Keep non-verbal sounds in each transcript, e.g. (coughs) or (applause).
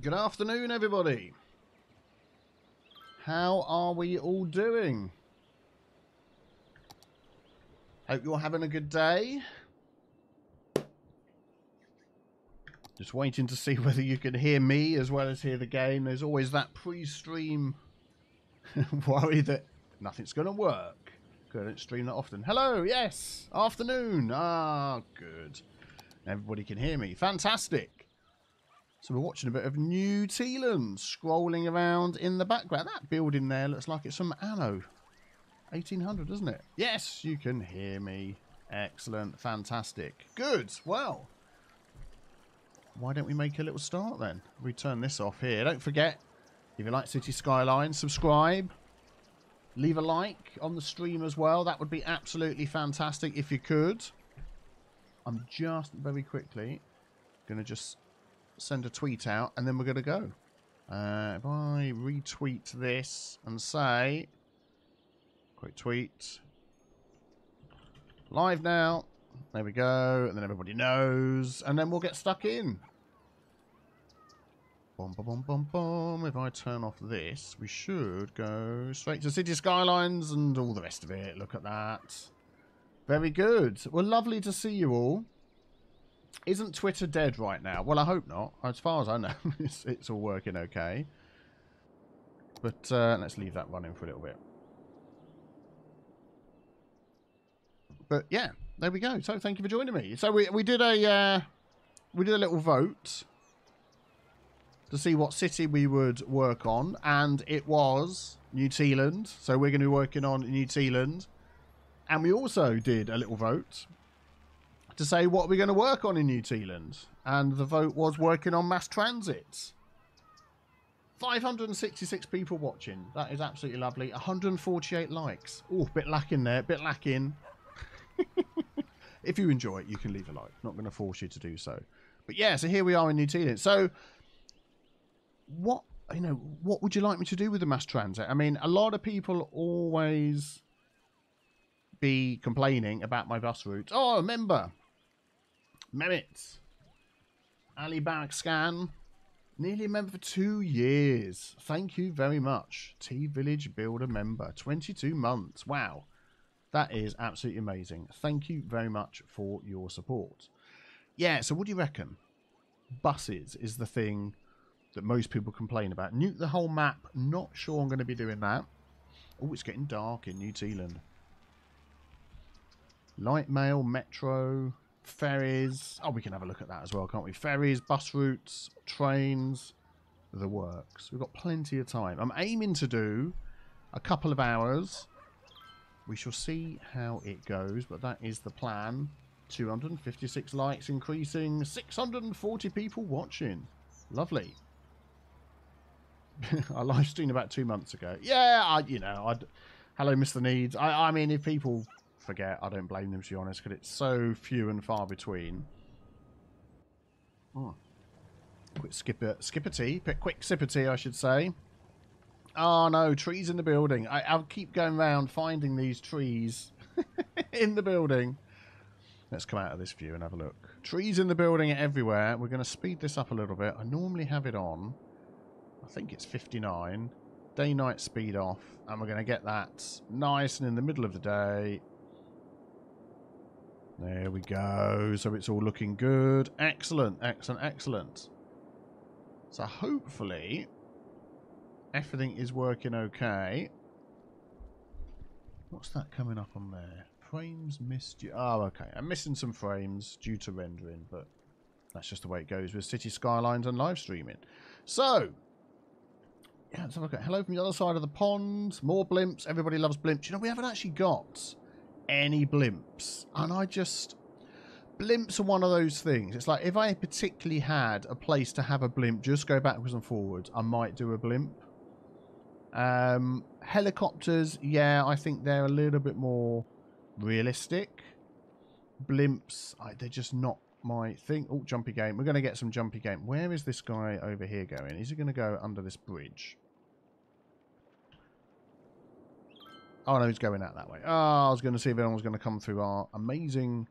Good afternoon, everybody. How are we all doing? Hope you're having a good day. Just waiting to see (laughs) whether you can hear me as well as hear the game. There's always that pre-stream (laughs) worry that nothing's going to work. I don't stream that often. Hello, yes, afternoon. Ah, good. Everybody can hear me. Fantastic. So we're watching a bit of New Tealand scrolling around in the background. That building there looks like it's from Anno 1800, doesn't it? Yes, you can hear me. Excellent. Fantastic. Good. Well, why don't we make a little start then? We turn this off here. Don't forget, if you like City Skylines, subscribe. Leave a like on the stream as well. That would be absolutely fantastic if you could. I'm just very quickly going to just send a tweet out and then we're going to go. Uh, if I retweet this and say, quick tweet, live now, there we go, and then everybody knows, and then we'll get stuck in. Boom, boom, boom, boom, boom. If I turn off this, we should go straight to City Skylines and all the rest of it. Look at that. Very good. Well, lovely to see you all. Isn't Twitter dead right now? Well, I hope not. As far as I know, (laughs) it's, it's all working okay. But uh, let's leave that running for a little bit. But yeah, there we go. So thank you for joining me. So we we did a uh, we did a little vote to see what city we would work on, and it was New Tealand. So we're going to be working on New Tealand, and we also did a little vote to say what we're going to work on in New Tealand, and the vote was working on mass transit. 566 people watching. That is absolutely lovely. 148 likes. Oh, bit lacking there. Bit lacking. (laughs) if you enjoy it, you can leave a like. Not going to force you to do so. But yeah, so here we are in New Tealand. So, what you know, what would you like me to do with the mass transit? I mean, a lot of people always be complaining about my bus routes. Oh, remember, Mehmet, Ali Barak Scan, nearly a member for two years. Thank you very much. T Village Builder member, 22 months. Wow. That is absolutely amazing. Thank you very much for your support. Yeah, so what do you reckon? Buses is the thing that most people complain about. Nuke the whole map. Not sure I'm going to be doing that. Oh, it's getting dark in New Tealand. Light rail, metro, ferries. Oh, we can have a look at that as well, can't we? Ferries, bus routes, trains, the works. We've got plenty of time. I'm aiming to do a couple of hours. We shall see how it goes, but that is the plan. 256 likes increasing, 640 people watching. Lovely. (laughs) I live streamed about two months ago. Yeah, I, you know, I'd, hello, Mr. Needs. I, I mean, if people forget, I don't blame them, to be honest, because it's so few and far between. Oh. Quick skipper, skipper tea, quick sipper tea, I should say. Oh no, trees in the building. I, I'll keep going around finding these trees (laughs) in the building. Let's come out of this view and have a look. Trees in the building everywhere. We're going to speed this up a little bit. I normally have it on. I think it's 59. Day-night speed off. And we're going to get that nice and in the middle of the day. There we go. So it's all looking good. Excellent, excellent, excellent. So hopefully everything is working okay. What's that coming up on there? Frames missed. you. Oh, okay. I'm missing some frames due to rendering, but that's just the way it goes with City Skylines and live streaming. So, yeah, let's have a look at Hello from the other side of the pond. More blimps. Everybody loves blimps. You know, we haven't actually got any blimps. And I just... Blimps are one of those things. It's like, if I particularly had a place to have a blimp, just go backwards and forwards, I might do a blimp. Um, helicopters, yeah, I think they're a little bit more realistic. Blimps, I, they're just not my thing. Oh, jumpy game. We're going to get some jumpy game. Where is this guy over here going? Is he going to go under this bridge? Oh, no, he's going out that way. Oh, I was going to see if anyone was going to come through our amazing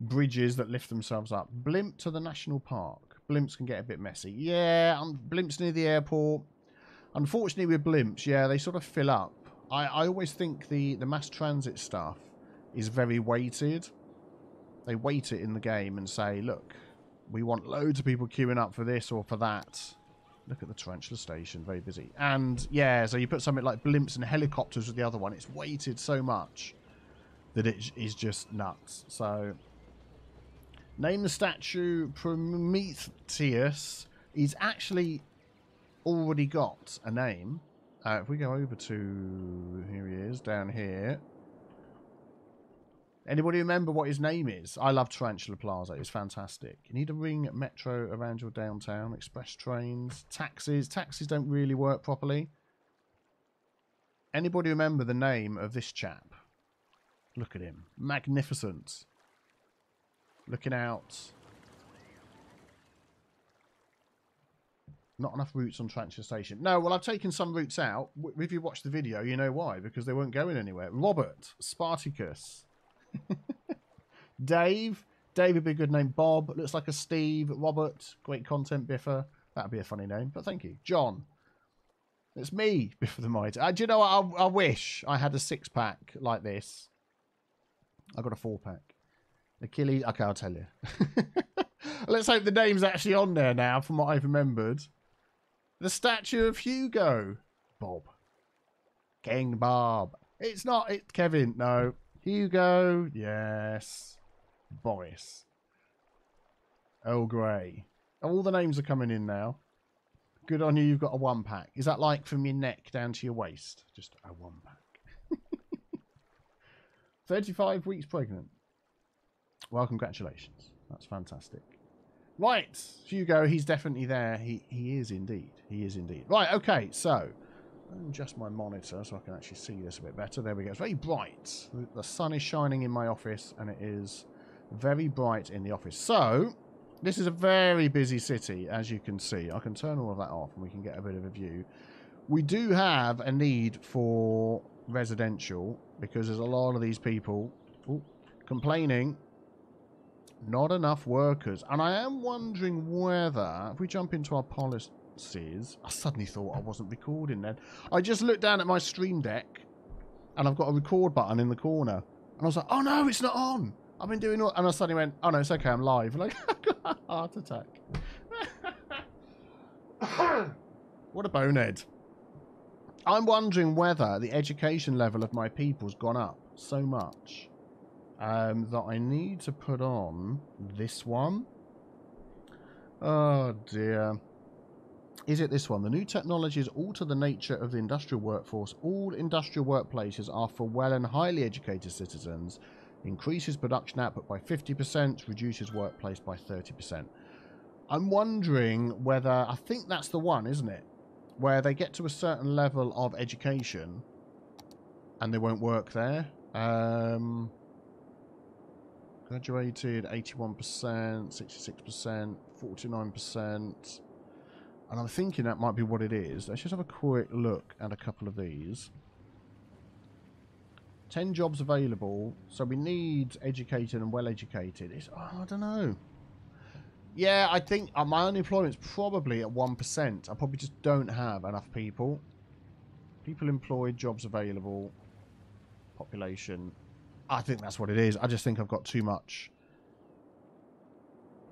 bridges that lift themselves up. Blimp to the national park. blimps can get a bit messy. Yeah, um, blimps near the airport. Unfortunately, with blimps, yeah, they sort of fill up. I, I always think the, the mass transit stuff is very weighted. They weight it in the game and say, look, we want loads of people queuing up for this or for that. Look at the Tarantula station, very busy. And yeah, so you put something like blimps and helicopters with the other one. It's weighted so much that it is just nuts. So, name the statue Prometheus. He's actually already got a name. Uh, if we go over to here he is down here. Anybody remember what his name is? I love Tarantula Plaza. It's fantastic. You need a ring metro around your downtown, express trains, taxis. Taxis don't really work properly. Anybody remember the name of this chap? Look at him. Magnificent. Looking out. Not enough routes on Tarantula Station. No, well, I've taken some routes out. If you watch the video, you know why. Because they weren't going anywhere. Robert. Spartacus. (laughs) Dave. Dave would be a good name. Bob. Looks like a Steve. Robert. Great content Biffa. That'd be a funny name. But thank you. John. It's me, Biffa the Mighty. Uh, do you know what? I, I wish I had a six-pack like this. I got a four-pack. Achilles. Okay, I'll tell you. (laughs) Let's hope the name's actually on there now, from what I've remembered. The statue of Hugo. Bob. King Bob. It's not. It's Kevin. No. Hugo. Yes. Boris. Earl Grey. All the names are coming in now. Good on you. You've got a one pack. Is that like from your neck down to your waist? Just a one pack. (laughs) 35 weeks pregnant. Well, congratulations. That's fantastic. Right, Hugo, he's definitely there. He he is indeed. He is indeed. Right, okay, so Mm, adjust my monitor so I can actually see this a bit better. There we go. It's very bright. The sun is shining in my office and it is very bright in the office. So, this is a very busy city, as you can see. I can turn all of that off and we can get a bit of a view. We do have a need for residential because there's a lot of these people ooh, complaining not enough workers. And I am wondering whether, if we jump into our policies, I suddenly thought I wasn't recording then. I just looked down at my stream deck and I've got a record button in the corner. And I was like, oh no, it's not on. I've been doing all, and I suddenly went, oh no, it's okay, I'm live. (laughs) Like, heart attack. (laughs) what a bonehead. I'm wondering whether the education level of my people's gone up so much um, that I need to put on this one. Oh dear. Is it this one? The new technologies alter the nature of the industrial workforce. All industrial workplaces are for well and highly educated citizens. Increases production output by 50%, reduces workplace by 30%. I'm wondering whether, I think that's the one, isn't it? Where they get to a certain level of education and they won't work there. Um, Graduated 81%, 66%, 49%. And I'm thinking that might be what it is. Let's just have a quick look at a couple of these. 10 jobs available. So we need educated and well educated. It's, oh, I don't know. Yeah, I think uh, my unemployment's probably at 1%. I probably just don't have enough people. People employed, jobs available, population. I think that's what it is. I just think I've got too much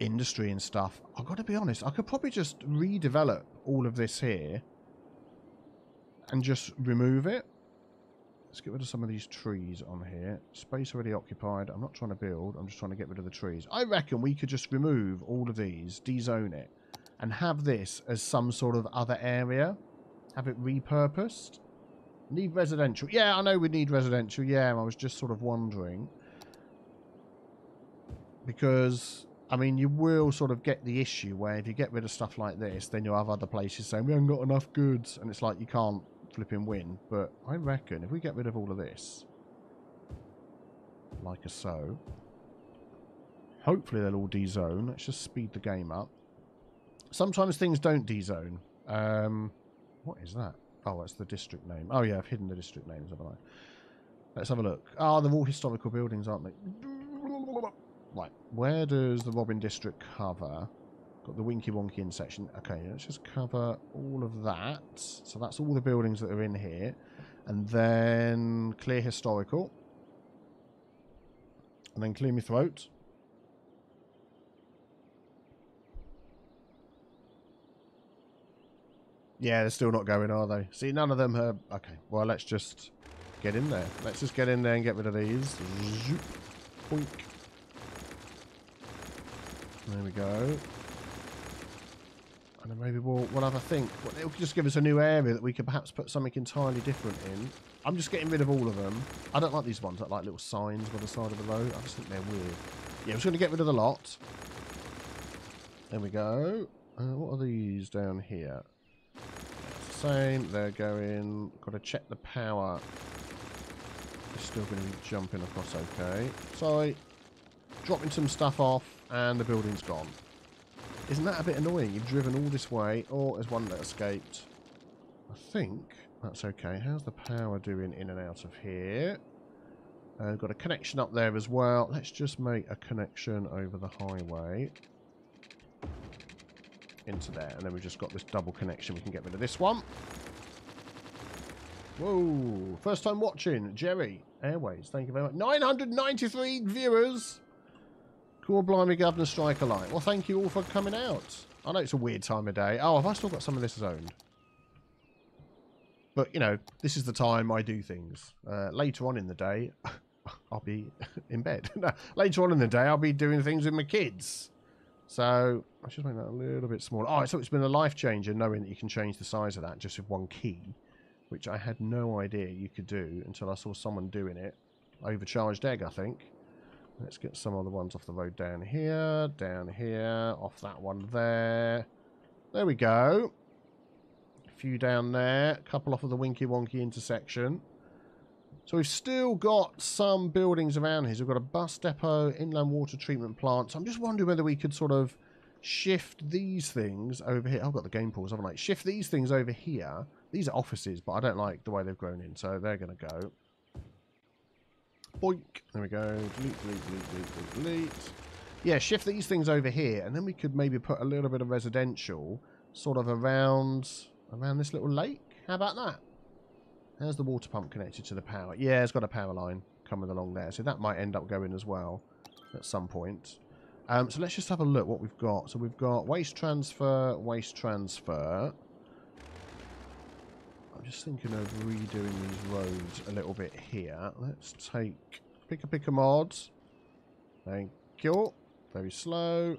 industry and stuff. I've got to be honest. I could probably just redevelop all of this here and just remove it. Let's get rid of some of these trees on here. Space already occupied. I'm not trying to build. I'm just trying to get rid of the trees. I reckon we could just remove all of these, dezone it, and have this as some sort of other area. Have it repurposed. Need residential. Yeah, I know we need residential. Yeah, I was just sort of wondering. Because, I mean, you will sort of get the issue where if you get rid of stuff like this, then you'll have other places saying, we haven't got enough goods. And it's like, you can't flip and win. But I reckon if we get rid of all of this, like a so, hopefully they'll all dezone. Let's just speed the game up. Sometimes things don't dezone. Um, what is that? Oh, that's the district name. Oh, yeah, I've hidden the district names, haven't I? Let's have a look. Ah, oh, they're all historical buildings, aren't they? Right, where does the Robin District cover? Got the Winky Wonky intersection. Okay, let's just cover all of that. So that's all the buildings that are in here. And then clear historical. And then clear my throat. Yeah, they're still not going, are they? See, none of them are... Okay, well, let's just get in there. Let's just get in there and get rid of these. Zoop. There we go. And then maybe we'll, we'll have a think. It'll just give us a new area that we could perhaps put something entirely different in. I'm just getting rid of all of them. I don't like these ones that like little signs by the side of the road. I just think they're weird. Yeah, I'm just going to get rid of the lot. There we go. Uh, what are these down here? same. They're going. Got to check the power. They're still going to be jumping across okay. Sorry. Dropping some stuff off and the building's gone. Isn't that a bit annoying? You've driven all this way. Oh, there's one that escaped. I think that's okay. How's the power doing in and out of here? Uh, got a connection up there as well. Let's just make a connection over the highway into there. And then we've just got this double connection. We can get rid of this one. Whoa. First time watching. Jerry Airways. Thank you very much. 993 viewers. Cool blimey governor strike light. Well, thank you all for coming out. I know it's a weird time of day. Oh, have I still got some of this zoned? But, you know, this is the time I do things. Uh, later on in the day, (laughs) I'll be (laughs) in bed. (laughs) later on in the day, I'll be doing things with my kids. So I should make that a little bit smaller. Oh, so it's been a life changer knowing that you can change the size of that just with one key, which I had no idea you could do until I saw someone doing it. Overcharged egg, I think. Let's get some other ones off the road down here, down here, off that one there. There we go. A few down there, a couple off of the Winky Wonky intersection. So we've still got some buildings around here. So we've got a bus depot, inland water treatment plant. So I'm just wondering whether we could sort of shift these things over here. I've got the game pause, haven't I? Shift these things over here. These are offices, but I don't like the way they've grown in. So they're going to go. Boink. There we go. Yeah, shift these things over here. And then we could maybe put a little bit of residential sort of around, around this little lake. How about that? How's the water pump connected to the power? Yeah, it's got a power line coming along there. So that might end up going as well at some point. Um, so let's just have a look what we've got. So we've got waste transfer, waste transfer. Just thinking of redoing these roads a little bit here. Let's take pick a pick a mod. Thank you. Very slow.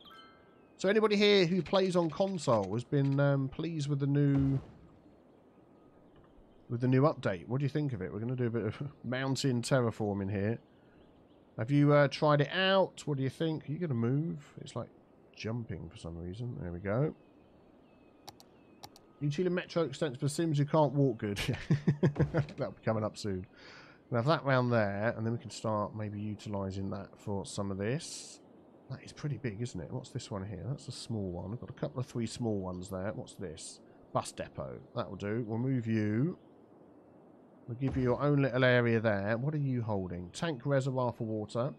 So anybody here who plays on console has been um, pleased with the new with the new update. What do you think of it? We're going to do a bit of (laughs) mountain terraforming here. Have you uh, tried it out? What do you think? Are you going to move? It's like jumping for some reason. There we go. New Chile Metro extension Sims who can't walk good. (laughs) That'll be coming up soon. We'll have that round there, and then we can start maybe utilising that for some of this. That is pretty big, isn't it? What's this one here? That's a small one. We've got a couple of three small ones there. What's this? Bus depot. That'll do. We'll move you We'll give you your own little area there. What are you holding? Tank reservoir for water.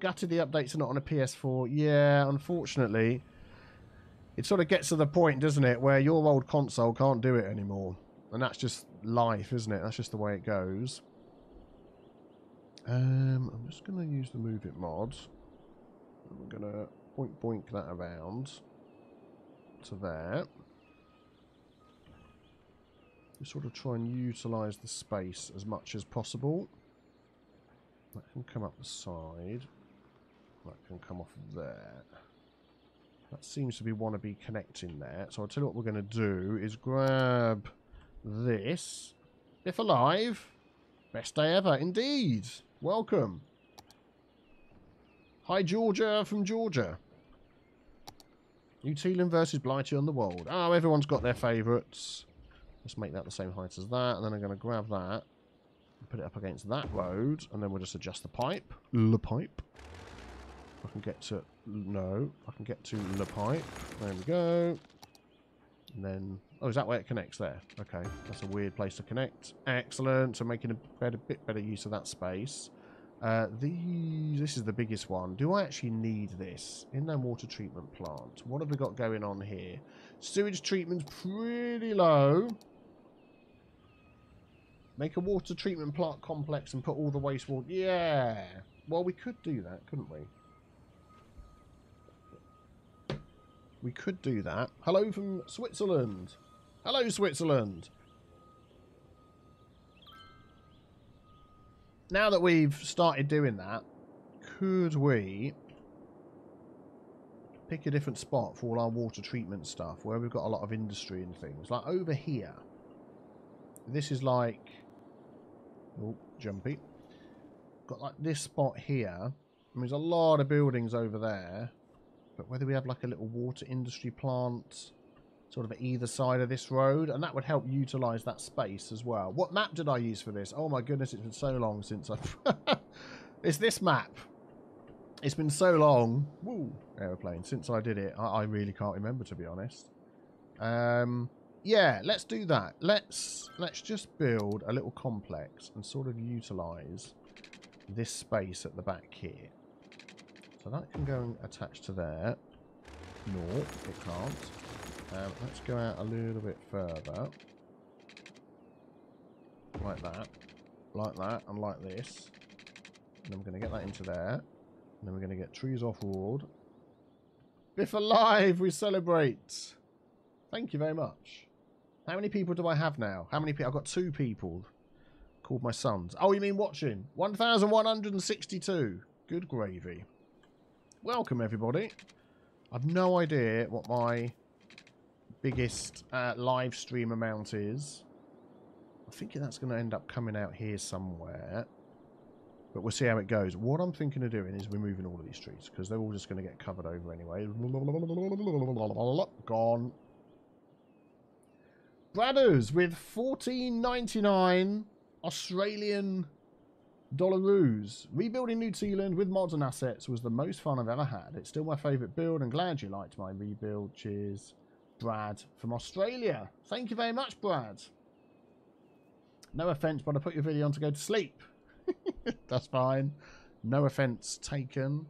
Gutted the updates are not on a PS4. Yeah, unfortunately. It sort of gets to the point, doesn't it, where your old console can't do it anymore. And that's just life, isn't it? That's just the way it goes. Um, I'm just going to use the Move It mod. I'm going to boink boink that around to there Just sort of try and utilise the space as much as possible. That can come up the side. That can come off there. That seems to be want to be connecting there. So I'll tell you what we're going to do is grab this. If alive. Best day ever, indeed. Welcome. Hi, Georgia from Georgia. New Zealand versus Blighty on the world. Oh, everyone's got their favourites. Let's make that the same height as that, and then I'm going to grab that put it up against that road, and then we'll just adjust the pipe. The pipe. I can get to... No. I can get to the pipe. There we go. And then... Oh, is that where it connects there? Okay. That's a weird place to connect. Excellent. So making a better, bit better use of that space. Uh, these, this is the biggest one. Do I actually need this? Inland water treatment plant. What have we got going on here? Sewage treatment's pretty low. Make a water treatment plant complex and put all the wastewater... Yeah. Well, we could do that, couldn't we? We could do that. Hello from Switzerland. Hello, Switzerland. Now that we've started doing that, could we pick a different spot for all our water treatment stuff where we've got a lot of industry and things? Like over here. This is like... Oh, jumpy. Got like this spot here. there's a lot of buildings over there. But whether we have like a little water industry plant sort of either side of this road, and that would help utilise that space as well. What map did I use for this? Oh my goodness, it's been so long since I've... (laughs) it's this map. It's been so long, woo, aeroplane, since I did it. I, I really can't remember, to be honest. Um, yeah, let's do that. Let's let's just build a little complex and sort of utilise this space at the back here. So that can go and attach to there. No, it can't. Um, let's go out a little bit further. Like that. Like that, and like this. And we're going to get that into there. And then we're going to get trees off-road. Biffa live! We celebrate! Thank you very much. How many people do I have now? How many people? I've got two people called my sons. Oh, you mean watching? 1,162. Good gravy. Welcome, everybody. I've no idea what my biggest uh, live stream amount is. I think that's going to end up coming out here somewhere. But we'll see how it goes. What I'm thinking of doing is removing all of these trees because they're all just going to get covered over anyway. Gone. Bradders with 14.99 Australian dollaroos. Rebuilding New Tealand with mods and assets was the most fun I've ever had. It's still my favourite build. I'm glad you liked my rebuild. Cheers. Brad from Australia. Thank you very much, Brad. No offence, but I put your video on to go to sleep. (laughs) That's fine. No offence taken.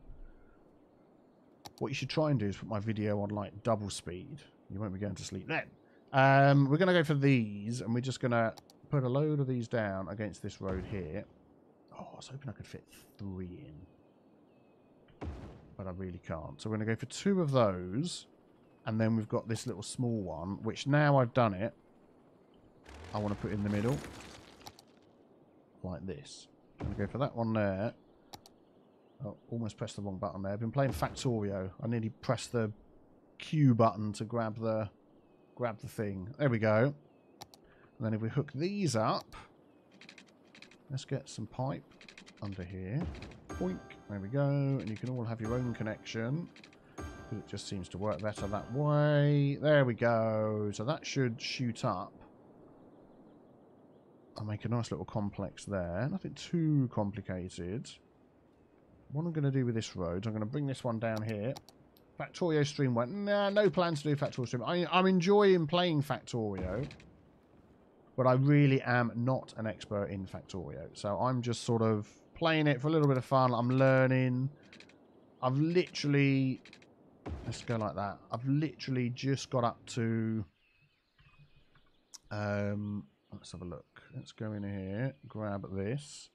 What you should try and do is put my video on like double speed. You won't be going to sleep then. Um, we're going to go for these, and we're just going to put a load of these down against this road here. Oh, I was hoping I could fit three in. But I really can't. So we're going to go for two of those. And then we've got this little small one, which now I've done it, I want to put in the middle. Like this. I'm going to go for that one there. Oh, almost pressed the wrong button there. I've been playing Factorio. I nearly pressed the Q button to grab the grab the thing. There we go. And then if we hook these up, let's get some pipe under here. Boink. There we go. And you can all have your own connection. It just seems to work better that way. There we go. So that should shoot up. I'll make a nice little complex there. Nothing too complicated. What I'm going to do with this road, I'm going to bring this one down here. Factorio stream went, nah, no plans to do Factorio stream. I, I'm enjoying playing Factorio. But I really am not an expert in Factorio. So I'm just sort of playing it for a little bit of fun. I'm learning. I've literally Let's go like that. I've literally just got up to... Um, let's have a look. Let's go in here, grab this.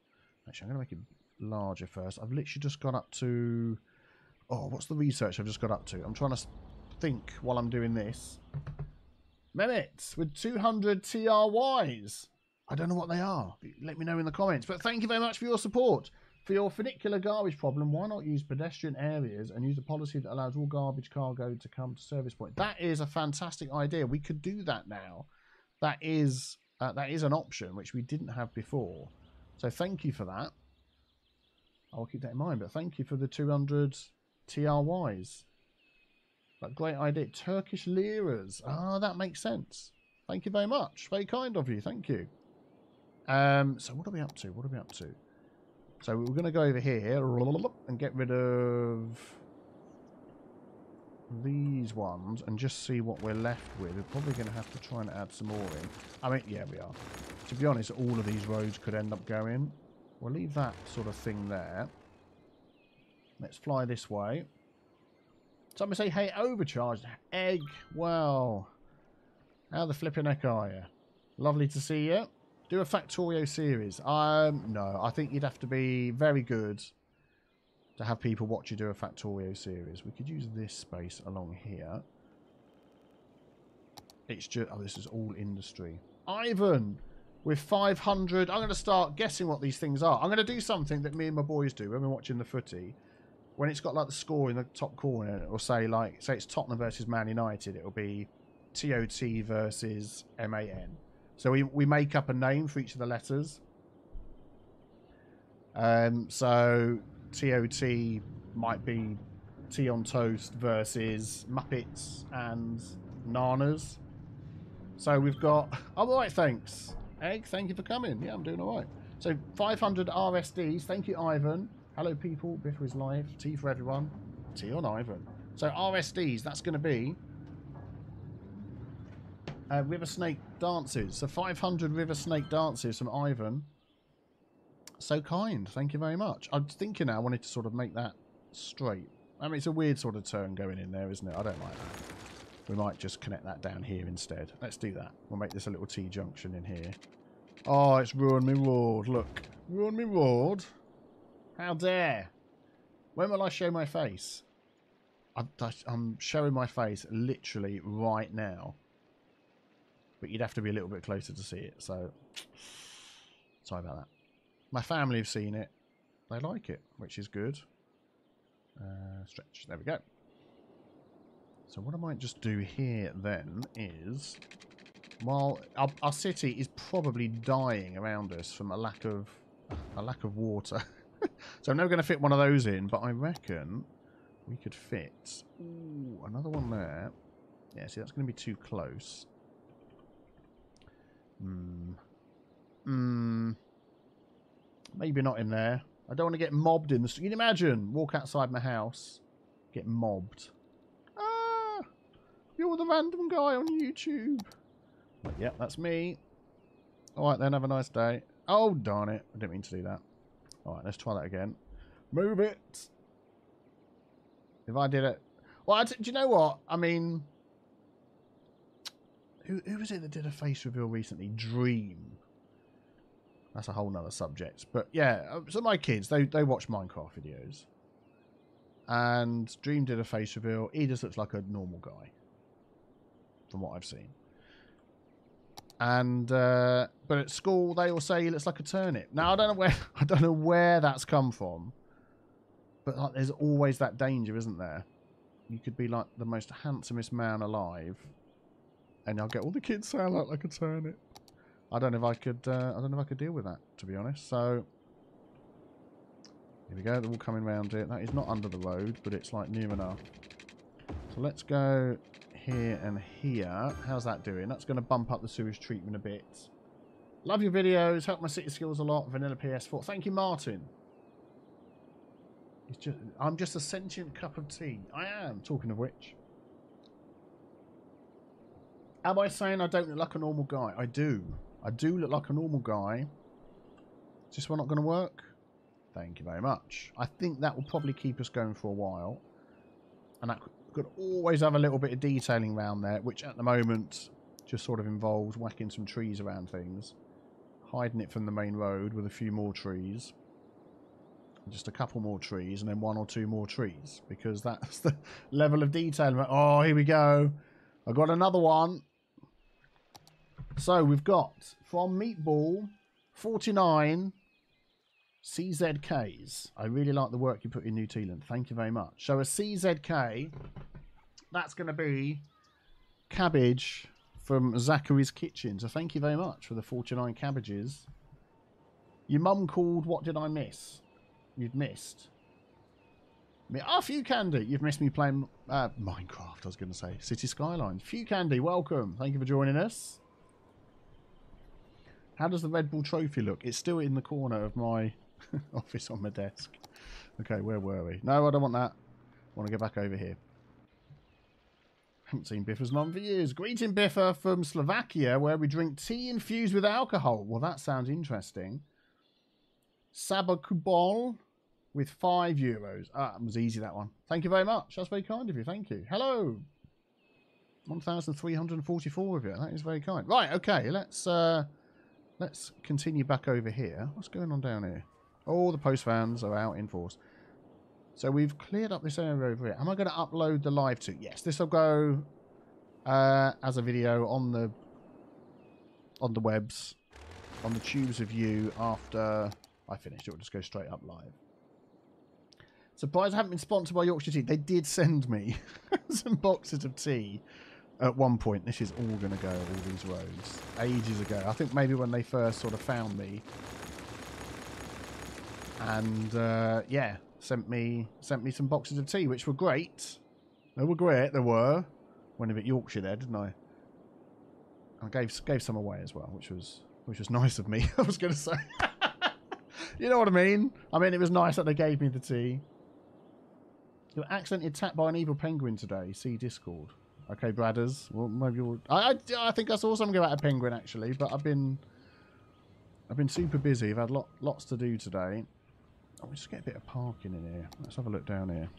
Actually, I'm going to make it larger first. I've literally just got up to... Oh, what's the research I've just got up to? I'm trying to think while I'm doing this. Mehmet with 200 TRYs. I don't know what they are. Let me know in the comments. But thank you very much for your support. For your funicular garbage problem, why not use pedestrian areas and use a policy that allows all garbage cargo to come to service point? That is a fantastic idea. We could do that now. That is uh, that is an option which we didn't have before. So thank you for that. I'll keep that in mind. But thank you for the 200 TRYs. That great idea. Turkish liras. Ah, that makes sense. Thank you very much. Very kind of you. Thank you. Um, so what are we up to? What are we up to? So we're going to go over here and get rid of these ones and just see what we're left with. We're probably going to have to try and add some more in. I mean, yeah, we are. To be honest, all of these roads could end up going. We'll leave that sort of thing there. Let's fly this way. Someone say, hey, overcharged. Egg. Well, how the flipping heck are you? Lovely to see you. Do a Factorio series. Um, no, I think you'd have to be very good to have people watch you do a Factorio series. We could use this space along here. It's just, oh, this is all industry. Ivan, with 500, I'm going to start guessing what these things are. I'm going to do something that me and my boys do when we're watching the footy. When it's got like the score in the top corner, will say like, say it's Tottenham versus Man United, it will be TOT versus MAN. So we, we make up a name for each of the letters. Um, so TOT might be Tea on Toast versus Muppets and Nanas. So we've got... All right, thanks. Egg, thank you for coming. Yeah, I'm doing all right. So 500 RSDs. Thank you, Ivan. Hello, people. Biffa is live. Tea for everyone. Tea on Ivan. So RSDs, that's going to be uh, River Snake dances. So 500 River Snake dances from Ivan. So kind. Thank you very much. I'm thinking now I wanted to sort of make that straight. I mean, it's a weird sort of turn going in there, isn't it? I don't like that. We might just connect that down here instead. Let's do that. We'll make this a little T-junction in here. Oh, it's ruined me road. Look. Ruined me road. How dare. When will I show my face? I'm, showing my face literally right now but you'd have to be a little bit closer to see it. So, (sniffs) sorry about that. My family have seen it. They like it, which is good. Uh, stretch. There we go. So what I might just do here then is, while our, our city is probably dying around us from a lack of a lack of water. (laughs) (laughs) so I'm never going to fit one of those in, but I reckon we could fit ooh, another one there. Yeah, see, that's going to be too close. Hmm. Hmm. Maybe not in there. I don't want to get mobbed in the street. You can imagine, walk outside my house, get mobbed. Ah! You're the random guy on YouTube. But, yeah, that's me. Alright then, have a nice day. Oh, darn it. I didn't mean to do that. Alright, let's try that again. Move it! If I did it... Well, do you know what? I mean, who, who was it that did a face reveal recently? Dream. That's a whole nother subject. But yeah, uh, so my kids, they, they watch Minecraft videos. And Dream did a face reveal. He just looks like a normal guy. From what I've seen. And uh, but at school they all say he looks like a turnip. Now I don't know where (laughs) I don't know where that's come from. But like, there's always that danger, isn't there? You could be like the most handsomest man alive and I'll get all the kids I look like a turnip. I don't know if I could. Uh, I don't know if I could deal with that, to be honest. So here we go. They're all coming round it. That is not under the road, but it's like near enough. So let's go here and here. How's that doing? That's going to bump up the sewage treatment a bit. Love your videos. Help my city skills a lot. Vanilla PS4. Thank you, Martin. Just, I'm just a sentient cup of tea. I am. Talking of which. Am I saying I don't look like a normal guy? I do. I do look like a normal guy. Is this one not going to work? Thank you very much. I think that will probably keep us going for a while. And that could always have a little bit of detailing around there, which at the moment just sort of involves whacking some trees around things. Hiding it from the main road with a few more trees. Just a couple more trees and then one or two more trees. Because that's (laughs) the level of detail. Oh, here we go. I got another one. So we've got from Meatball 49 CZKs. I really like the work you put in New Tealand. Thank you very much. So a CZK, that's going to be cabbage from Zachary's Kitchen. So thank you very much for the 49 cabbages. Your mum called What Did I Miss? You'd missed. Oh, Few Candy. You've missed me playing uh, Minecraft, I was going to say. City Skylines. Few Candy, welcome. Thank you for joining us. How does the Red Bull trophy look? It's still in the corner of my (laughs) office on my desk. Okay, where were we? No, I don't want that. I want to go back over here. Haven't seen Biffa's mum for years. Greeting Biffa from Slovakia, where we drink tea infused with alcohol. Well, that sounds interesting. Sabakubol with five euros. Ah, that was easy, that one. Thank you very much. That's very kind of you. Thank you. Hello. 1,344 of you. That is very kind. Right, okay. Let's uh, let's continue back over here. What's going on down here? All the post fans are out in force. So we've cleared up this area over here. Am I going to upload the live to? Yes, this will go uh, as a video on the on the webs, on the tubes of you after I finish. It will just go straight up live. Surprised I haven't been sponsored by Yorkshire Tea. They did send me (laughs) some boxes of tea at one point. This is all going to go all these roads. Ages ago. I think maybe when they first sort of found me. And uh, yeah, sent me sent me some boxes of tea, which were great. They were great. They were. Went a bit Yorkshire there, didn't I? I gave gave some away as well, which was which was (laughs) nice of me. I was going to say, (laughs) you know what I mean. I mean, it was nice that they gave me the tea. You were accidentally attacked by an evil penguin today. See Discord. Okay, Bradders. Well, maybe we'll... I, I, I think I saw something about a penguin actually, but I've been I've been super busy. I've had lot, lots to do today. Oh, we just get a bit of parking in here. Let's have a look down here.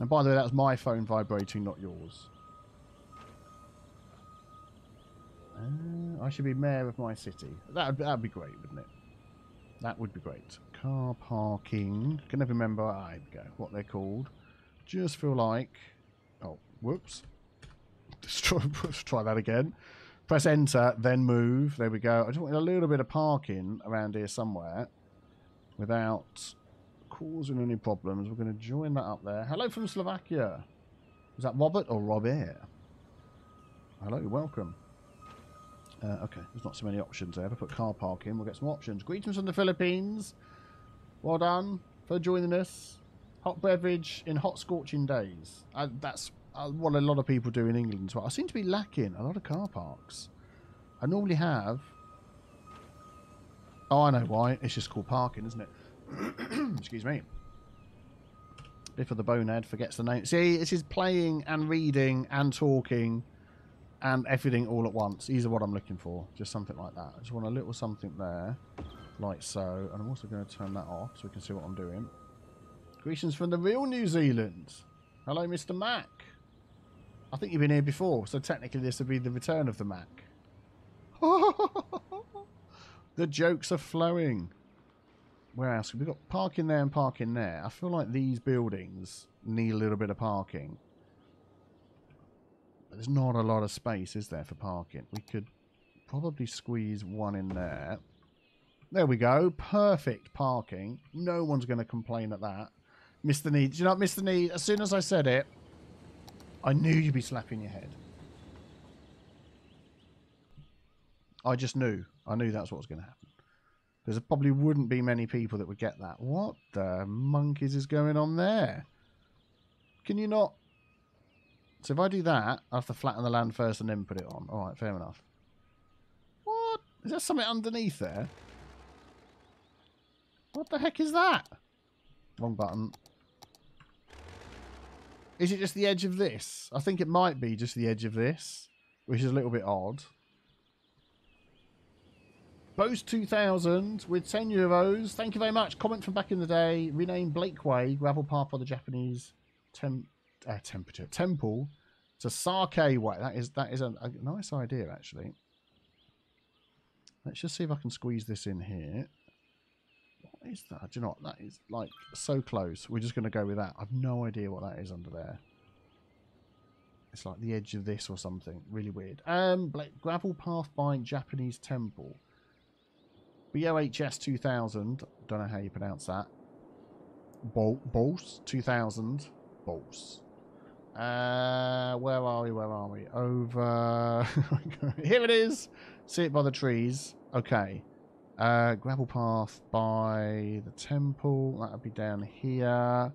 And by the way, that was my phone vibrating, not yours. Uh, I should be mayor of my city. That would be great, wouldn't it? That would be great. Car parking. Can never remember. Ah, go. What they're called. Just feel like. Oh, whoops. (laughs) Let's let's try that again. Press enter, then move. There we go. I just want a little bit of parking around here somewhere without causing any problems. We're going to join that up there. Hello from Slovakia. Is that Robert or Robert? Hello, welcome. Uh, okay, there's not so many options there. If I put car parking, we'll get some options. Greetings from the Philippines. Well done for joining us. Hot beverage in hot scorching days. Uh, that's uh, what a lot of people do in England as well. I seem to be lacking a lot of car parks. I normally have. Oh, I know why. It's just called parking, isn't it? (clears throat) Excuse me. Biff of the Bonehead forgets the name. See, this is playing and reading and talking and everything all at once. These are what I'm looking for. Just something like that. I just want a little something there, like so. And I'm also going to turn that off so we can see what I'm doing. Greetings from the real New Zealand. Hello, Mr. Mac. I think you've been here before, so technically this would be the return of the Mac. (laughs) the jokes are flowing. Where else? We've got parking there and parking there. I feel like these buildings need a little bit of parking. But There's not a lot of space, is there, for parking? We could probably squeeze one in there. There we go. Perfect parking. No one's going to complain at that. Mr. Need. Do you know what, the Need? As soon as I said it, I knew you'd be slapping your head. I just knew. I knew that's what was going to happen. Because there probably wouldn't be many people that would get that. What the monkeys is going on there? Can you not so if I do that, I have to flatten the land first and then put it on. Alright, fair enough. What? Is there something underneath there? What the heck is that? Wrong button. Is it just the edge of this? I think it might be just the edge of this, which is a little bit odd. Bose 2000 with 10 euros. Thank you very much. Comment from back in the day. Rename Blakeway, gravel path for the Japanese temp uh, temperature temple to Sake Way. That is that is a, a nice idea actually. Let's just see if I can squeeze this in here. What is that? Do you know what? That is like so close. We're just going to go with that. I've no idea what that is under there. It's like the edge of this or something. Really weird. Um, gravel path by Japanese temple. BOHS 2000. Don't know how you pronounce that. Bol Bols 2000. Bols. Uh, where are we? Where are we? Over. (laughs) Here it is. See it by the trees. Okay. Uh, gravel path by the temple. That would be down here.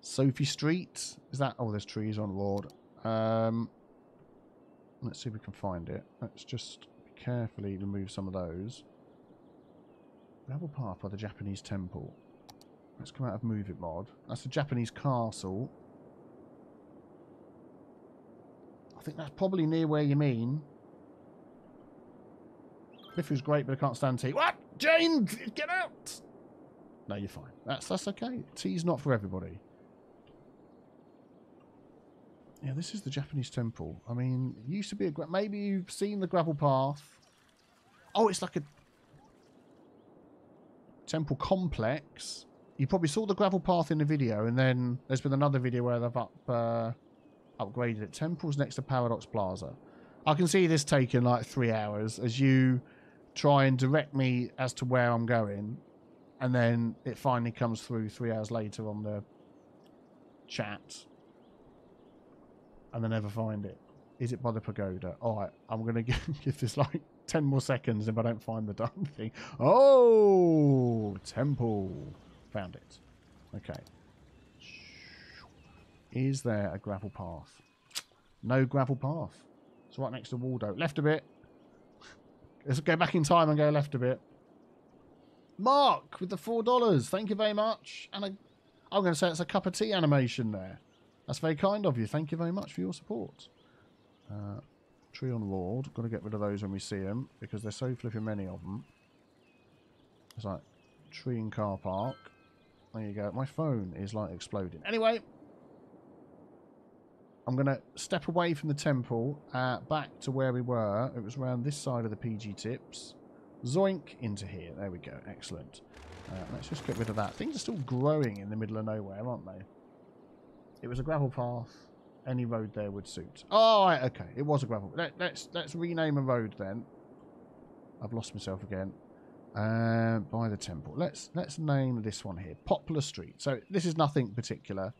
Sophie Street. Is that? Oh, there's trees on road. Um, let's see if we can find it. Let's just carefully remove some of those. Gravel path by the Japanese temple. Let's come out of Move It mod. That's the Japanese castle. I think that's probably near where you mean. Biff is great, but I can't stand tea. What? Jane, get out! No, you're fine. That's that's okay. Tea's not for everybody. Yeah, this is the Japanese temple. I mean, it used to be a... Maybe you've seen the gravel path. Oh, it's like a temple complex. You probably saw the gravel path in the video, and then there's been another video where they've up, uh, upgraded it. Temple's next to Paradox Plaza. I can see this taking like three hours as you try and direct me as to where I'm going, and then it finally comes through three hours later on the chat and I never find it. Is it by the pagoda? All right, I'm going (laughs) to give this like 10 more seconds if I don't find the (laughs) darn thing. Oh, temple. Found it. Okay. Is there a gravel path? No gravel path. It's right next to Waldo. Left a bit. Let's go back in time and go left a bit. Mark with the $4. Thank you very much. And I'm going to say it's a cup of tea animation there. That's very kind of you. Thank you very much for your support. Uh, Treon Lord. Got to get rid of those when we see them because there's so flipping many of them. It's like tree and car park. There you go. My phone is like exploding. Anyway, I'm going to step away from the temple uh, back to where we were. It was around this side of the PG tips. Zoink into here. There we go. Excellent. Uh, let's just get rid of that. Things are still growing in the middle of nowhere, aren't they? It was a gravel path. Any road there would suit. Oh, right, okay. It was a gravel. Let, let's let's rename a road then. I've lost myself again. Uh, by the temple. Let's let's name this one here. Poplar Street. So this is nothing particular.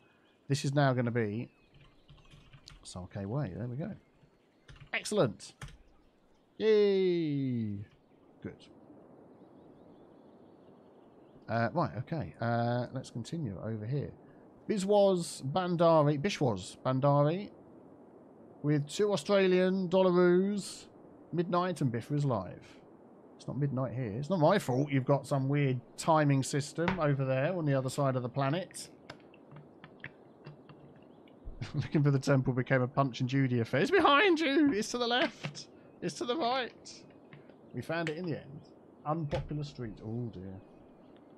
This is now going to be Sake Way. There we go. Excellent. Yay. Good. Uh, right, okay. Uh, let's continue over here. Biswas Bandari, Bishwas Bandari, with two Australian dollaroos, midnight, and Biffa's live. It's not midnight here. It's not my fault you've got some weird timing system over there on the other side of the planet. (laughs) Looking for the temple became a Punch and Judy affair. It's behind you! It's to the left! It's to the right! We found it in the end. Unpopular street. Oh dear.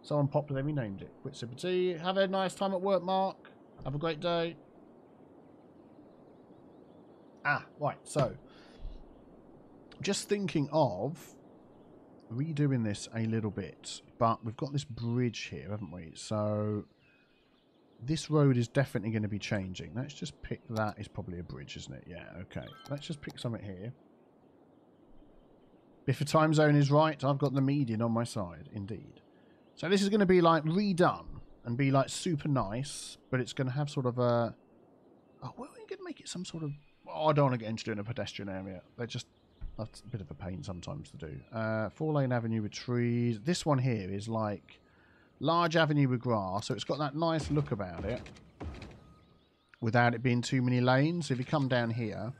So unpopular, we named it. Quit Super Tea. Have a nice time at work, Mark. Have a great day. Ah, right. So, just thinking of redoing this a little bit. But we've got this bridge here, haven't we? So, this road is definitely going to be changing. Let's just pick that. Is probably a bridge, isn't it? Yeah, okay. Let's just pick something here. If the time zone is right, I've got the median on my side, indeed. So this is going to be like redone and be like super nice, but it's going to have sort of a. Oh, well, we're going to make it some sort of. Oh, I don't want to get into doing a pedestrian area. They're just that's a bit of a pain sometimes to do. Uh, four lane avenue with trees. This one here is like large avenue with grass, so it's got that nice look about it without it being too many lanes. If you come down here,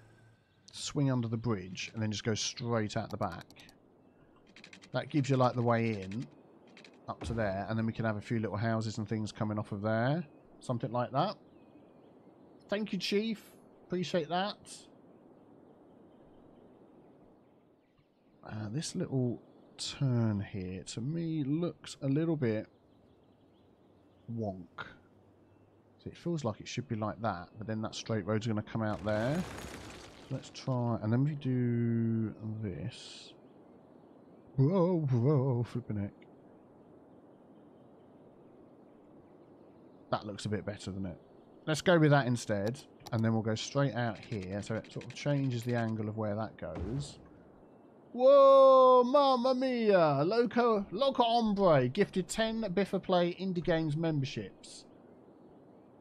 swing under the bridge, and then just go straight out the back. That gives you like the way in up to there, and then we can have a few little houses and things coming off of there. Something like that. Thank you, Chief. Appreciate that. Uh, this little turn here, to me, looks a little bit wonk. So it feels like it should be like that, but then that straight road's going to come out there. Let's try, and then we do this. Whoa, whoa, flipping heck. That looks a bit better than it. Let's go with that instead. And then we'll go straight out here. So it sort of changes the angle of where that goes. Whoa, mamma mia! Loco, Loco Ombre gifted 10 Biffa Play Indie Games memberships.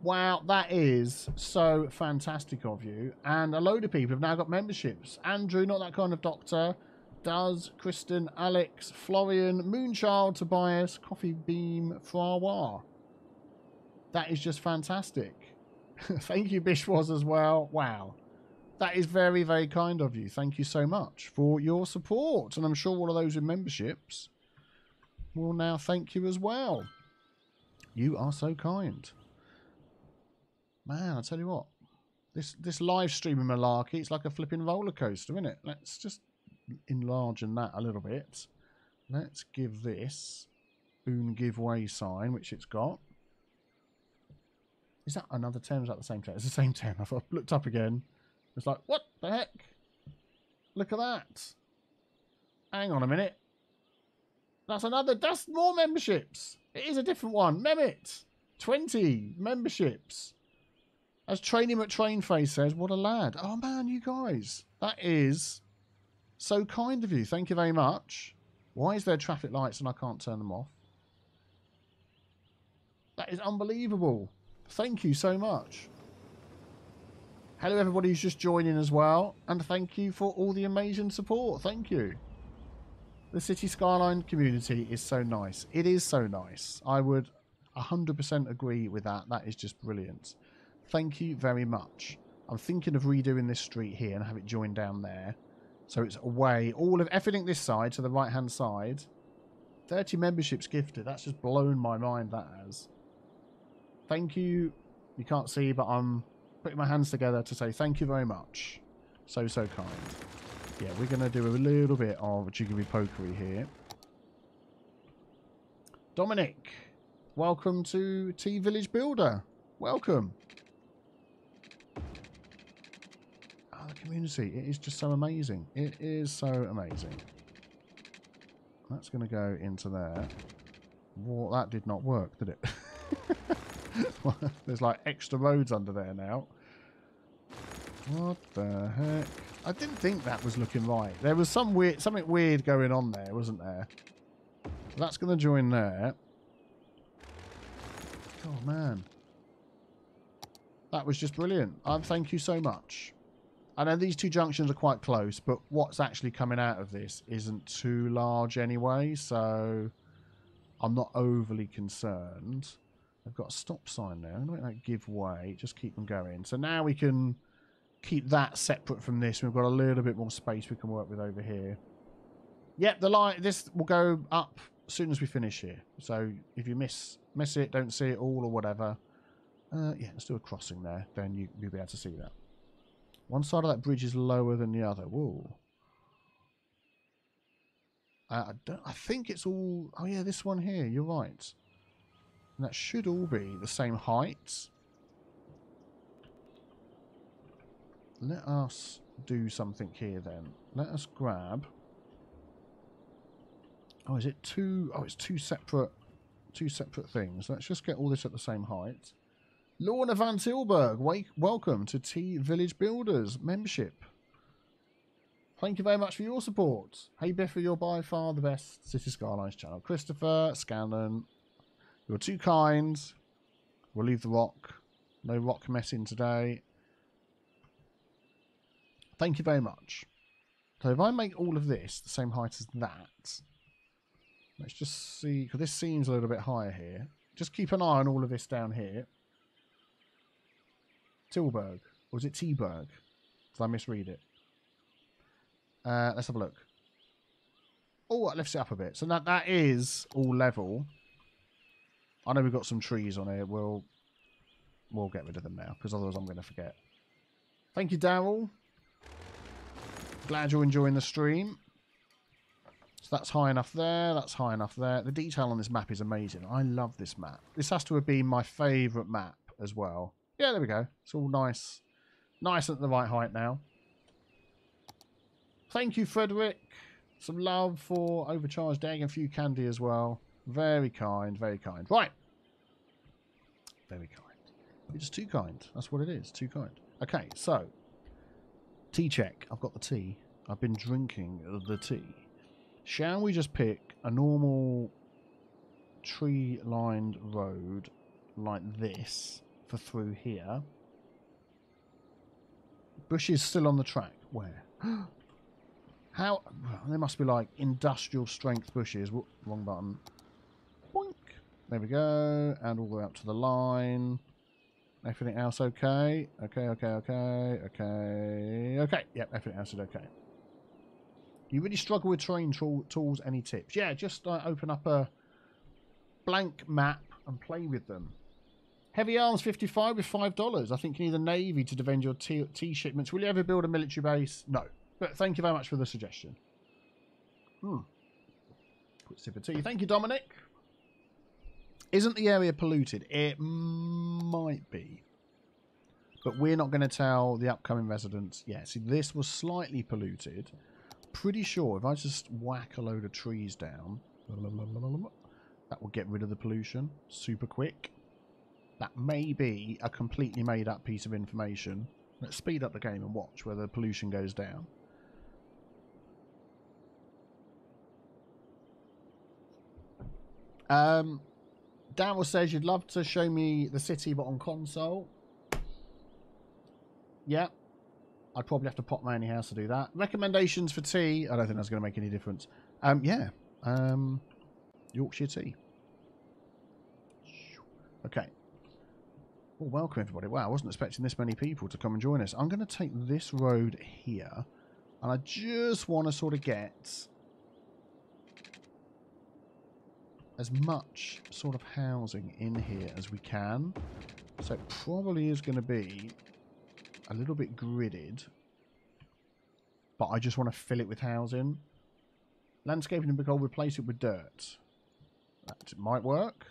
Wow, that is so fantastic of you. And a load of people have now got memberships. Andrew, not that kind of doctor. Does, Kristen, Alex, Florian, Moonchild, Tobias, Coffee Beam, Frawa. That is just fantastic. (laughs) Thank you, Bishwas, as well. Wow. That is very, very kind of you. Thank you so much for your support. And I'm sure all of those with memberships will now thank you as well. You are so kind. Man, I tell you what. This this live streaming malarkey, it's like a flipping roller coaster, isn't it? Let's just enlarge in that a little bit. Let's give this boon giveaway sign, which it's got. Is that another 10? Is that the same 10? It's the same 10. I've looked up again. It's like, what the heck? Look at that. Hang on a minute. That's another, that's more memberships. It is a different one. Mehmet. 20 memberships. As Training McTrainface says, what a lad. Oh man, you guys. That is so kind of you. Thank you very much. Why is there traffic lights and I can't turn them off? That is unbelievable. Thank you so much. Hello everybody who's just joining as well. And thank you for all the amazing support. Thank you. The City Skyline community is so nice. It is so nice. I would 100% agree with that. That is just brilliant. Thank you very much. I'm thinking of redoing this street here and have it joined down there. So it's away. All of everything this side to the right hand side. 30 memberships gifted. That's just blown my mind, that has. Thank you. You can't see, but I'm putting my hands together to say thank you very much. So, so kind. Yeah, we're going to do a little bit of jiggery pokery here. Dominic, welcome to Tea Village Builder. Welcome. Oh, the community. It is just so amazing. It is so amazing. That's going to go into there. Well, that did not work, did it? (laughs) (laughs) There's like extra roads under there now. What the heck? I didn't think that was looking right. There was some weird, something weird going on there, wasn't there? That's going to join there. Oh, man. That was just brilliant. Um, thank you so much. I know these two junctions are quite close, but what's actually coming out of this isn't too large anyway, so I'm not overly concerned. I've got a stop sign there. I'm going to make that give way. Just keep them going. So now we can keep that separate from this. We've got a little bit more space we can work with over here. Yep, the light. This will go up as soon as we finish here. So if you miss miss it, don't see it all or whatever. Uh, yeah, let's do a crossing there. Then you, you'll be able to see that. One side of that bridge is lower than the other. Whoa. Uh, I, don't, I think it's all... Oh, yeah, this one here. You're right. And that should all be the same height. Let us do something here then. Let us grab... Oh, is it two... Oh, it's two separate... Two separate things. Let's just get all this at the same height. Lorna Van Tilburg, wake, welcome to Tea Village Builders membership. Thank you very much for your support. Hey Biffy, you're by far the best City Skylines channel. Christopher, Scanlon, you're too kind. We'll leave the rock. No rock messing today. Thank you very much. So if I make all of this the same height as that, let's just see, because this seems a little bit higher here. Just keep an eye on all of this down here. Tilburg. Or is it T-Berg? Did I misread it? Uh, let's have a look. Oh, that lifts it up a bit. So that, that is all level. I know we've got some trees on here. We'll we'll get rid of them now, because otherwise I'm going to forget. Thank you, Daryl. Glad you're enjoying the stream. So that's high enough there. That's high enough there. The detail on this map is amazing. I love this map. This has to have been my favourite map as well. Yeah, there we go. It's all nice. Nice at the right height now. Thank you, Frederick. Some love for overcharged egg and a few candy as well. Very kind, very kind. Right. Very kind. You're just too kind. That's what it is. Too kind. Okay, so. Tea check. I've got the tea. I've been drinking the tea. Shall we just pick a normal tree-lined road like this for through here? Bushes still on the track. Where? (gasps) How? There must be like industrial strength bushes. Wrong button. There we go. And all the way up to the line. Everything else okay? Okay, okay, okay, okay, okay. Yep, everything else is okay. You really struggle with terrain tools. Any tips? Yeah, just uh, open up a blank map and play with them. Heavy Arms 55 with $5. I think you need a Navy to defend your tea, tea shipments. Will you ever build a military base? No. But thank you very much for the suggestion. Hmm. Quick sip of tea. Thank you, Dominic. Isn't the area polluted? It might be. But we're not going to tell the upcoming residents. Yeah, see, this was slightly polluted. Pretty sure if I just whack a load of trees down, that will get rid of the pollution super quick. That may be a completely made up piece of information. Let's speed up the game and watch whether the pollution goes down. Um, Daryl says you'd love to show me the city, but on console. Yeah. I'd probably have to pop my only house to do that. Recommendations for tea. I don't think that's going to make any difference. Um, yeah. Um, Yorkshire tea. Okay. Well, welcome everybody. Wow, I wasn't expecting this many people to come and join us. I'm going to take this road here. And I just want to sort of get as much sort of housing in here as we can. So it probably is going to be a little bit gridded. But I just want to fill it with housing. Landscaping and I'll replace it with dirt. That might work.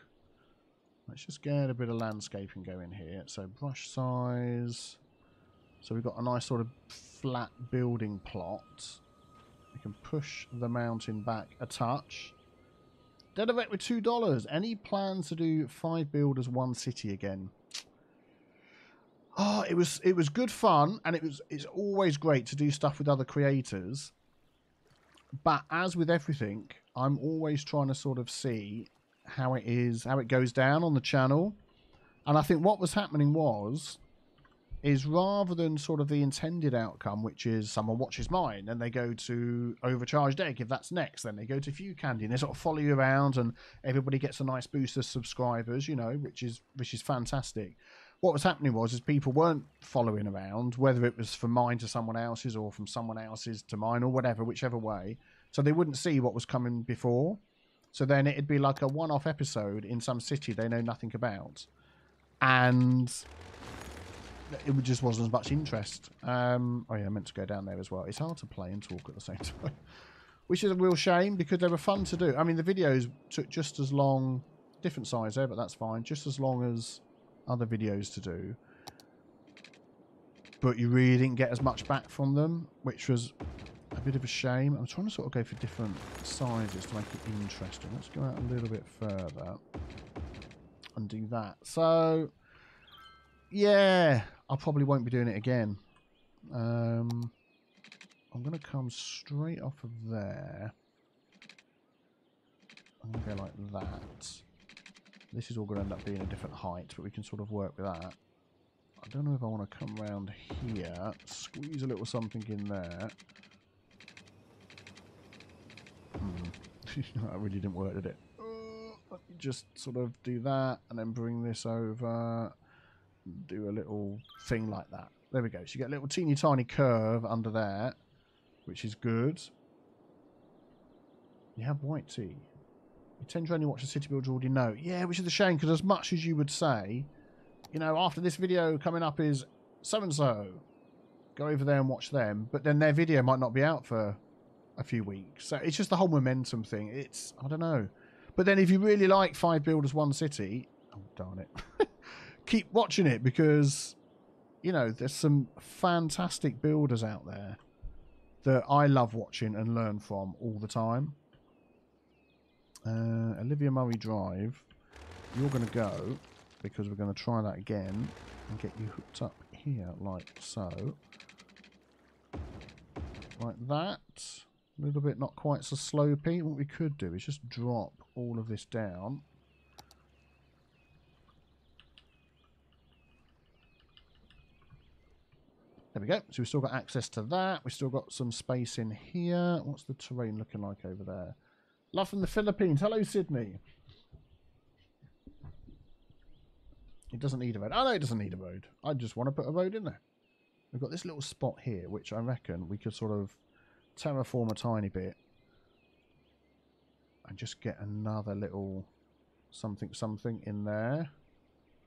Let's just get a bit of landscaping going here. So brush size. So we've got a nice sort of flat building plot. We can push the mountain back a touch. Dedivate with two dollars. Any plans to do five builders, one city again? Oh, it was it was good fun, and it was it's always great to do stuff with other creators. But as with everything, I'm always trying to sort of see how it is, how it goes down on the channel. And I think what was happening was is rather than sort of the intended outcome, which is someone watches mine and they go to Overcharged Egg if that's next, then they go to few Candy and they sort of follow you around and everybody gets a nice boost of subscribers, you know, which is which is fantastic. What was happening was is people weren't following around, whether it was from mine to someone else's or from someone else's to mine or whatever, whichever way. So they wouldn't see what was coming before. So then it'd be like a one-off episode in some city they know nothing about. And it just wasn't as much interest. Um, oh yeah, I meant to go down there as well. It's hard to play and talk at the same (laughs) time, which is a real shame because they were fun to do. I mean, the videos took just as long, different size there, but that's fine, just as long as other videos to do. But you really didn't get as much back from them, which was a bit of a shame. I'm trying to sort of go for different sizes to make it interesting. Let's go out a little bit further and do that. So, yeah, I probably won't be doing it again. Um, I'm going to come straight off of there. I'm going to go like that. This is all going to end up being a different height, but we can sort of work with that. I don't know if I want to come around here, squeeze a little something in there. Hmm. (laughs) that really didn't work, did it? Uh, just sort of do that, and then bring this over do a little thing like that. There we go. So you get a little teeny tiny curve under there, which is good. You have white tea. You tend to only watch the city builds you already know. Yeah, which is a shame because as much as you would say, you know, after this video coming up is so-and-so, go over there and watch them. But then their video might not be out for a few weeks. So it's just the whole momentum thing. It's, I don't know. But then if you really like Five Builders, One City, oh, darn it. (laughs) keep watching it because you know there's some fantastic builders out there that I love watching and learn from all the time. Uh, Olivia Murray Drive, you're going to go because we're going to try that again and get you hooked up here like so. Like that. A little bit not quite so slopey. What we could do is just drop all of this down There we go. So we've still got access to that. We've still got some space in here. What's the terrain looking like over there? Love from the Philippines. Hello, Sydney. It doesn't need a road. Oh, no, it doesn't need a road. I just want to put a road in there. We've got this little spot here, which I reckon we could sort of terraform a tiny bit. And just get another little something something in there.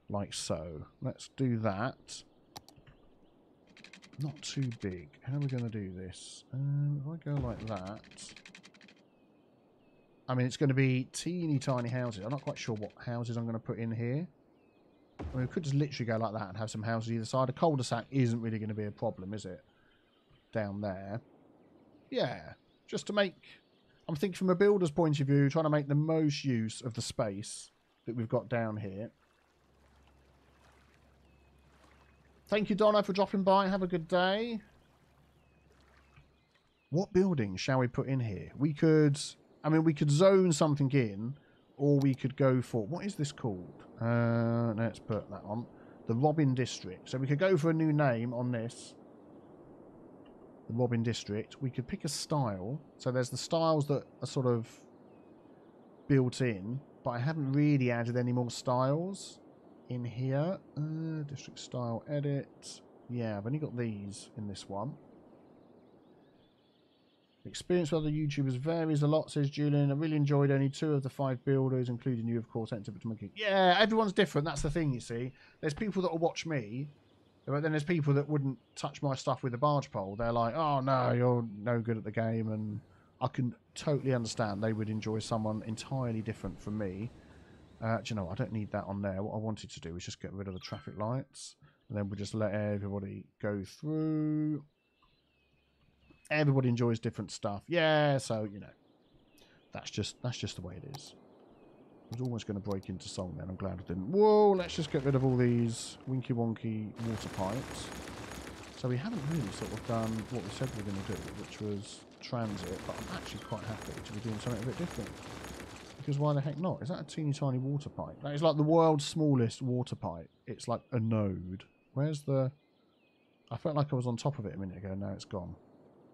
Like so. Let's do that not too big. How are we going to do this? Um, if I go like that, I mean, it's going to be teeny tiny houses. I'm not quite sure what houses I'm going to put in here. I mean, we could just literally go like that and have some houses either side. A cul-de-sac isn't really going to be a problem, is it? Down there. Yeah, just to make... I'm thinking from a builder's point of view, trying to make the most use of the space that we've got down here. Thank you, Donna, for dropping by. Have a good day. What building shall we put in here? We could... I mean, we could zone something in, or we could go for... What is this called? Uh, let's put that on. The Robin District. So we could go for a new name on this. The Robin District. We could pick a style. So there's the styles that are sort of built in, but I haven't really added any more styles in here. Uh, district style edit. Yeah, I've only got these in this one. Experience with other YouTubers varies a lot, says Julian. I really enjoyed only two of the five builders, including you, of course, Enter Monkey. Yeah, everyone's different. That's the thing, you see. There's people that will watch me, but then there's people that wouldn't touch my stuff with a barge pole. They're like, oh, no, you're no good at the game. And I can totally understand they would enjoy someone entirely different from me. Uh, do you know, I don't need that on there. What I wanted to do was just get rid of the traffic lights. And then we'll just let everybody go through everybody enjoys different stuff. Yeah, so you know, that's just that's just the way it is. I was almost going to break into song then. I'm glad I didn't. Whoa, let's just get rid of all these winky wonky water pipes. So we haven't really sort of done what we said we were going to do, which was transit, but I'm actually quite happy to be doing something a bit different. Because why the heck not? Is that a teeny tiny water pipe? That is like the world's smallest water pipe. It's like a node. Where's the... I felt like I was on top of it a minute ago. Now it's gone.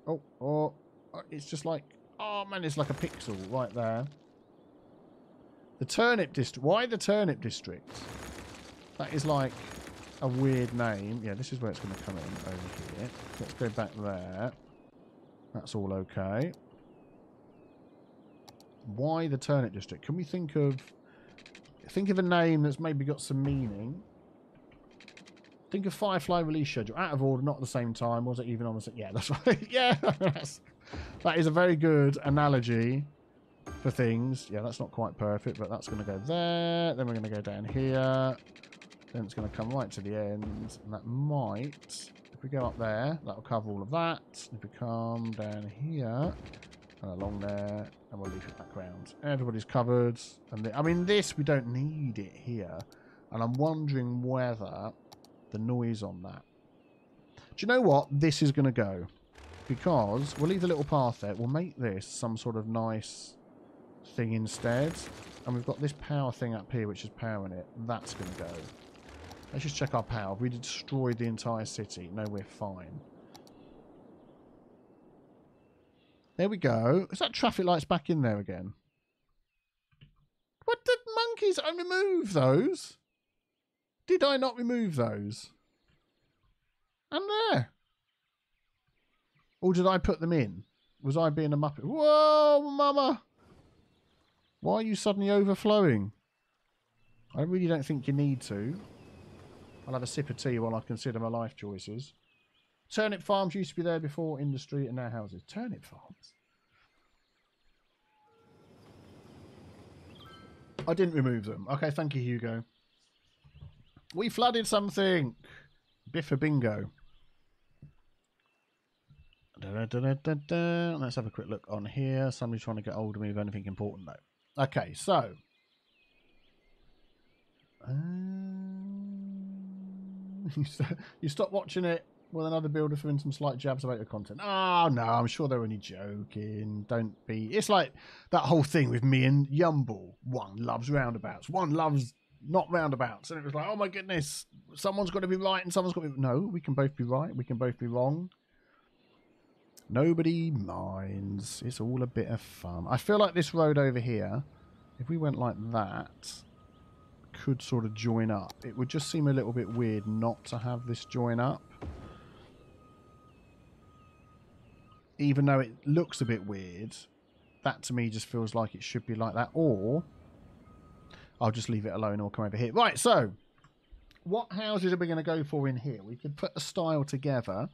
Oh, oh, oh it's just like, oh man, it's like a pixel right there. The turnip district. Why the turnip district? That is like a weird name. Yeah, this is where it's going to come in over here. Let's go back there. That's all okay. Why the turnip district? Can we think of think of a name that's maybe got some meaning? Think of Firefly release schedule. Out of order, not at the same time. Was it even on the same? Yeah, that's (laughs) right. yeah, that's, that is a very good analogy for things. Yeah, that's not quite perfect, but that's going to go there. Then we're going to go down here. Then it's going to come right to the end. And that might, if we go up there, that'll cover all of that. If we come down here along there, and we'll leave it background. Everybody's covered. And I mean, this, we don't need it here. And I'm wondering whether the noise on that. Do you know what? This is going to go. Because we'll leave the little path there. We'll make this some sort of nice thing instead. And we've got this power thing up here, which is powering it. That's going to go. Let's just check our power. We destroyed the entire city. No, we're fine. There we go. Is that traffic lights back in there again? What did monkeys? I remove those. Did I not remove those? And there. Or did I put them in? Was I being a muppet? Whoa, mama! Why are you suddenly overflowing? I really don't think you need to. I'll have a sip of tea while I consider my life choices. Turnip farms used to be there before industry and now houses. Turnip farms? I didn't remove them. Okay, thank you, Hugo. We flooded something. Biffa bingo. Da, da, da, Let's have a quick look on here. Somebody's trying to get hold of me of anything important though. Okay, so. Um, (laughs) you stop watching it with another builder throwing some slight jabs about your content. Oh no, I'm sure they're only joking. Don't be. It's like that whole thing with me and Yumble. One loves roundabouts. One loves not roundabouts. And it was like, oh my goodness, someone's got to be right and someone's got to be. No, we can both be right. We can both be wrong. Nobody minds. It's all a bit of fun. I feel like this road over here, if we went like that, could sort of join up. It would just seem a little bit weird not to have this join up. Even though it looks a bit weird, that to me just feels like it should be like that. Or I'll just leave it alone or come over here. Right, so what houses are we going to go for in here? We could put a style together.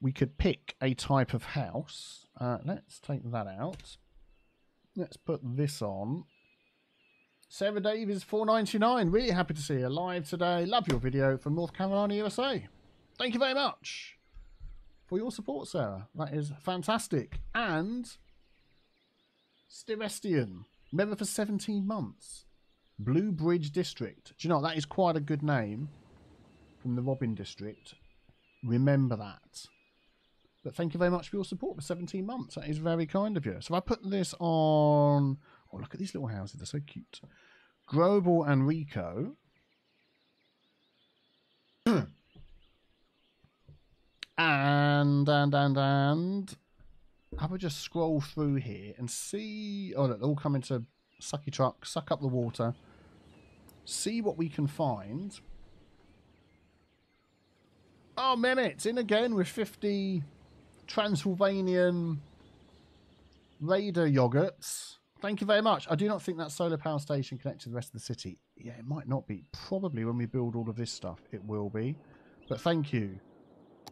We could pick a type of house. Uh, let's take that out. Let's put this on. Sarah Davies, four ninety nine. Really happy to see you live today. Love your video from North Carolina, USA. Thank you very much for your support, Sarah. That is fantastic. And Stivestian, member for 17 months. Blue Bridge District. Do you know that is quite a good name from the Robin District. Remember that. But thank you very much for your support for 17 months. That is very kind of you. So I put this on. Oh, look at these little houses. They're so cute. Global and Rico. (clears throat) and, and, and, and. I would just scroll through here and see. Oh, look, they're all coming to sucky truck, suck up the water. See what we can find. Oh, Mehmet, in again with 50 Transylvanian Raider yogurts. Thank you very much. I do not think that solar power station connected to the rest of the city. Yeah, it might not be. Probably when we build all of this stuff, it will be. But thank you,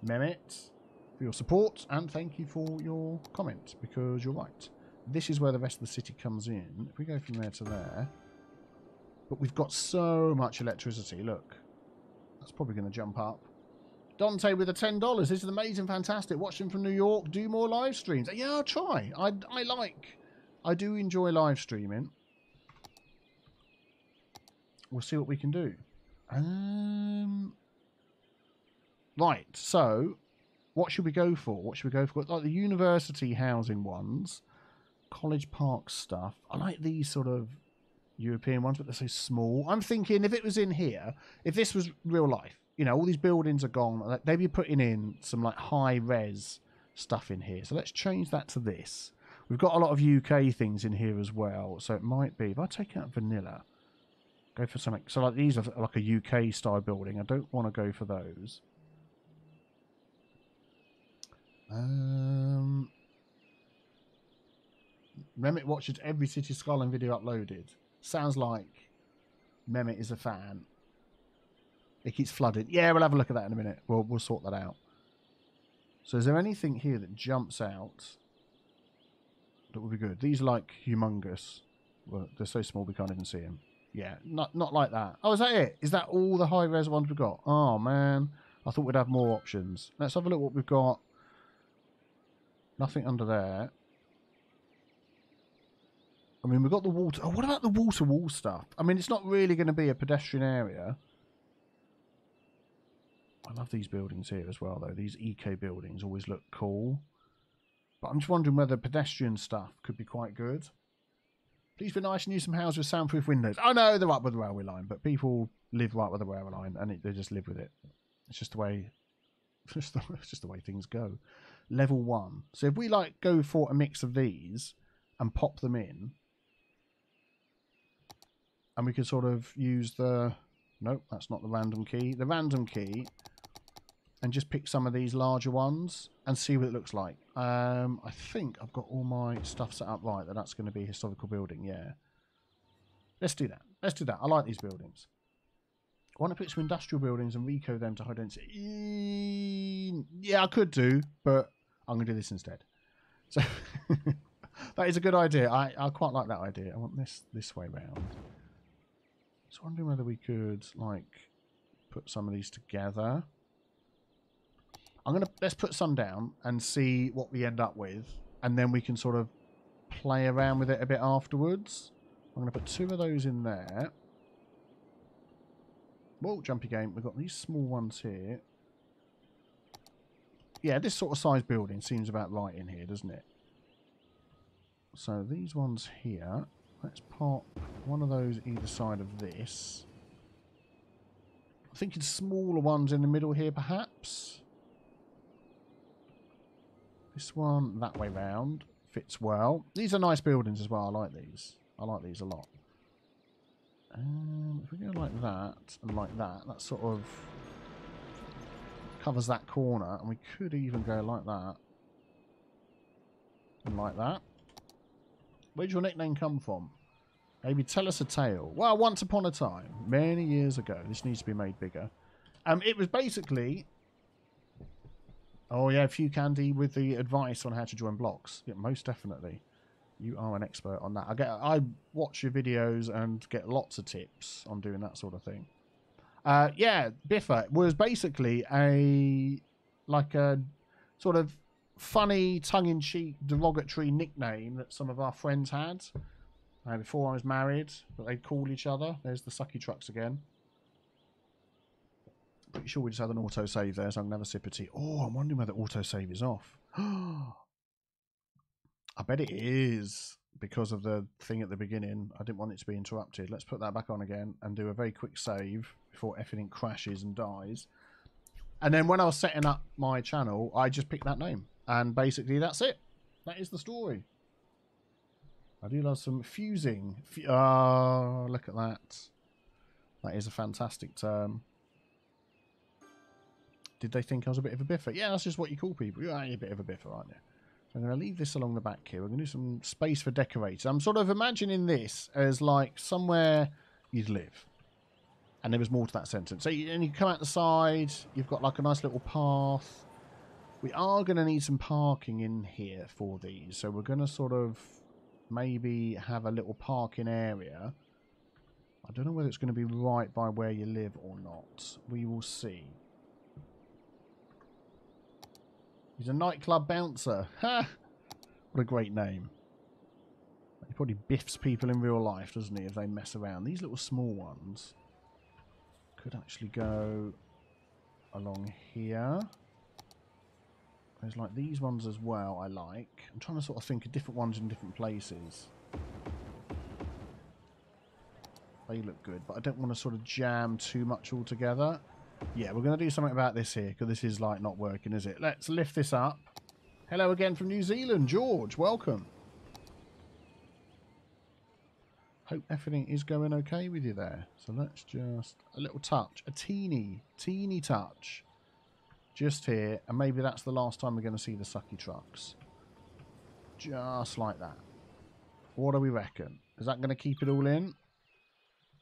Mehmet, for your support, and thank you for your comment, because you're right. This is where the rest of the city comes in. If we go from there to there... But we've got so much electricity. Look, that's probably going to jump up. Dante with the $10. This is amazing, fantastic. Watching from New York. Do more live streams. Yeah, I'll try. I, I like... I do enjoy live streaming. We'll see what we can do. Um, right, so what should we go for? What should we go for? Like the university housing ones, college park stuff. I like these sort of European ones, but they're so small. I'm thinking if it was in here, if this was real life, you know, all these buildings are gone. Maybe putting in some like high res stuff in here. So let's change that to this. We've got a lot of UK things in here as well. So it might be, if I take out vanilla, go for something. So like these are like a UK style building. I don't want to go for those. Um, Mehmet watches every City Skylines video uploaded. Sounds like Mehmet is a fan. It keeps flooding. Yeah, we'll have a look at that in a minute. We'll we'll sort that out. So is there anything here that jumps out that would be good? These are like humongous. Well, they're so small we can't even see them. Yeah, not not like that. Oh, is that it? Is that all the high res ones we've got? Oh man, I thought we'd have more options. Let's have a look what we've got. Nothing under there. I mean, we've got the water. Oh, what about the water wall stuff? I mean, it's not really going to be a pedestrian area. I love these buildings here as well, though. These eco buildings always look cool. But I'm just wondering whether pedestrian stuff could be quite good. Please be nice and use some houses with soundproof windows. Oh know they're up with the railway line, but people live right with the railway line and it, they just live with it. It's just the way, (laughs) just the, it's just the way things go. Level one. So if we like go for a mix of these and pop them in, and we could sort of use the nope, that's not the random key. The random key and just pick some of these larger ones and see what it looks like. Um, I think I've got all my stuff set up right that that's going to be a historical building, yeah. Let's do that. Let's do that. I like these buildings. I want to put some industrial buildings and reco them to high density. Yeah, I could do, but I'm going to do this instead. So (laughs) that is a good idea. I, I quite like that idea. I want this this way round. Just wondering whether we could, like, put some of these together. I'm gonna let's put some down and see what we end up with, and then we can sort of play around with it a bit afterwards. I'm gonna put two of those in there. Whoa, jumpy game. We've got these small ones here. Yeah, this sort of size building seems about right in here, doesn't it? So these ones here, let's pop one of those either side of this. I'm thinking smaller ones in the middle here, perhaps. This one that way round fits well. These are nice buildings as well. I like these. I like these a lot. Um, if we go like that and like that, that sort of covers that corner. And we could even go like that and like that. Where'd your nickname come from? Maybe tell us a tale. Well, once upon a time, many years ago, this needs to be made bigger. Um, it was basically Oh yeah, a few candy with the advice on how to join blocks. Yeah, most definitely. You are an expert on that. I get I watch your videos and get lots of tips on doing that sort of thing. Uh, yeah, Biffa was basically a like a sort of funny, tongue-in-cheek, derogatory nickname that some of our friends had uh, before I was married. That they'd call each other. There's the sucky trucks again. Pretty sure we just had an autosave there, so I'm going to have sip of tea. Oh, I'm wondering whether autosave is off. (gasps) I bet it is because of the thing at the beginning. I didn't want it to be interrupted. Let's put that back on again and do a very quick save before everything crashes and dies. And then when I was setting up my channel, I just picked that name. And basically that's it. That is the story. I do love some fusing. Oh, look at that. That is a fantastic term. Did they think I was a bit of a biffer? Yeah, that's just what you call people. You're a bit of a biffer, aren't you? So I'm going to leave this along the back here. We're going to do some space for decorators. I'm sort of imagining this as like somewhere you'd live. And there was more to that sentence. So you, and you come out the side, you've got like a nice little path. We are going to need some parking in here for these. So we're going to sort of maybe have a little parking area. I don't know whether it's going to be right by where you live or not. We will see. He's a nightclub bouncer. (laughs) Ha! What a great name. He probably biffs people in real life, doesn't he, if they mess around. These little small ones could actually go along here. There's like these ones as well I like. I'm trying to sort of think of different ones in different places. They look good, but I don't want to sort of jam too much all together. Yeah, we're going to do something about this here, because this is, like, not working, is it? Let's lift this up. Hello again from New Zealand, George. Welcome. Hope everything is going okay with you there. So let's just... A little touch. A teeny, teeny touch. Just here. And maybe that's the last time we're going to see the sucky trucks. Just like that. What do we reckon? Is that going to keep it all in?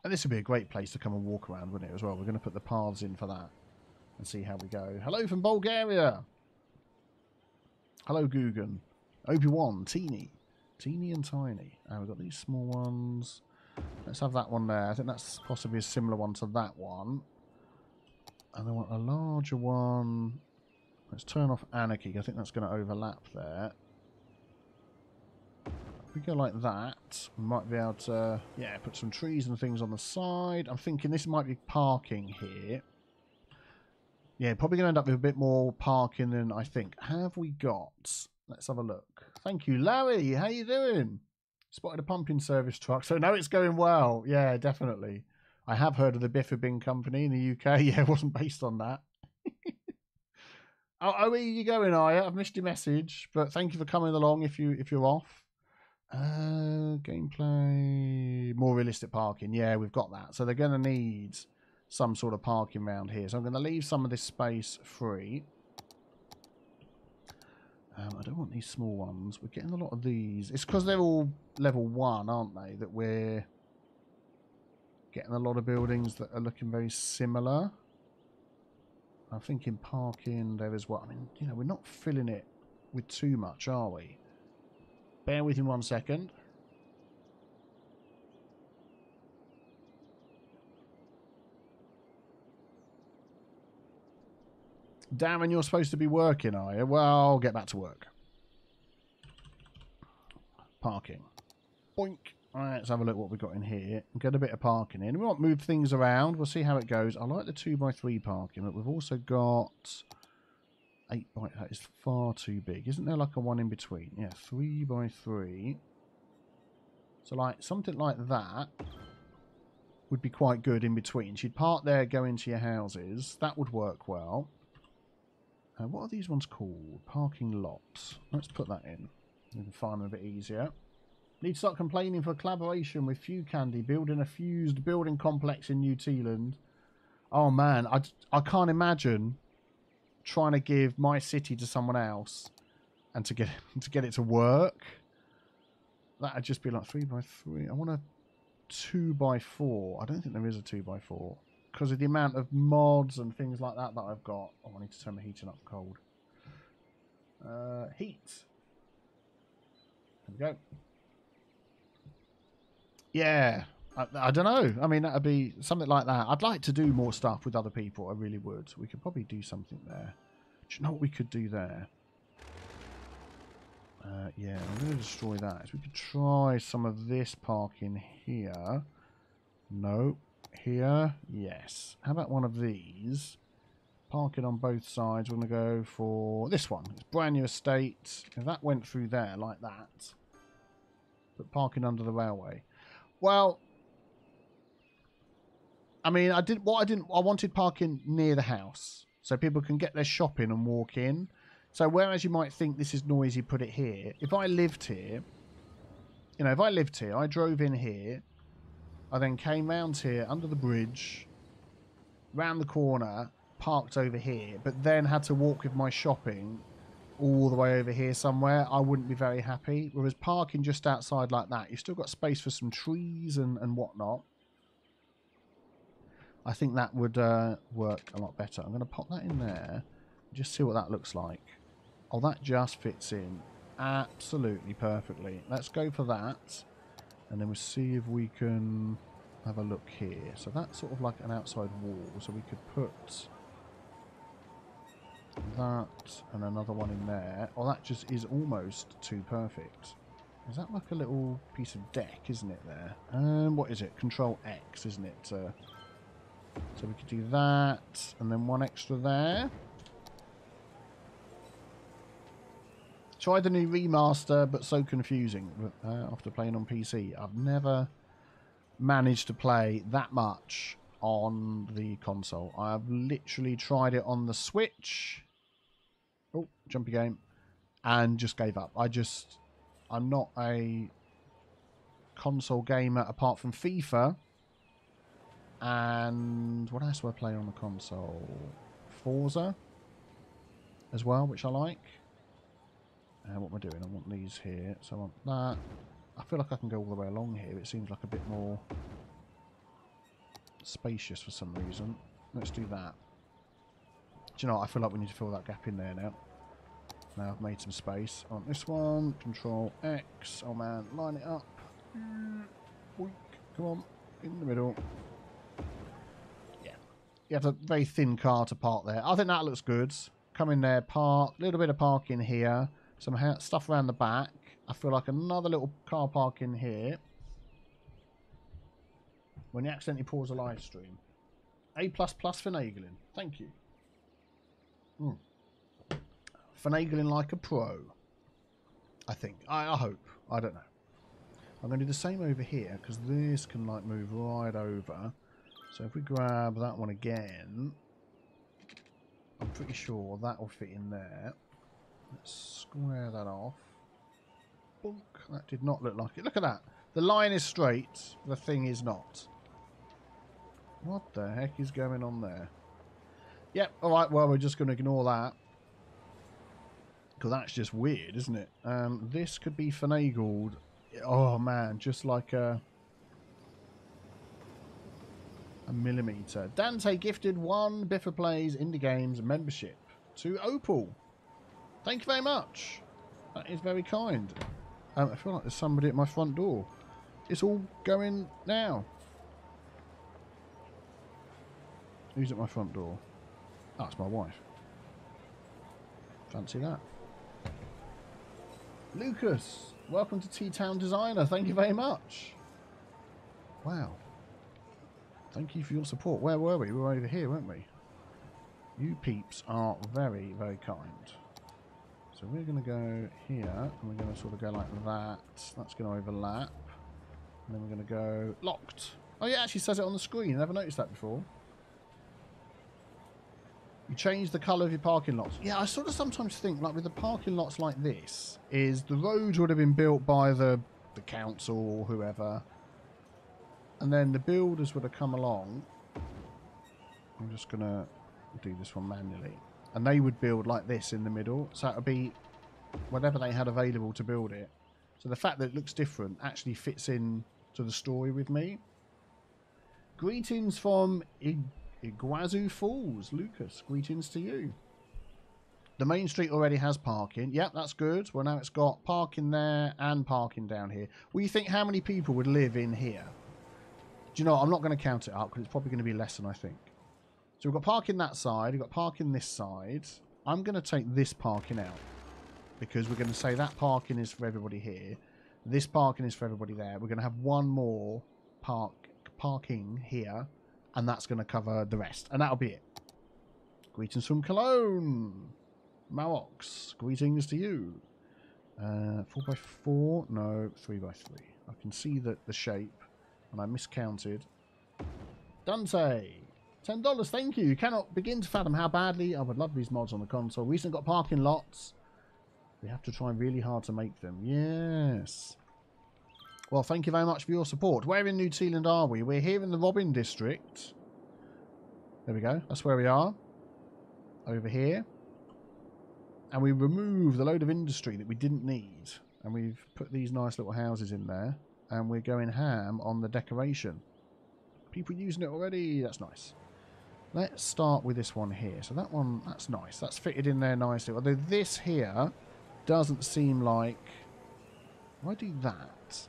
And this would be a great place to come and walk around, wouldn't it, as well? We're going to put the paths in for that and see how we go. Hello from Bulgaria. Hello, Guggen. Obi-Wan, Teeny. Teeny and Tiny. Oh, we've got these small ones. Let's have that one there. I think that's possibly a similar one to that one. And I want a larger one. Let's turn off Anarchy. I think that's going to overlap there If we go like that, we might be able to, yeah, put some trees and things on the side. I'm thinking this might be parking here. Yeah, probably going to end up with a bit more parking than I think. Have we got? Let's have a look. Thank you, Larry. How you doing? Spotted a pumping service truck. So now it's going well. Yeah, definitely. I have heard of the Biffa Bin Company in the UK. (laughs) Yeah, it wasn't based on that. oh, oh, where are you going, Aya? I've missed your message, but thank you for coming along if you if you're off. Uh, gameplay, more realistic parking. Yeah, we've got that. So they're going to need some sort of parking around here. So I'm going to leave some of this space free. Um, I don't want these small ones. We're getting a lot of these. It's because they're all level one, aren't they? That we're getting a lot of buildings that are looking very similar. I'm thinking parking there is well. I mean, you know, we're not filling it with too much, are we? Bear with me one second. Darren, you're supposed to be working, are you? Well, get back to work. Parking. Boink. Alright, let's have a look what we've got in here. Get a bit of parking in. We won't move things around. We'll see how it goes. I like the 2x3 parking, but we've also got 8 by that is far too big. Isn't there like a one in between? Yeah, 3 by 3. So like something like that would be quite good in between. She'd park there, go into your houses. That would work well. Uh, what are these ones called? Parking lots. Let's put that in. We can find them a bit easier. Need to start complaining for collaboration with Few Candy, building a fused building complex in New Tealand. Oh man, I, I can't imagine trying to give my city to someone else and to get (laughs) to get it to work. That'd just be like three by three. I want a two by four. I don't think there is a two by four because of the amount of mods and things like that that I've got. Oh, I need to turn my heating up cold. Uh, heat. There we go. Yeah, I, I don't know. I mean, that'd be something like that. I'd like to do more stuff with other people. I really would. We could probably do something there. Do you know what we could do there? Uh, yeah, I'm going to destroy that. So we could try some of this parking here. No. Here? Yes. How about one of these? Parking on both sides. We're going to go for this one. It's brand new estate. If that went through there like that. But parking under the railway. Well, I mean, I did what I didn't. I wanted parking near the house so people can get their shopping and walk in. So whereas you might think this is noisy, put it here. If I lived here, you know, if I lived here, I drove in here, I then came round here under the bridge, round the corner, parked over here, but then had to walk with my shopping all the way over here somewhere, I wouldn't be very happy. Whereas parking just outside like that, you've still got space for some trees and, and whatnot. I think that would uh, work a lot better. I'm going to pop that in there. Just see what that looks like. Oh, that just fits in absolutely perfectly. Let's go for that. And then we'll see if we can have a look here. So that's sort of like an outside wall. So we could put that and another one in there. Oh, that just is almost too perfect. Is that like a little piece of deck, isn't it, there? Um, what is it? Control X, isn't it? Uh, so we could do that, and then one extra there. Try the new remaster, but so confusing uh, after playing on PC. I've never managed to play that much on the console. I've literally tried it on the Switch. Oh, jumpy game. And just gave up. I just... I'm not a console gamer apart from FIFA and what else do I play on the console? Forza as well, which I like. And what am I doing? I want these here. So I want that. I feel like I can go all the way along here. It seems like a bit more spacious for some reason. Let's do that. Do you know what? I feel like we need to fill that gap in there now. Now I've made some space. On this one, Control X. Oh man, line it up. Mm. Come on, in the middle Yeah. you have a very thin car to park there. I think that looks good. Come in there, park. A little bit of parking here. Some stuff around the back. I feel like another little car park in here. When you accidentally pause a live stream. A++ plus plus for finagling. Thank you. Mm. Finagling like a pro. I think. I, I hope. I don't know. I'm going to do the same over here because this can like move right over. So if we grab that one again, I'm pretty sure that will fit in there. Let's square that off. Bonk. That did not look like it. Look at that. The line is straight. The thing is not. What the heck is going on there? Yep. All right. Well, we're just going to ignore that. Because that's just weird, isn't it? Um, this could be finagled. Oh, man. Just like a a millimeter. Dante gifted one Biffa Plays Indie Games membership to Opal. Thank you very much. That is very kind. Um, I feel like there's somebody at my front door. It's all going now. Who's at my front door? Oh, my wife. Fancy that. Lucas, welcome to Tea Town Designer. Thank you very much. Wow. Thank you for your support. Where were we? We were over here, weren't we? You peeps are very, very kind. So we're going to go here, and we're going to sort of go like that. That's going to overlap. And then we're going to go locked. Oh, yeah, it actually says it on the screen. I never noticed that before. You change the colour of your parking lots. Yeah, I sort of sometimes think, like with the parking lots like this, is the roads would have been built by the, the council or whoever and then the builders would have come along. I'm just going to do this one manually. And they would build like this in the middle. So it would be whatever they had available to build it. So the fact that it looks different actually fits in to the story with me. Greetings from Iguazu Falls, Lucas. Greetings to you. The main street already has parking. Yep, that's good. Well, now it's got parking there and parking down here. Well, you think how many people would live in here? Do you know? I'm not going to count it up because it's probably going to be less than I think. So we've got parking that side. We've got parking this side. I'm going to take this parking out because we're going to say that parking is for everybody here. This parking is for everybody there. We're going to have one more park parking here, and that's going to cover the rest. And that'll be it. Greetings from Cologne. Marox, greetings to you. Uh, 4x4? No, 3x3. I can see that the shape, and I miscounted. Dante, $10, thank you. You cannot begin to fathom how badly I would love these mods on the console. We recently got parking lots. We have to try really hard to make them. Yes. Well, thank you very much for your support. Where in New Tealand are we? We're here in the Robin District. There we go. That's where we are. Over here. And we removed the load of industry that we didn't need. And we've put these nice little houses in there. And we're going ham on the decoration. People using it already. That's nice. Let's start with this one here. So that one, that's nice. That's fitted in there nicely. Although this here doesn't seem like... Why do that?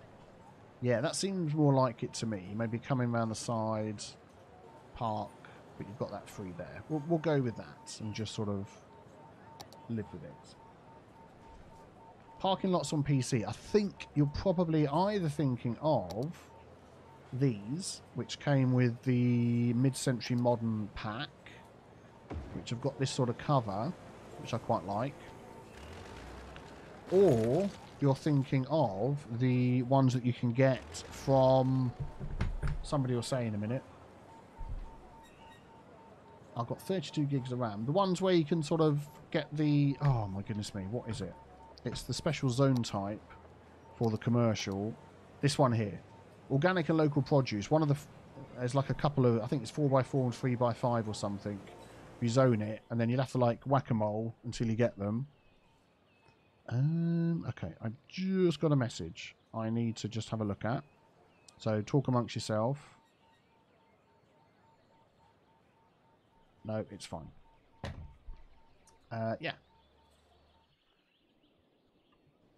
Yeah, that seems more like it to me. Maybe coming around the side, park, but you've got that free there. We'll, we'll go with that and just sort of live with it. Parking lots on PC. I think you're probably either thinking of these, which came with the mid-century modern pack, which have got this sort of cover, which I quite like. Or you're thinking of the ones that you can get from somebody will say in a minute. I've got 32 gigs of RAM. The ones where you can sort of get the... Oh, my goodness me. What is it? It's the special zone type for the commercial. This one here. Organic and local produce. One of the... There's like a couple of... I think it's 4x4 and 3x5 or something. You zone it, and then you'll have to like whack-a-mole until you get them. Um, okay, I've just got a message I need to just have a look at. So talk amongst yourself. No, it's fine. Uh, yeah.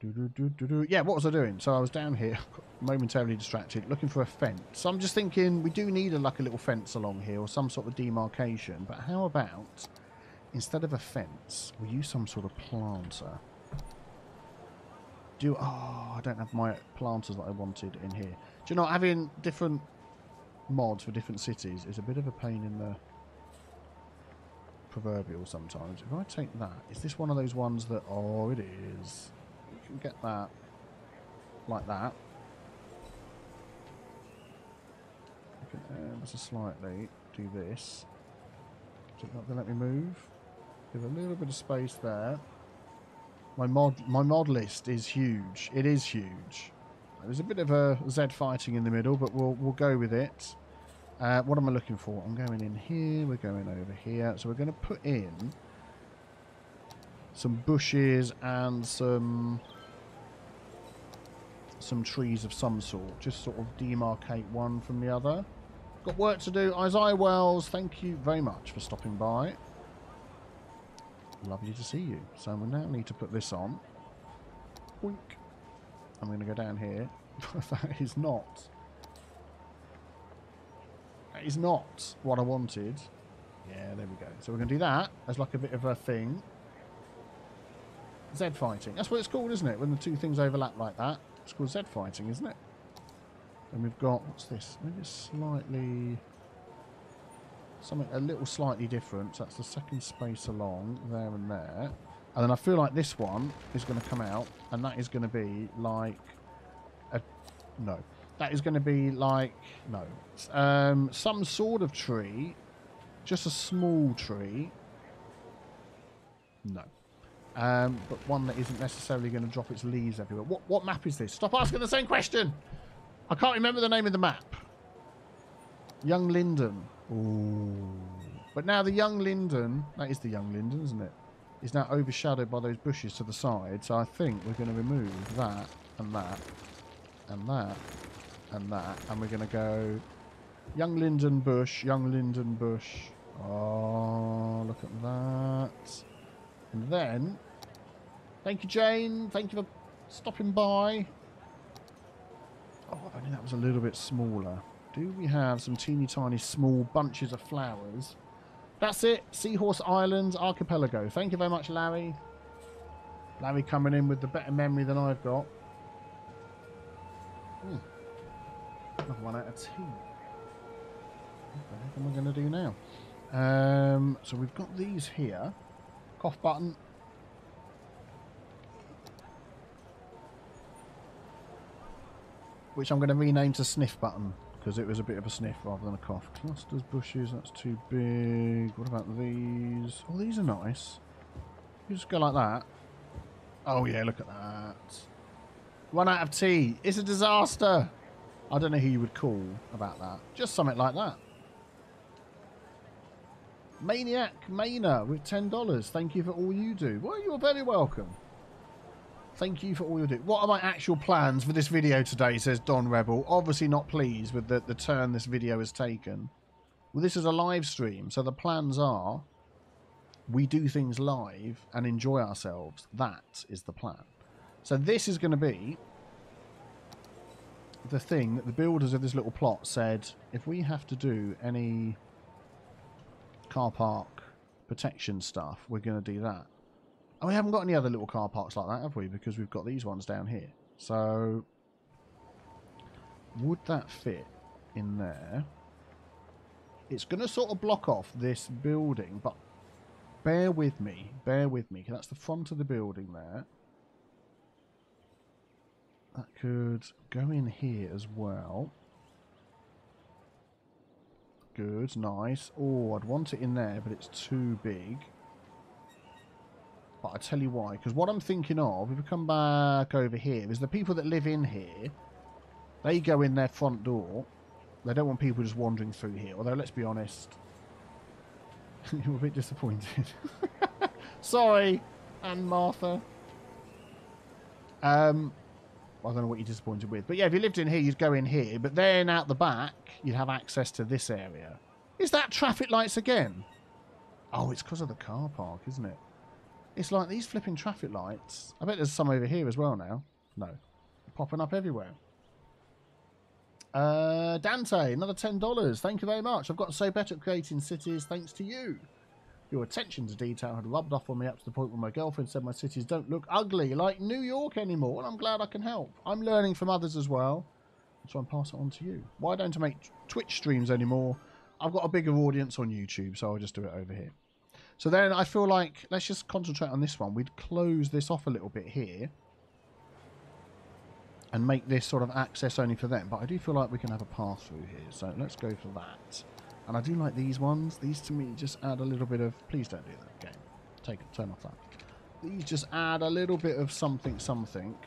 Do, do, do. Yeah, what was I doing? So I was down here, (laughs) momentarily distracted, looking for a fence. So I'm just thinking we do need a, like a little fence along here or some sort of demarcation. But how about, instead of a fence, we use some sort of planter? Do Oh, I don't have my planters that I wanted in here. Do you know, having different mods for different cities is a bit of a pain in the proverbial sometimes. If I take that, is this one of those ones that... Oh, it is. Get that like that. I can so slightly do this. Not let me move? Give a little bit of space there. My mod my mod list is huge. It is huge. There's a bit of a Z fighting in the middle, but we'll we'll go with it. Uh, what am I looking for? I'm going in here. We're going over here. So we're going to put in some bushes and some some trees of some sort. Just sort of demarcate one from the other. Got work to do. Isaiah Wells, thank you very much for stopping by. Lovely to see you. So we now need to put this on. Boink. I'm going to go down here. (laughs) that is not... That is not what I wanted. Yeah, there we go. So we're going to do that as like a bit of a thing. Z fighting. That's what it's called, isn't it? When the two things overlap like that. It's called Z fighting, isn't it? And we've got... What's this? Maybe slightly... Something a little slightly different. So that's the second space along there and there. And then I feel like this one is going to come out. And that is going to be like... A, no. That is going to be like... No. Um, some sort of tree. Just a small tree. No. Um, but one that isn't necessarily going to drop its leaves everywhere. What, what map is this? Stop asking the same question! I can't remember the name of the map. Young Linden. Ooh. But now the young linden, that is the young linden, isn't it? Is now overshadowed by those bushes to the side. So I think we're going to remove that and that and that and that. And we're going to go young linden bush, young linden bush. Oh, look at that. And then, thank you, Jane. Thank you for stopping by. Oh, if only that was a little bit smaller. Do we have some teeny tiny small bunches of flowers? That's it. Seahorse Islands Archipelago. Thank you very much, Larry. Larry coming in with the better memory than I've got. Hmm. Another one out of two. What the heck am I going to do now? Um, so we've got these here. Cough button. Which I'm going to rename to sniff button because it was a bit of a sniff rather than a cough. Clusters, bushes, that's too big. What about these? Oh, these are nice. You just go like that. Oh yeah, look at that. Run out of tea. It's a disaster. I don't know who you would call about that. Just something like that. Maniac Mana with $10. Thank you for all you do. Well, you're very welcome. Thank you for all you do. What are my actual plans for this video today, says Don Rebel. Obviously not pleased with the, the turn this video has taken. Well, this is a live stream, so the plans are we do things live and enjoy ourselves. That is the plan. So this is going to be the thing that the builders of this little plot said, if we have to do any car park protection stuff, we're going to do that. And we haven't got any other little car parks like that, have we? Because we've got these ones down here. So, would that fit in there? It's going to sort of block off this building, but bear with me. Bear with me. That's the front of the building there. That could go in here as well. Good, nice. Oh, I'd want it in there, but it's too big. But I tell you why, because what I'm thinking of, if we come back over here, is the people that live in here, they go in their front door. They don't want people just wandering through here. Although, let's be honest, (laughs) you're a bit disappointed. (laughs) Sorry, Anne Martha. Um, I don't know what you're disappointed with. But yeah, if you lived in here, you'd go in here. But then out the back, you'd have access to this area. Is that traffic lights again? Oh, it's because of the car park, isn't it? It's like these flipping traffic lights. I bet there's some over here as well now. No. Popping up everywhere. Uh, Dante, another $10. Thank you very much. I've gotten so better at creating cities thanks to you. Your attention to detail had rubbed off on me up to the point where my girlfriend said my cities don't look ugly like New York anymore, and I'm glad I can help. I'm learning from others as well, so I'm pass it on to you. Why don't I make Twitch streams anymore? I've got a bigger audience on YouTube, so I'll just do it over here. So then I feel like, let's just concentrate on this one. We'd close this off a little bit here. And make this sort of access only for them. But I do feel like we can have a pass through here. So let's go for that. And I do like these ones. These to me just add a little bit of... Please don't do that game. Take. Turn off that. These just add a little bit of something something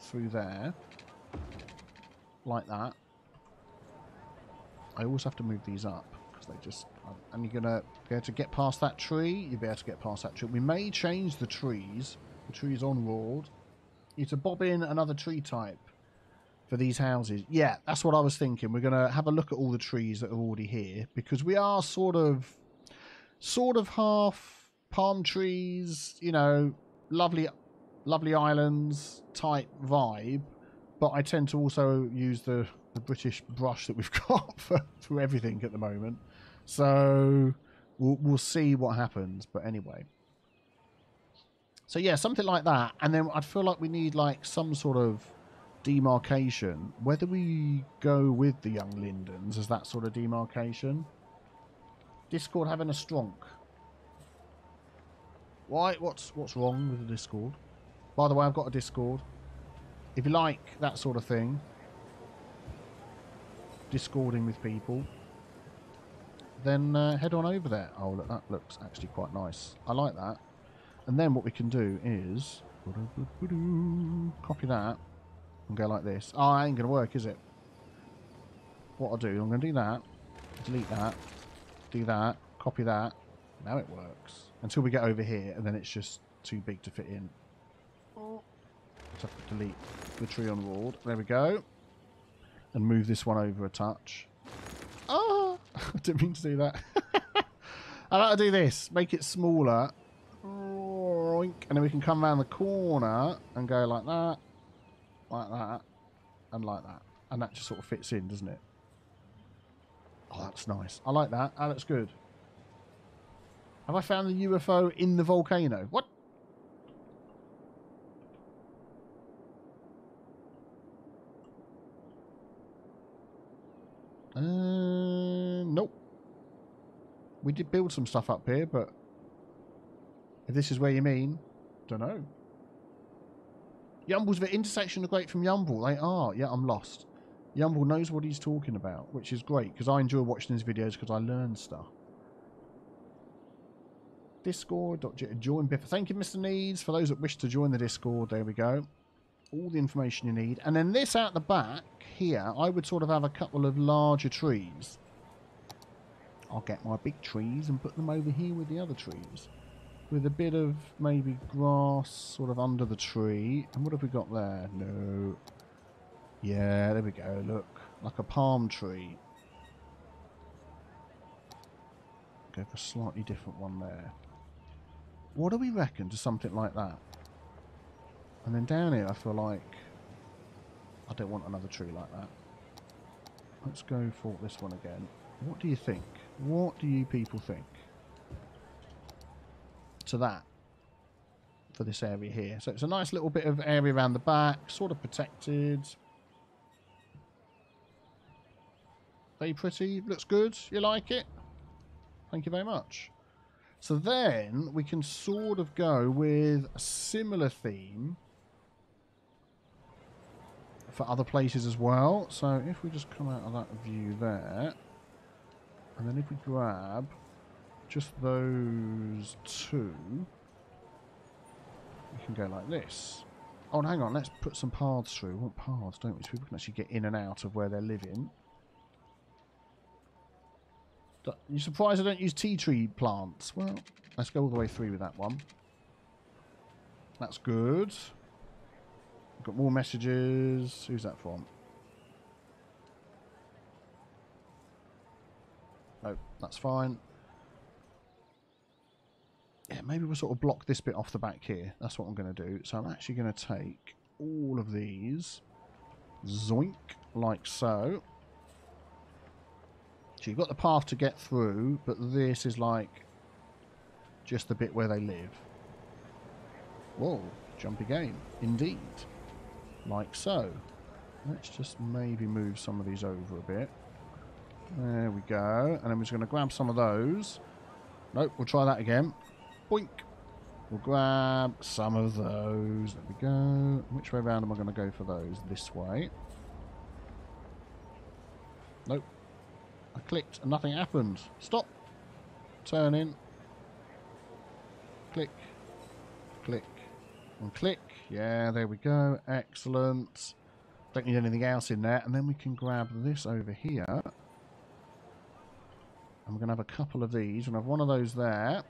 through there. Like that. I always have to move these up. Because they just... And you're going to be able to get past that tree. You'll be able to get past that tree. We may change the trees. The trees on road. You to bob in another tree type for these houses. Yeah, that's what I was thinking. We're going to have a look at all the trees that are already here because we are sort of, sort of half palm trees, you know, lovely, lovely islands type vibe. But I tend to also use the, the British brush that we've (laughs) got for, for everything at the moment. So we'll, we'll see what happens. But anyway. So yeah, something like that. And then I'd feel like we need like some sort of demarcation. Whether we go with the Young Lindens as that sort of demarcation. Discord having a stronk. Why? What's what's wrong with the Discord? By the way, I've got a Discord. If you like that sort of thing, discording with people, then uh, head on over there. Oh, look, that looks actually quite nice. I like that. And then what we can do is (laughs) copy that and go like this. Oh, ain't going to work, is it? What I'll do, I'm going to do that, delete that, do that, copy that. Now it works. Until we get over here, and then it's just too big to fit in. Just have to delete the tree on the wall. There we go. And move this one over a touch. Oh, (laughs) I didn't mean to do that. I like to do this. Make it smaller and then we can come around the corner and go like that, like that, and like that. And that just sort of fits in, doesn't it? Oh, that's nice. I like that. That looks good. Have I found the UFO in the volcano? What? Uh, nope. We did build some stuff up here, but if this is where you mean, don't know. Yumble's the intersection of great from Yumble. They are. Yeah, I'm lost. Yumble knows what he's talking about, which is great because I enjoy watching his videos because I learn stuff. Discord. Join Biff. Thank you, Mr. Needs. For those that wish to join the Discord, there we go. All the information you need. And then this out the back here, I would sort of have a couple of larger trees. I'll get my big trees and put them over here with the other trees. With a bit of maybe grass sort of under the tree. And what have we got there? No. Yeah, there we go. Look, like a palm tree. Go for a slightly different one there. What do we reckon to something like that? And then down here, I feel like I don't want another tree like that. Let's go for this one again. What do you think? What do you people think? To that. For this area here. So it's a nice little bit of area around the back. Sort of protected. Very pretty. Looks good. You like it? Thank you very much. So then we can sort of go with a similar theme for other places as well. So if we just come out of that view there, and then if we grab just those two, we can go like this. Oh, hang on, let's put some paths through. We want paths, don't we? So people can actually get in and out of where they're living. You surprised I don't use tea tree plants? Well, let's go all the way through with that one. That's good. Got more messages. Who's that from? No, that's fine. Yeah, maybe we'll sort of block this bit off the back here. That's what I'm going to do. So I'm actually going to take all of these. Zoink, like so. So you've got the path to get through, but this is like just the bit where they live. Whoa, jumpy game. Indeed. Like so. Let's just maybe move some of these over a bit. There we go. And we're just going to grab some of those. Nope, we'll try that again. Boink. We'll grab some of those. There we go. Which way around am I going to go for those? This way. Nope. I clicked and nothing happened. Stop. Turn in. Click. Click. And click. Yeah, there we go. Excellent. Don't need anything else in there. And then we can grab this over here. And we're going to have a couple of these. Going to have one of those there.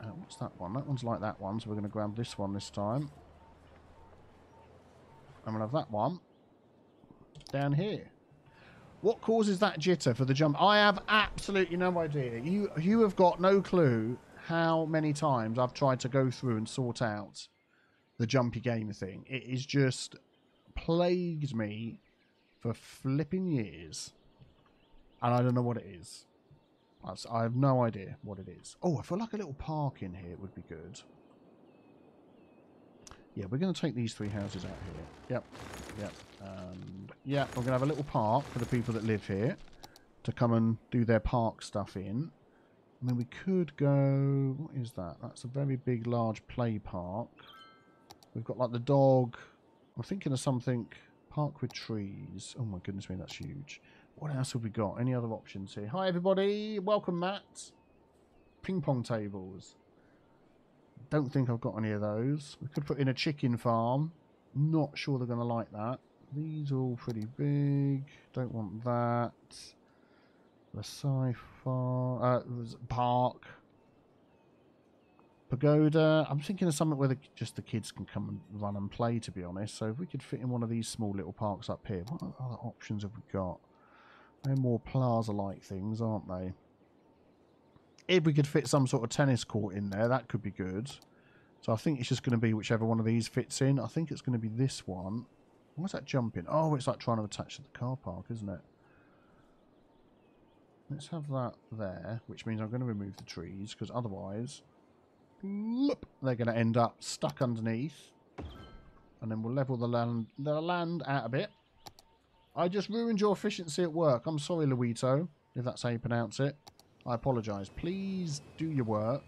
Uh, what's that one? That one's like that one, so we're going to grab this one this time. And we'll have that one down here. What causes that jitter for the jump? I have absolutely no idea. You you have got no clue how many times I've tried to go through and sort out the jumpy game thing. It is just plagued me for flipping years. And I don't know what it is. I have no idea what it is. Oh, I feel like a little park in here would be good. Yeah, we're going to take these three houses out here. Yep, yep. And yeah, we're going to have a little park for the people that live here to come and do their park stuff in. And then we could go... What is that? That's a very big, large play park. We've got like the dog. I'm thinking of something... Park with trees. Oh my goodness me, that's huge. What else have we got? Any other options here? Hi everybody. Welcome, Matt. Ping pong tables. Don't think I've got any of those. We could put in a chicken farm. Not sure they're going to like that. These are all pretty big. Don't want that. The sci-fi uh, park, pagoda. I'm thinking of something where the, just the kids can come and run and play. To be honest, so if we could fit in one of these small little parks up here, what other options have we got? They're more plaza-like things, aren't they? If we could fit some sort of tennis court in there, that could be good. So I think it's just going to be whichever one of these fits in. I think it's going to be this one. What's that jumping? Oh, it's like trying to attach to the car park, isn't it? Let's have that there, which means I'm going to remove the trees, because otherwise they're going to end up stuck underneath. And then we'll level the land, the land out a bit. I just ruined your efficiency at work. I'm sorry, Luito, if that's how you pronounce it. I apologise. Please do your work.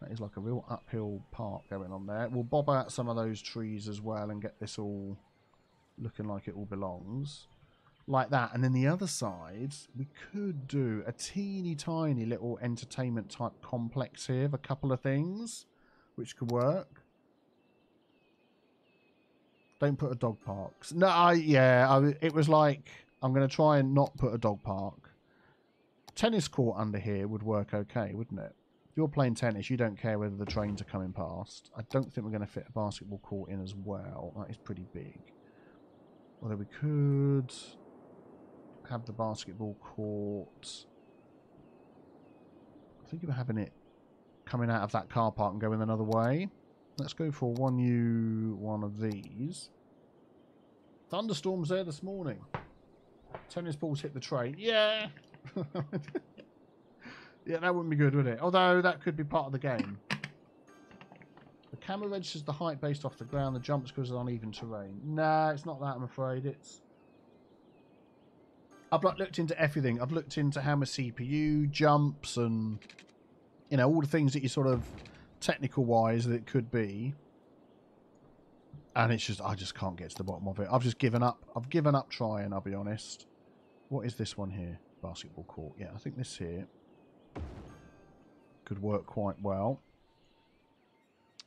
That is like a real uphill park going on there. We'll bob out some of those trees as well and get this all looking like it all belongs. Like that. And then the other side, we could do a teeny tiny little entertainment type complex here of a couple of things, which could work. Don't put a dog park. No, I, yeah, I, it was like, I'm going to try and not put a dog park. Tennis court under here would work okay, wouldn't it? If you're playing tennis, you don't care whether the trains are coming past. I don't think we're going to fit a basketball court in as well. That is pretty big. Although we could have the basketball court. I think we're having it coming out of that car park and going another way. Let's go for one new one of these. Thunderstorms there this morning. Tennis balls hit the train. Yeah. (laughs) yeah, that wouldn't be good, would it? Although that could be part of the game. The camera registers the height based off the ground. The jumps because of uneven terrain. Nah, it's not that, I'm afraid. It's... I've like, looked into everything. I've looked into how my CPU jumps and, you know, all the things that you sort of technical wise that it could be. And it's just, I just can't get to the bottom of it. I've just given up. I've given up trying, I'll be honest. What is this one here? Basketball court. Yeah, I think this here could work quite well.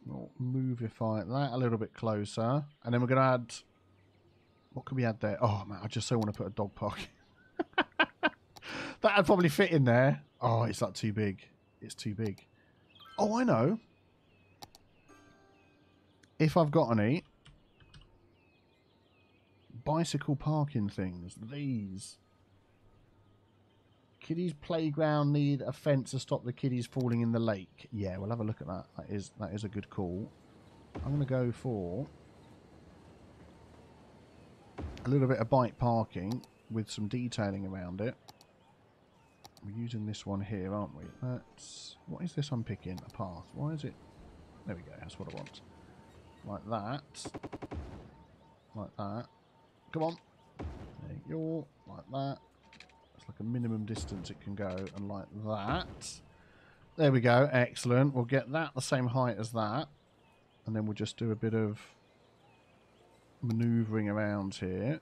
We'll movify that a little bit closer. And then we're going to add... What could we add there? Oh, man, I just so want to put a dog park. (laughs) That'd probably fit in there. Oh, it's not too big. It's too big. Oh, I know. If I've got any bicycle parking things, these. Kiddies playground need a fence to stop the kiddies falling in the lake. Yeah, we'll have a look at that. That is that is a good call. I'm going to go for a little bit of bike parking with some detailing around it. We're using this one here, aren't we? That's... What is this I'm picking? A path. Why is it... There we go. That's what I want. Like that. Like that. Come on. There you go. Like that. It's like a minimum distance it can go. And like that. There we go. Excellent. We'll get that the same height as that. And then we'll just do a bit of manoeuvring around here.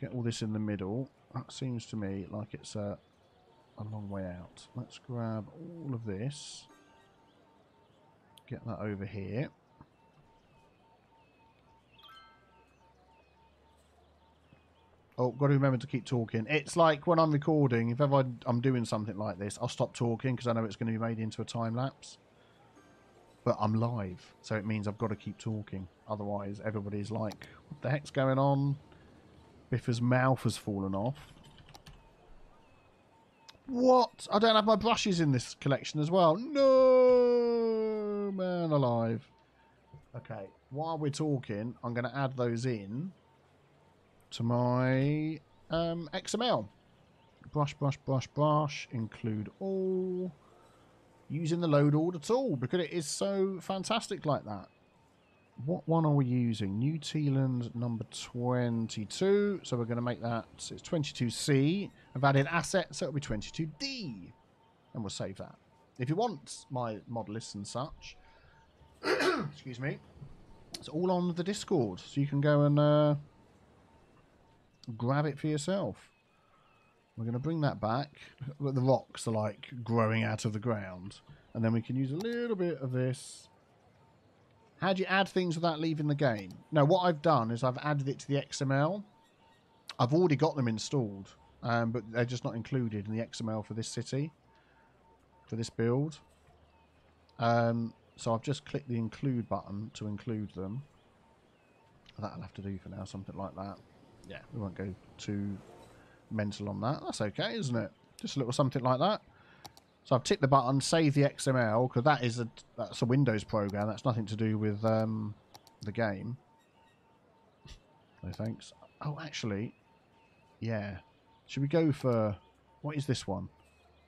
Get all this in the middle. That seems to me like it's a, a long way out. Let's grab all of this. Get that over here. Oh, got to remember to keep talking. It's like when I'm recording, if ever I'm doing something like this, I'll stop talking because I know it's going to be made into a time lapse. But I'm live, so it means I've got to keep talking. Otherwise, everybody's like, what the heck's going on? Biffa's mouth has fallen off. What? I don't have my brushes in this collection as well. No, man alive. Okay, while we're talking, I'm going to add those in to my um, XML. Brush, brush, brush, brush. Include all. Using the load order tool because it is so fantastic like that. What one are we using? New Tealand number 22. So we're going to make that, so it's 22C. I've added assets, so it'll be 22D. And we'll save that. If you want my mod list and such, (coughs) excuse me, it's all on the Discord. So you can go and uh, grab it for yourself. We're going to bring that back. The rocks are like growing out of the ground. And then we can use a little bit of this how do you add things without leaving the game? No, what I've done is I've added it to the XML. I've already got them installed, um, but they're just not included in the XML for this city, for this build. Um, so I've just clicked the include button to include them. That'll have to do for now, something like that. Yeah, we won't go too mental on that. That's okay, isn't it? Just a little something like that. So I've ticked the button, save the XML, because that is a that's a Windows program. That's nothing to do with um, the game. No thanks. Oh, actually, yeah. Should we go for what is this one?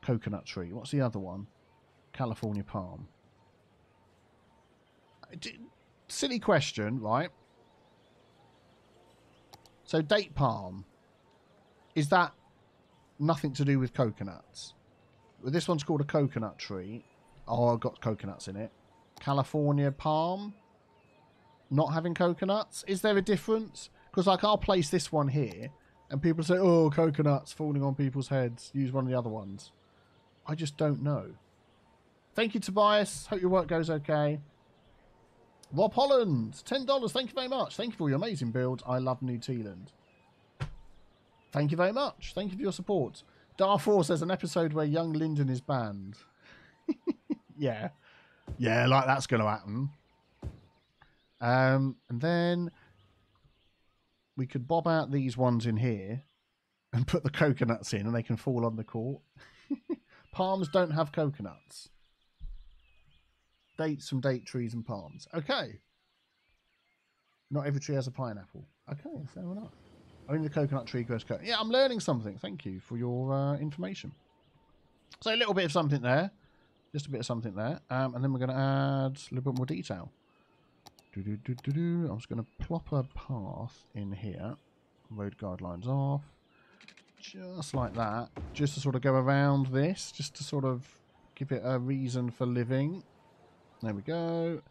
Coconut tree. What's the other one? California palm. Silly question, right? So date palm. Is that nothing to do with coconuts? Well, this one's called a coconut tree. Oh, I've got coconuts in it. California palm. Not having coconuts. Is there a difference? Because like I'll place this one here, and people say, "Oh, coconuts falling on people's heads." Use one of the other ones. I just don't know. Thank you, Tobias. Hope your work goes okay. Rob Holland, ten dollars. Thank you very much. Thank you for your amazing build. I love New Tealand. Thank you very much. Thank you for your support. Darfor says an episode where young Linden is banned. (laughs) yeah, yeah, like that's going to happen. Um, and then we could bob out these ones in here and put the coconuts in, and they can fall on the court. (laughs) Palms don't have coconuts. Dates from date trees and palms. Okay. Not every tree has a pineapple. Okay, fair enough. Only the coconut tree grows coconut. Yeah, I'm learning something. Thank you for your uh, information. So a little bit of something there. Just a bit of something there. Um, and then we're going to add a little bit more detail. Do, do, do, do, do. I'm just going to plop a path in here. Road guidelines off. Just like that. Just to sort of go around this. Just to sort of give it a reason for living. There we go.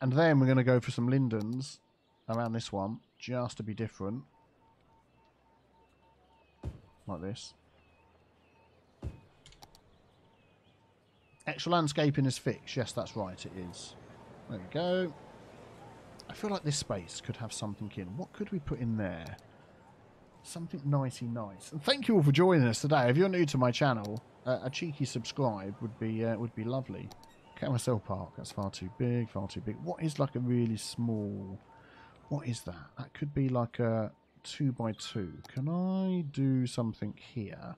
And then we're going to go for some lindens around this one. Just to be different. Like this. Extra landscaping is fixed. Yes, that's right. It is. There we go. I feel like this space could have something in. What could we put in there? Something nicey nice. And thank you all for joining us today. If you're new to my channel, uh, a cheeky subscribe would be uh, would be lovely. Carousel Park, that's far too big, far too big. What is like a really small... What is that? That could be like a 2 by 2 Can I do something here?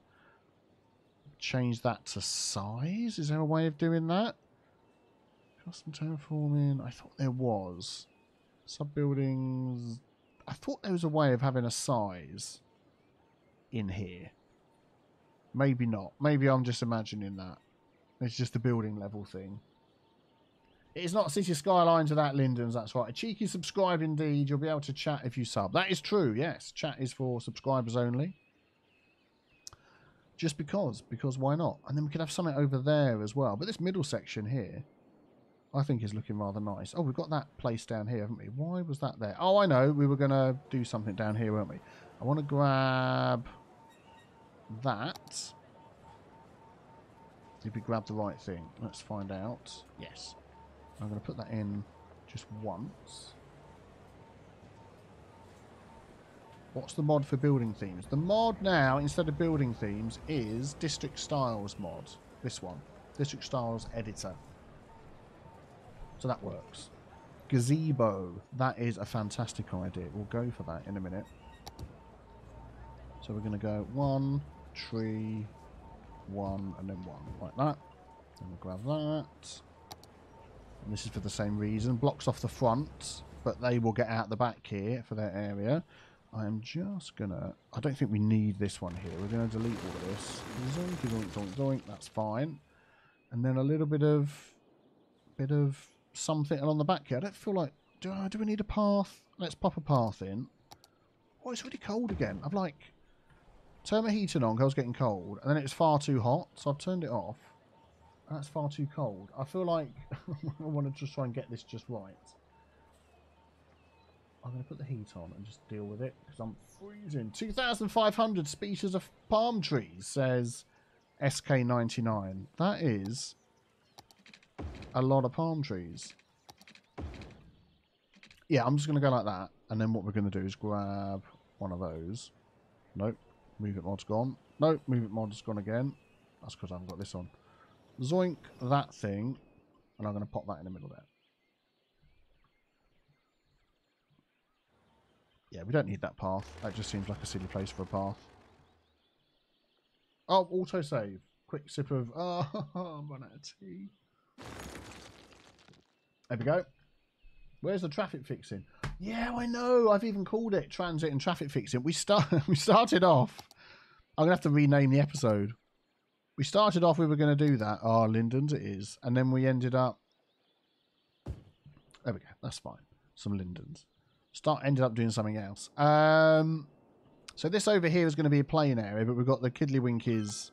Change that to size? Is there a way of doing that? Custom terraforming? I thought there was. Sub-buildings... I thought there was a way of having a size in here. Maybe not. Maybe I'm just imagining that. It's just a building level thing. It's not City Skylines without Lindens, that's right. A cheeky subscribe indeed. You'll be able to chat if you sub. That is true, yes. Chat is for subscribers only. Just because. Because why not? And then we could have something over there as well. But this middle section here, I think is looking rather nice. Oh, we've got that place down here, haven't we? Why was that there? Oh, I know. We were going to do something down here, weren't we? I want to grab that. Did we grab the right thing? Let's find out. Yes. I'm going to put that in just once. What's the mod for building themes? The mod now, instead of building themes, is District Styles mod. This one. District Styles Editor. So that works. Gazebo. That is a fantastic idea. We'll go for that in a minute. So we're going to go one, tree, one, and then one. Like that. Then we'll grab that. And this is for the same reason. Blocks off the front, but they will get out the back here for their area. I am just gonna... I don't think we need this one here. We're going to delete all of this. Zoink, zoink, zoink, zoink. That's fine. And then a little bit of... bit of something along the back here. I don't feel like... Do, I, do we need a path? Let's pop a path in. Oh, it's really cold again. I've like... Turned my heating on because I was getting cold. And then it was far too hot. So I've turned it off. That's far too cold. I feel like (laughs) I want to just try and get this just right. I'm going to put the heat on and just deal with it because I'm freezing. 2,500 species of palm trees, says SK99. That is a lot of palm trees. Yeah, I'm just going to go like that. And then what we're going to do is grab one of those. Nope. Move it mod's gone. Nope. Move it mod's gone again. That's because I haven't got this on zoink that thing, and I'm going to pop that in the middle there. Yeah, we don't need that path. That just seems like a silly place for a path. Oh, autosave. Quick sip of... (laughs) Oh, I'm out of tea. There we go. Where's the traffic fixing? Yeah, I know. I've even called it transit and traffic fixing. We start. (laughs) we started off. I'm gonna have to rename the episode. We started off. We were going to do that. Oh, Lindens it is, and then we ended up. There we go. That's fine. Some Lindens. Start ended up doing something else. Um, so this over here is going to be a playing area, but we've got the Kiddlywinkies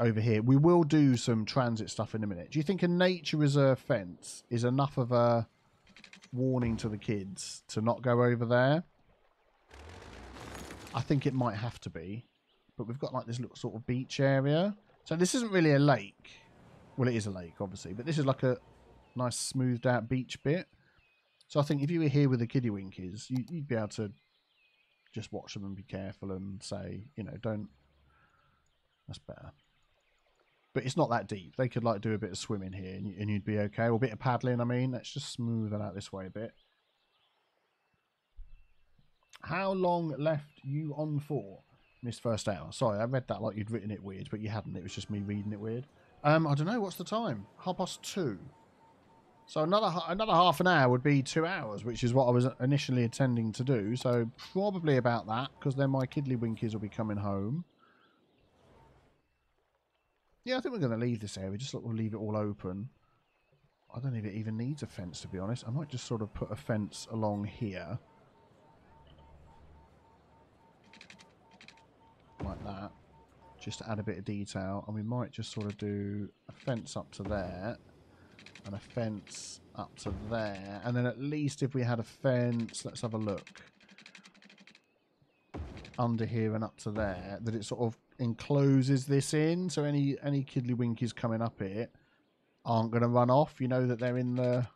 over here. We will do some transit stuff in a minute. Do you think a nature reserve fence is enough of a warning to the kids to not go over there? I think it might have to be. But we've got like this little sort of beach area. So this isn't really a lake. Well, it is a lake, obviously. But this is like a nice smoothed out beach bit. So I think if you were here with the Kiddywinkies, you, you'd be able to just watch them and be careful and say, you know, don't... That's better. But it's not that deep. They could like do a bit of swimming here and, and you'd be okay. Or a bit of paddling, I mean. Let's just smooth that out this way a bit. How long left you on for? This first hour. Sorry, I read that like you'd written it weird, but you hadn't. It was just me reading it weird. Um, I don't know. What's the time? Half past two. So another another half an hour would be two hours, which is what I was initially intending to do. So probably about that, because then my Kiddlywinkies will be coming home. Yeah, I think we're going to leave this area. Just we'll leave it all open. I don't if it even needs a fence, to be honest. I might just sort of put a fence along here. Like that. Just to add a bit of detail and we might just sort of do a fence up to there and a fence up to there and then at least if we had a fence let's have a look under here and up to there that it sort of encloses this in so any any kiddlywinkies coming up it aren't going to run off you know that they're in the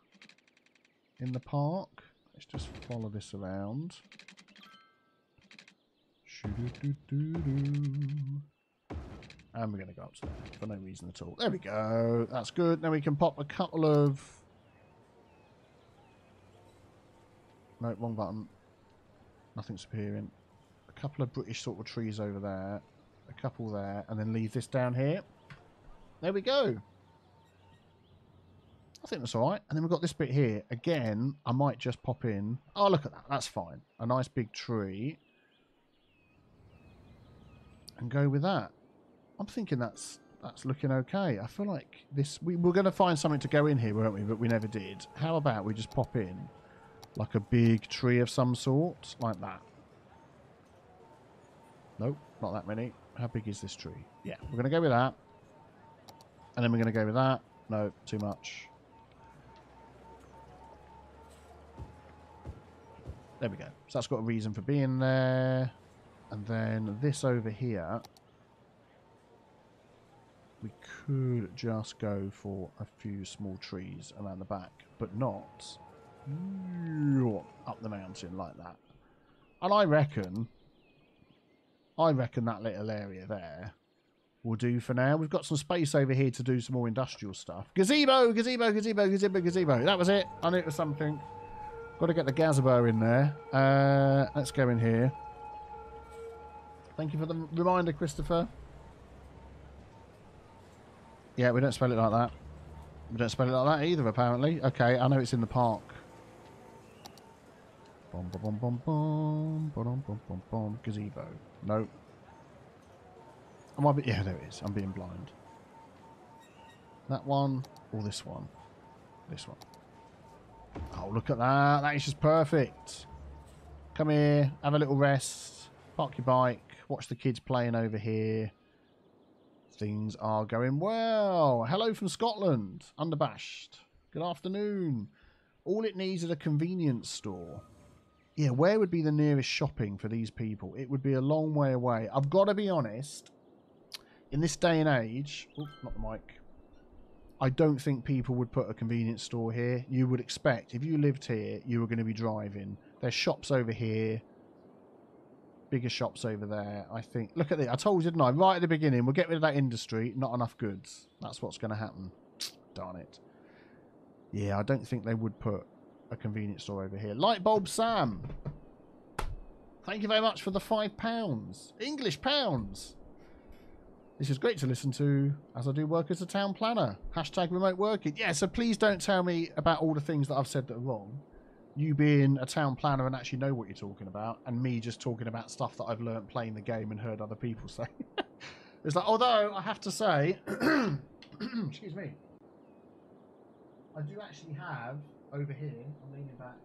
in the park? Let's just follow this around and we're going to go upstairs for no reason at all. There we go. That's good. Now we can pop a couple of... No, wrong button. Nothing's appearing. A couple of British sort of trees over there. A couple there. And then leave this down here. There we go. I think that's all right. And then we've got this bit here. Again, I might just pop in. Oh, look at that. That's fine. A nice big tree and go with that. I'm thinking that's that's looking okay. I feel like this we were going to find something to go in here, weren't we? But we never did. How about we just pop in like a big tree of some sort, like that? Nope, not that many. How big is this tree? Yeah, we're going to go with that. And then we're going to go with that. No, too much. There we go. So that's got a reason for being there. And then this over here, we could just go for a few small trees around the back, but not up the mountain like that. And I reckon, I reckon that little area there will do for now. We've got some space over here to do some more industrial stuff. Gazebo, gazebo, gazebo, gazebo, gazebo. That was it. I knew it was something. Got to get the gazebo in there. Uh, let's go in here. Thank you for the reminder, Christopher. Yeah, we don't spell it like that. We don't spell it like that either, apparently. Okay, I know it's in the park. Bom, bom, bom, bom, bom, bom, bom, bom, gazebo. No. Am I be yeah, there it is. I'm being blind. That one or this one? This one. Oh, look at that. That is just perfect. Come here, have a little rest, park your bike, Watch the kids playing over here. Things are going well. Hello from Scotland. Underbashed. Good afternoon. All it needs is a convenience store. Yeah, where would be the nearest shopping for these people? It would be a long way away. I've got to be honest. In this day and age... Not the mic. I don't think people would put a convenience store here. You would expect, if you lived here, you were going to be driving. There's shops over here bigger shops over there. I think. Look at this. I told you, didn't I? Right at the beginning, we'll get rid of that industry. Not enough goods. That's what's going to happen. (tsk) Darn it. Yeah, I don't think they would put a convenience store over here. Lightbulb Sam. Thank you very much for the five pounds. English pounds. This is great to listen to as I do work as a town planner. Hashtag remote working. Yeah, so please don't tell me about all the things that I've said that are wrong. You being a town planner and actually know what you're talking about, and me just talking about stuff that I've learnt playing the game and heard other people (laughs) say. it's like, although I have to say, (clears throat) excuse me, I do actually have over here, I'm leaning back,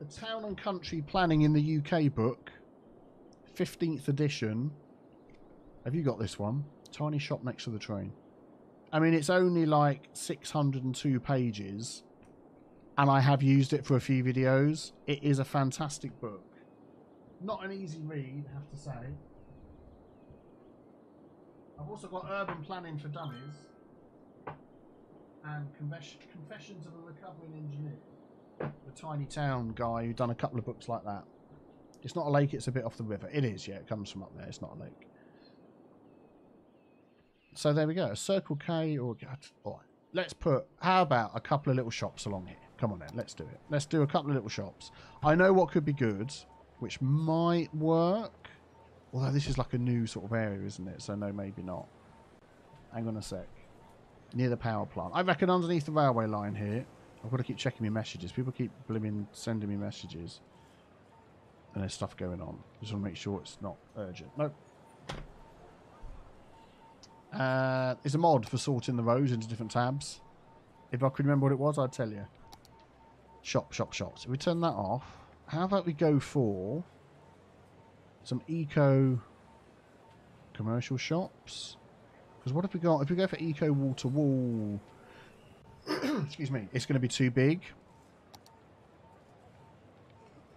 the Town and Country Planning in the UK book, 15th edition. Have you got this one? Tiny shop next to the train. I mean, it's only like 602 pages, and I have used it for a few videos. It is a fantastic book. Not an easy read, I have to say. I've also got Urban Planning for Dummies and Confessions of a Recovering Engineer. The tiny town guy who done a couple of books like that. It's not a lake, it's a bit off the river. It is, yeah, it comes from up there. It's not a lake. So there we go. A Circle K or... Let's put... How about a couple of little shops along here? Come on then, let's do it. Let's do a couple of little shops. I know what could be good, which might work. Although this is like a new sort of area, isn't it? So no, maybe not. Hang on a sec. Near the power plant. I reckon underneath the railway line here. I've got to keep checking my messages. People keep blooming sending me messages. And there's stuff going on. Just want to make sure it's not urgent. Nope. Uh, there's a mod for sorting the rows into different tabs. If I could remember what it was, I'd tell you. Shop, shop, shops. If we turn that off, how about we go for some eco commercial shops? Because what if we got if we go for eco wall to wall? (coughs) excuse me, it's going to be too big.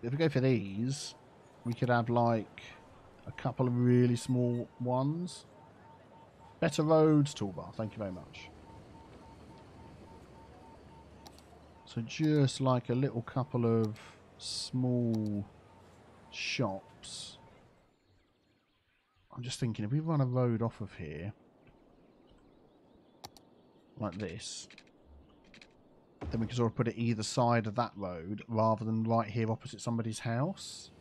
If we go for these, we could have like a couple of really small ones. Better roads toolbar. Thank you very much. So just like a little couple of small shops. I'm just thinking if we run a road off of here like this then we can sort of put it either side of that road rather than right here opposite somebody's house.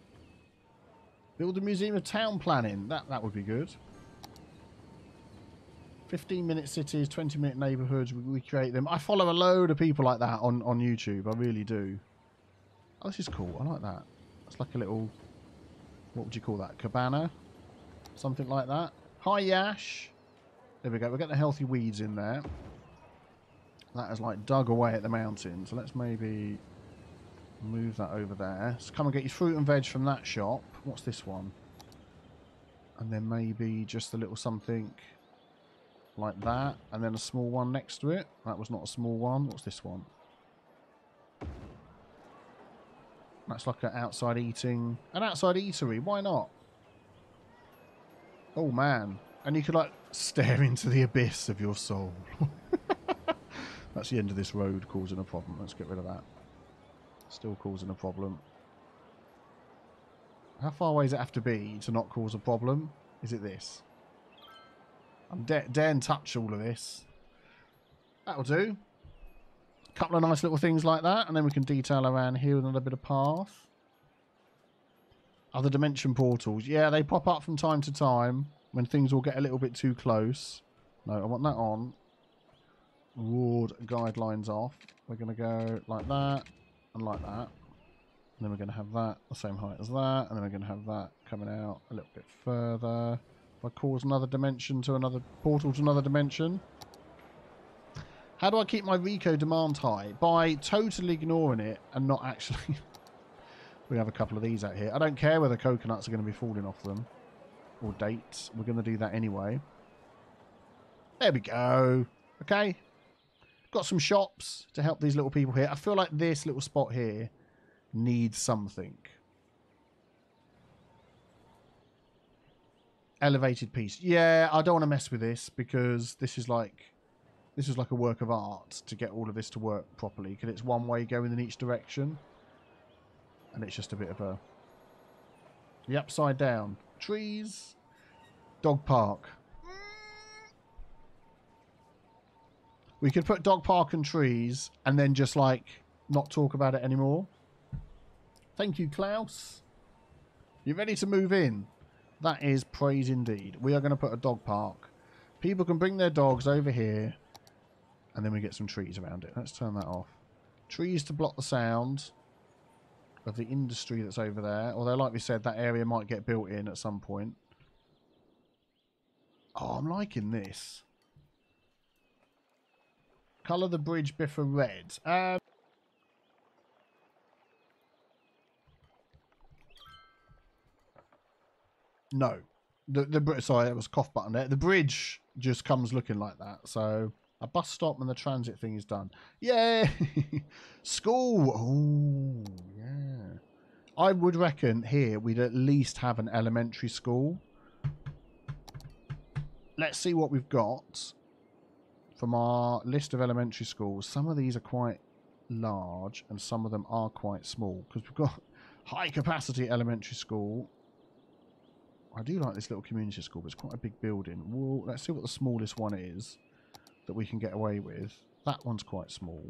Build a museum of town planning. That that would be good. 15 minute cities, 20 minute neighborhoods, we, we create them. I follow a load of people like that on, on YouTube. I really do. Oh, this is cool. I like that. It's like a little, what would you call that? Cabana? Something like that. Hi, Yash. There we go. We'll get the healthy weeds in there. That has like dug away at the mountain. So let's maybe move that over there. So come and get your fruit and veg from that shop. What's this one? And then maybe just a little something like that. And then a small one next to it. That was not a small one. What's this one? That's like an outside eating... An outside eatery. Why not? Oh, man. And you could, like, stare (laughs) into the abyss of your soul. (laughs) That's the end of this road causing a problem. Let's get rid of that. Still causing a problem. How far away does it have to be to not cause a problem? Is it this? I'm daring touch all of this. That'll do. A couple of nice little things like that, and then we can detail around here with another bit of path. Other dimension portals. Yeah, they pop up from time to time when things will get a little bit too close. No, I want that on ward guidelines off. We're going to go like that and like that. And then we're going to have that the same height as that. And then we're going to have that coming out a little bit further. I cause another dimension to another portal to another dimension. How do I keep my Rico demand high? By totally ignoring it and not actually... (laughs) we have a couple of these out here. I don't care whether coconuts are going to be falling off them. Or dates. We're going to do that anyway. There we go. Okay. Got some shops to help these little people here. I feel like this little spot here needs something. Elevated piece. Yeah, I don't want to mess with this because this is like this is like a work of art to get all of this to work properly because it's one way going in each direction. And it's just a bit of a the upside down. Trees. Dog park. We could put dog park and trees and then just like not talk about it anymore. Thank you, Klaus. You ready to move in? That is praise indeed. We are going to put a dog park. People can bring their dogs over here. And then we get some trees around it. Let's turn that off. Trees to block the sound of the industry that's over there. Although, like we said, that area might get built in at some point. Oh, I'm liking this. Colour the bridge Biffa red. Um, no. The, the Sorry, it was cough button there. The bridge just comes looking like that. So, a bus stop and the transit thing is done. Yeah! (laughs) School! Oh, yeah. I would reckon here we'd at least have an elementary school. Let's see what we've got from our list of elementary schools. Some of these are quite large and some of them are quite small because we've got (laughs) high capacity elementary school. I do like this little community school, but it's quite a big building. Well, let's see what the smallest one is that we can get away with. That one's quite small.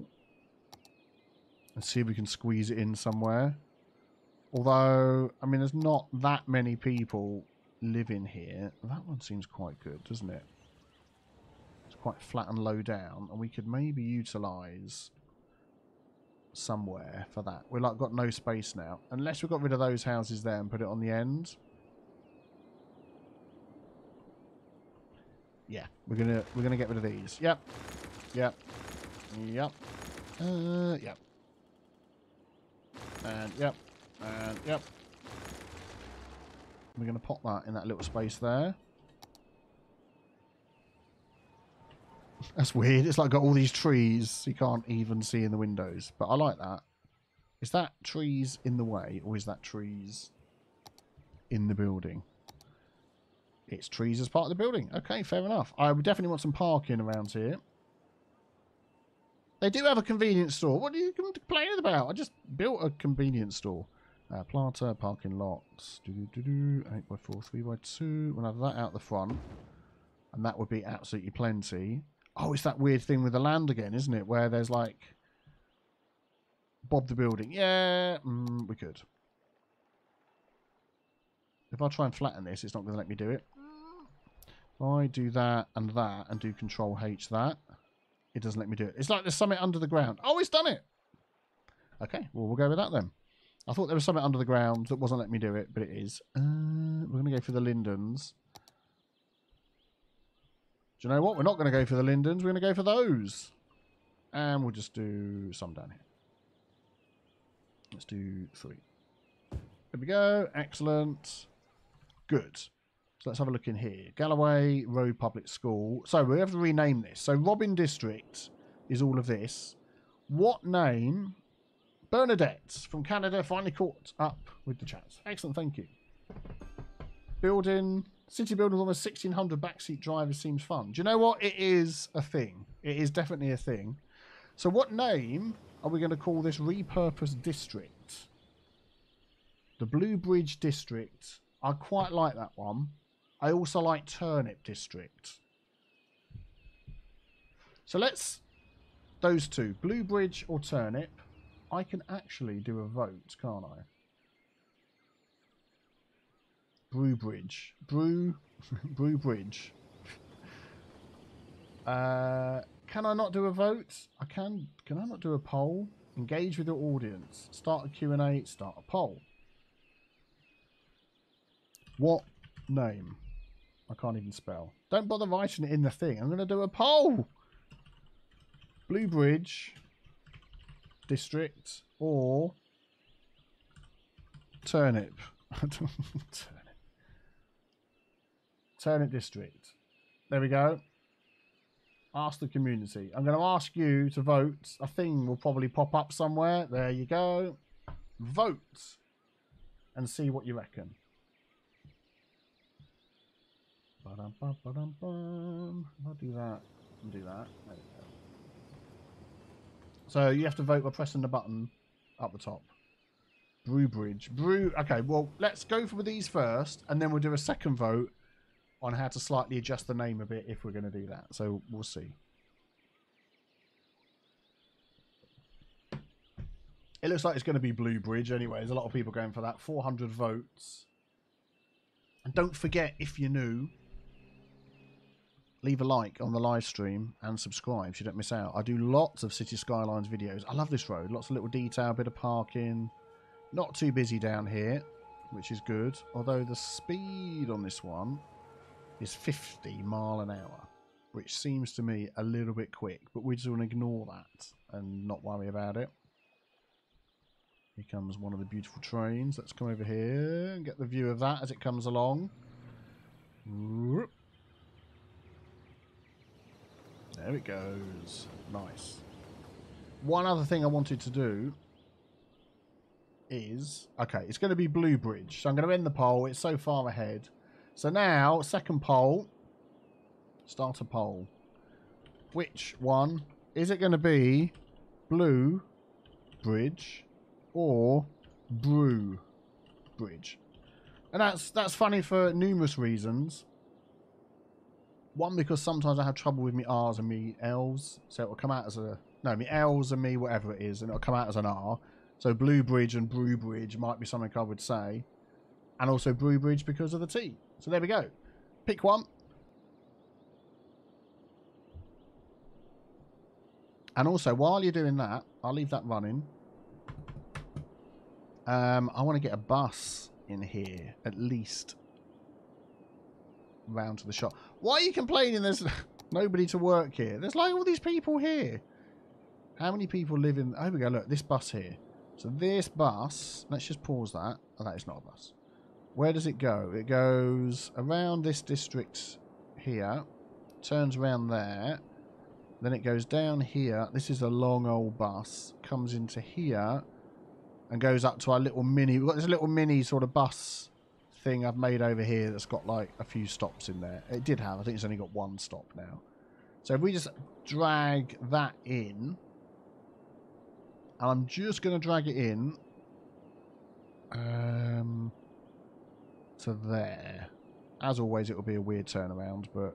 Let's see if we can squeeze it in somewhere. Although, I mean, there's not that many people living here. That one seems quite good, doesn't it? It's quite flat and low down, and we could maybe utilise somewhere for that. We've like got no space now. Unless we got rid of those houses there and put it on the end. Yeah, we're gonna we're gonna get rid of these. Yep. Yep. Yep. Uh yep. And yep. And yep. We're gonna pop that in that little space there. That's weird. It's like got all these trees you can't even see in the windows. But I like that. Is that trees in the way or is that trees in the building? It's trees as part of the building. Okay, fair enough. I would definitely want some parking around here. They do have a convenience store. What are you complaining about? I just built a convenience store. Uh, planter, parking lots. Do, do, do, do, 8 by 4 3 by 2 We'll have that out the front. And that would be absolutely plenty. Oh, it's that weird thing with the land again, isn't it? Where there's like... Bob the building. Yeah, mm, we could. If I try and flatten this, it's not going to let me do it. If I do that and that and do Control H that, it doesn't let me do it. It's like there's something under the ground. Oh, it's done it. Okay, well, we'll go with that then. I thought there was something under the ground that wasn't letting me do it, but it is. Uh, we're going to go for the lindens. Do you know what? We're not going to go for the lindens. We're going to go for those. And we'll just do some down here. Let's do three. There we go. Excellent. Good. So let's have a look in here. Galloway Road Public School. So we have to rename this. So Robin District is all of this. What name? Bernadette from Canada finally caught up with the chat. Excellent, thank you. Building, city building with almost 1,600 backseat drivers seems fun. Do you know what? It is a thing. It is definitely a thing. So what name are we going to call this repurposed district? The Blue Bridge District. I quite like that one. I also like Turnip District. So let's... Those two. Blue Bridge or Turnip. I can actually do a vote, can't I? Brew Bridge. Brew... (laughs) Brew Bridge. uh, can I not do a vote? I can. Can I not do a poll? Engage with your audience. Start a Q&A. Start a poll. What name? I can't even spell. Don't bother writing it in the thing. I'm going to do a poll. Blue Bridge District or Turnip. (laughs) Turnip. Turnip District. There we go. Ask the community. I'm going to ask you to vote. A thing will probably pop up somewhere. There you go. Vote and see what you reckon. Ba-dum, ba -dum -bum. I'll do that and do that. There we go. So you have to vote by pressing the button up the top. Brew Bridge. Brew. Okay, well, let's go for these first, and then we'll do a second vote on how to slightly adjust the name a bit if we're going to do that. So we'll see. It looks like it's going to be Blue Bridge anyway. There's a lot of people going for that. 400 votes. And don't forget, if you're new, leave a like on the live stream and subscribe so you don't miss out. I do lots of City Skylines videos. I love this road. Lots of little detail, bit of parking. Not too busy down here, which is good. Although the speed on this one is 50 mile an hour, which seems to me a little bit quick. But we just want to ignore that and not worry about it. Here comes one of the beautiful trains. Let's come over here and get the view of that as it comes along. Whoop. There it goes. Nice. One other thing I wanted to do is... Okay, it's going to be Blue Bridge. So I'm going to end the poll. It's so far ahead. So now, second poll. Start a poll. Which one? Is it going to be Blue Bridge or Brew Bridge? And that's that's funny for numerous reasons. One, because sometimes I have trouble with me R's and me L's. So it'll come out as a... No, me L's and me whatever it is. And it'll come out as an R. So Blue Bridge and Brew Bridge might be something I would say. And also Brew Bridge because of the T. So there we go. Pick one. And also, while you're doing that, I'll leave that running. Um, I want to get a bus in here, at least round to the shop. Why are you complaining there's (laughs) nobody to work here? There's like all these people here. How many people live in... Oh, we go. Look, this bus here. So this bus... Let's just pause that. Oh, that is not a bus. Where does it go? It goes around this district here. Turns around there. Then it goes down here. This is a long old bus. Comes into here. And goes up to our little mini... We've got this little mini sort of bus thing I've made over here that's got like a few stops in there. It did have. I think it's only got one stop now. So if we just drag that in, and I'm just going to drag it in um, to there. As always, it will be a weird turnaround, but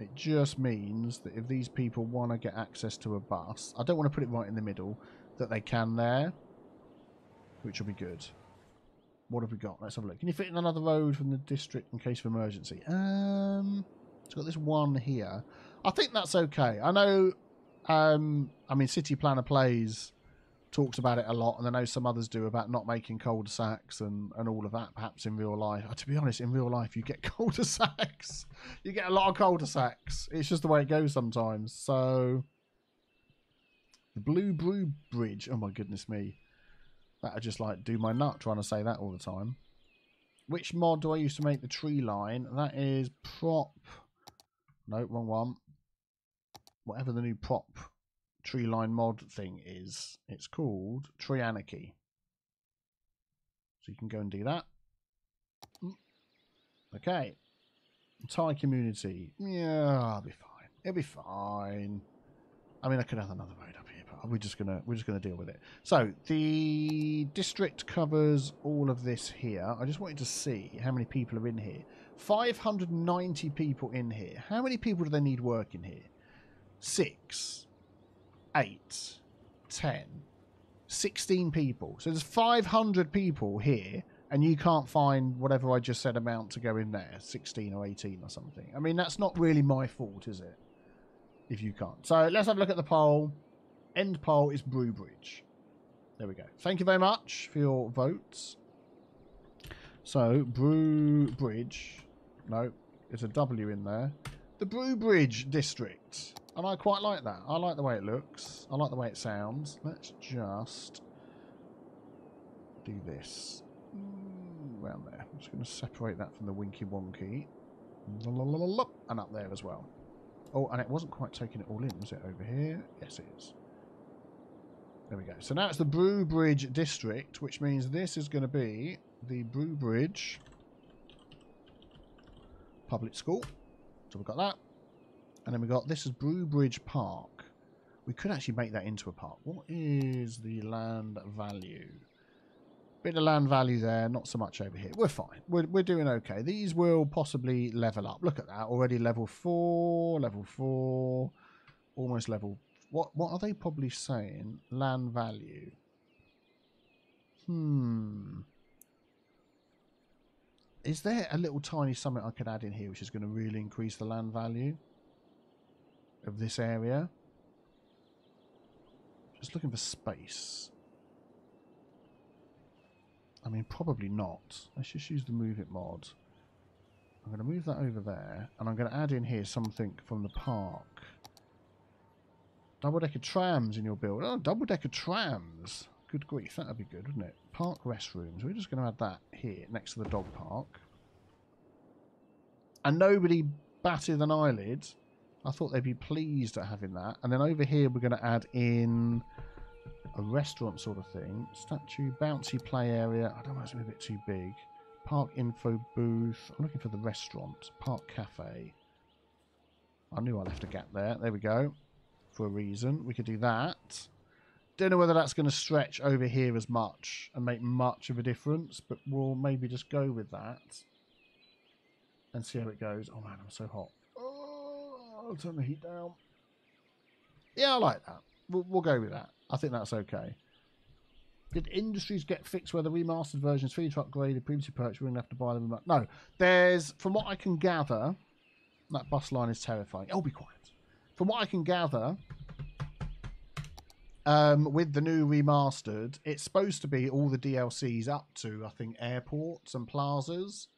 it just means that if these people want to get access to a bus, I don't want to put it right in the middle, that they can there, which will be good. What have we got? Let's have a look. Can you fit in another road from the district in case of emergency? Um, it's got this one here. I think that's okay. I know, um, I mean, City Planner Plays talks about it a lot, and I know some others do about not making cul-de-sacs and, and all of that, perhaps in real life. Uh, to be honest, in real life, you get (laughs) cul-de-sacs. you get a lot of cul-de-sacs. It's just the way it goes sometimes. So, the Blue Brew Bridge. Oh, my goodness me. That'd just like do my nut trying to say that all the time. Which mod do I use to make the tree line? That is prop. No, wrong one. Whatever the new prop tree line mod thing is. It's called Tree Anarchy. So you can go and do that. Mm. Okay. Thai community. Yeah, I'll be fine. It'll be fine. I mean, I could have another but we're just gonna we're just gonna deal with it. So the district covers all of this here. I just wanted to see how many people are in here. 590 people in here. How many people do they need working here? Six, eight, ten, 16 people. So there's 500 people here, and you can't find whatever I just said amount to go in there, 16 or 18 or something. I mean, that's not really my fault, is it? If you can't. So let's have a look at the poll. End poll is Brewbridge. There we go. Thank you very much for your votes. So, Brewbridge. No, there's a W in there. The Brewbridge district. And I quite like that. I like the way it looks. I like the way it sounds. Let's just do this. Mm, Around there. I'm just going to separate that from the Winky Wonky. And up there as well. Oh, and it wasn't quite taking it all in, was it, over here? Yes, it is. There we go. So now it's the Brewbridge district, which means this is going to be the Brewbridge Public School. So we've got that. And then we've got this is Brewbridge Park. We could actually make that into a park. What is the land value? Bit of land value there, not so much over here. We're fine. We're, we're doing okay. These will possibly level up. Look at that. Already level 4, level 4, almost level... What, what are they probably saying? Land value. Hmm. is there a little tiny something I could add in here which is going to really increase the land value of this area? Just looking for space. I mean, probably not. Let's just use the move it mod. I'm going to move that over there, and I'm going to add in here something from the park. Double-decker trams in your build. Oh, double-decker trams. Good grief, that would be good, wouldn't it? Park restrooms. We're just going to add that here, next to the dog park. And nobody batted an eyelid. I thought they'd be pleased at having that. And then over here, we're going to add in a restaurant sort of thing. Statue, bouncy play area. I don't know, it's a bit too big. Park info booth. I'm looking for the restaurant. Park cafe. I knew I left a gap there. There we go. For a reason. We could do that. Don't know whether that's going to stretch over here as much and make much of a difference, but we'll maybe just go with that and see how it goes. Oh man, I'm so hot. Oh, I'll turn the heat down. Yeah, I like that. We'll, we'll go with that. I think that's okay. Did industries get fixed where the remastered versions free to upgrade the previously purchased? We didn't have to buy them. No, there's from what I can gather, that bus line is terrifying. Oh, be quiet. From what I can gather, um, with the new remastered, it's supposed to be all the DLCs up to I think airports and plazas,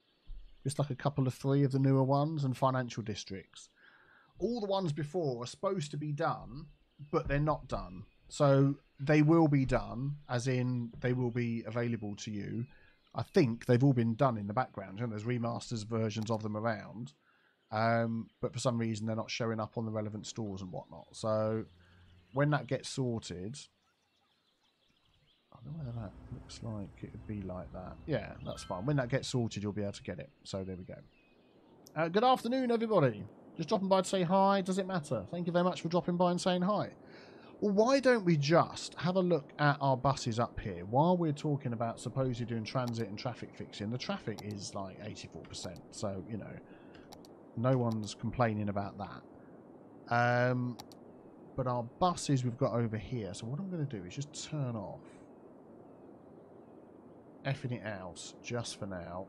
just like a couple of three of the newer ones and financial districts. All the ones before are supposed to be done, but they're not done. So they will be done, as in they will be available to you. I think they've all been done in the background, and there's remasters versions of them around. Um, but for some reason, they're not showing up on the relevant stores and whatnot. So when that gets sorted, I don't know whether that looks like it would be like that. Yeah, that's fine. When that gets sorted, you'll be able to get it. So there we go. Uh, good afternoon, everybody. Just dropping by to say hi. Does it matter? Thank you very much for dropping by and saying hi. Well, why don't we just have a look at our buses up here while we're talking about supposedly doing transit and traffic fixing? The traffic is like 84%, so, you know, no one's complaining about that. Um, but our buses we've got over here, so what I'm going to do is just turn off effing it out just for now.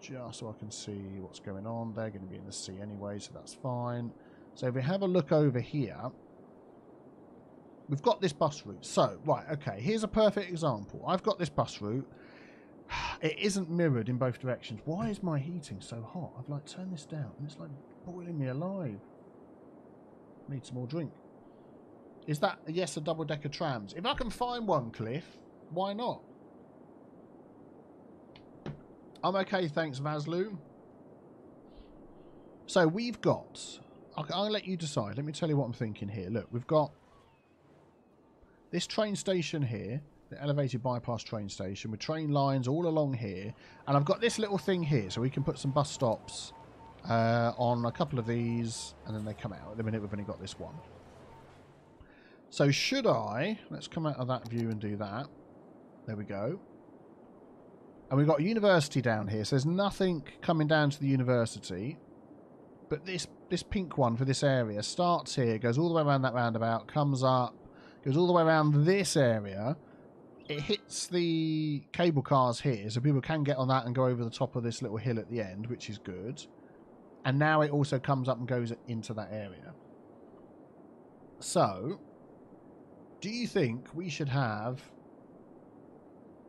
Just so I can see what's going on. They're going to be in the sea anyway, so that's fine. So if we have a look over here, we've got this bus route. So, right, okay, here's a perfect example. I've got this bus route. It isn't mirrored in both directions. Why is my heating so hot? I've like turned this down and it's like boiling me alive. Need some more drink. Is that, yes, a double-decker trams? If I can find one, Cliff, why not? I'm okay, thanks, Vaslu. So we've got... I'll, I'll let you decide. Let me tell you what I'm thinking here. Look, we've got this train station here, the elevated bypass train station, with train lines all along here. And I've got this little thing here, so we can put some bus stops uh, on a couple of these, and then they come out. At the minute, we've only got this one. So should I... Let's come out of that view and do that. There we go. And we've got university down here, so there's nothing coming down to the university. But this this pink one for this area starts here, goes all the way around that roundabout, comes up, goes all the way around this area. It hits the cable cars here, so people can get on that and go over the top of this little hill at the end, which is good. And now it also comes up and goes into that area. So, do you think we should have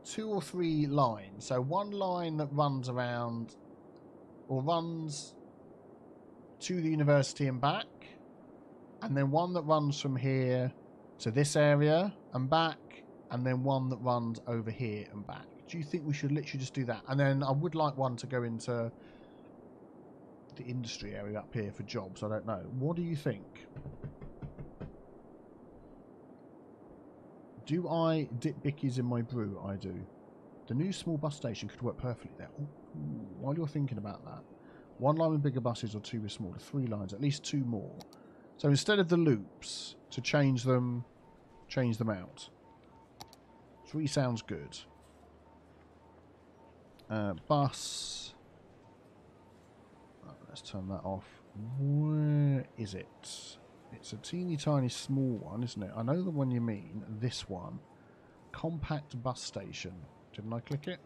two or three lines. So one line that runs around or runs to the university and back, and then one that runs from here to this area and back, and then one that runs over here and back. Do you think we should literally just do that? And then I would like one to go into the industry area up here for jobs. I don't know. What do you think? Do I dip bickies in my brew? I do. The new small bus station could work perfectly there. Ooh, while you're thinking about that, one line with bigger buses or two with smaller, three lines, at least two more. So instead of the loops, to change them, change them out. Three sounds good. Uh, bus. Oh, let's turn that off. Where is it? It's a teeny tiny small one, isn't it? I know the one you mean. This one. Compact bus station. Didn't I click it?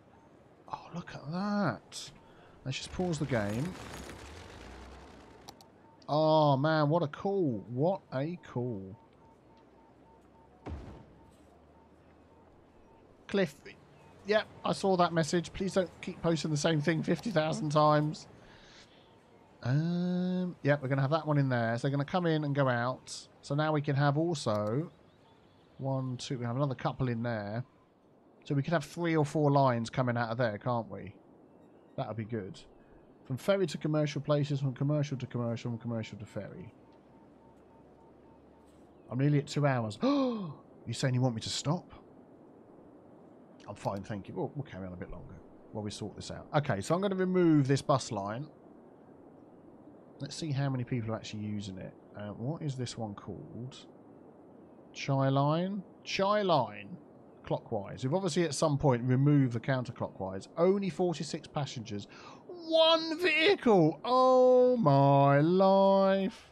Oh, look at that. Let's just pause the game. Oh, man, what a call. What a call. Cliff, yeah, I saw that message. Please don't keep posting the same thing 50,000 times. Um, yeah, we're going to have that one in there. So they're going to come in and go out. So now we can have also one, two, we have another couple in there. So we could have three or four lines coming out of there, can't we? That would be good. From ferry to commercial places, from commercial to commercial, from commercial to ferry. I'm nearly at two hours. (gasps) Oh, you saying you want me to stop? I'm fine, thank you. We'll, we'll carry on a bit longer while we sort this out. Okay, so I'm going to remove this bus line. Let's see how many people are actually using it. Uh, what is this one called? Chai line? Chai line. Clockwise. We've obviously at some point removed the counterclockwise. Only 46 passengers. One vehicle! Oh my life.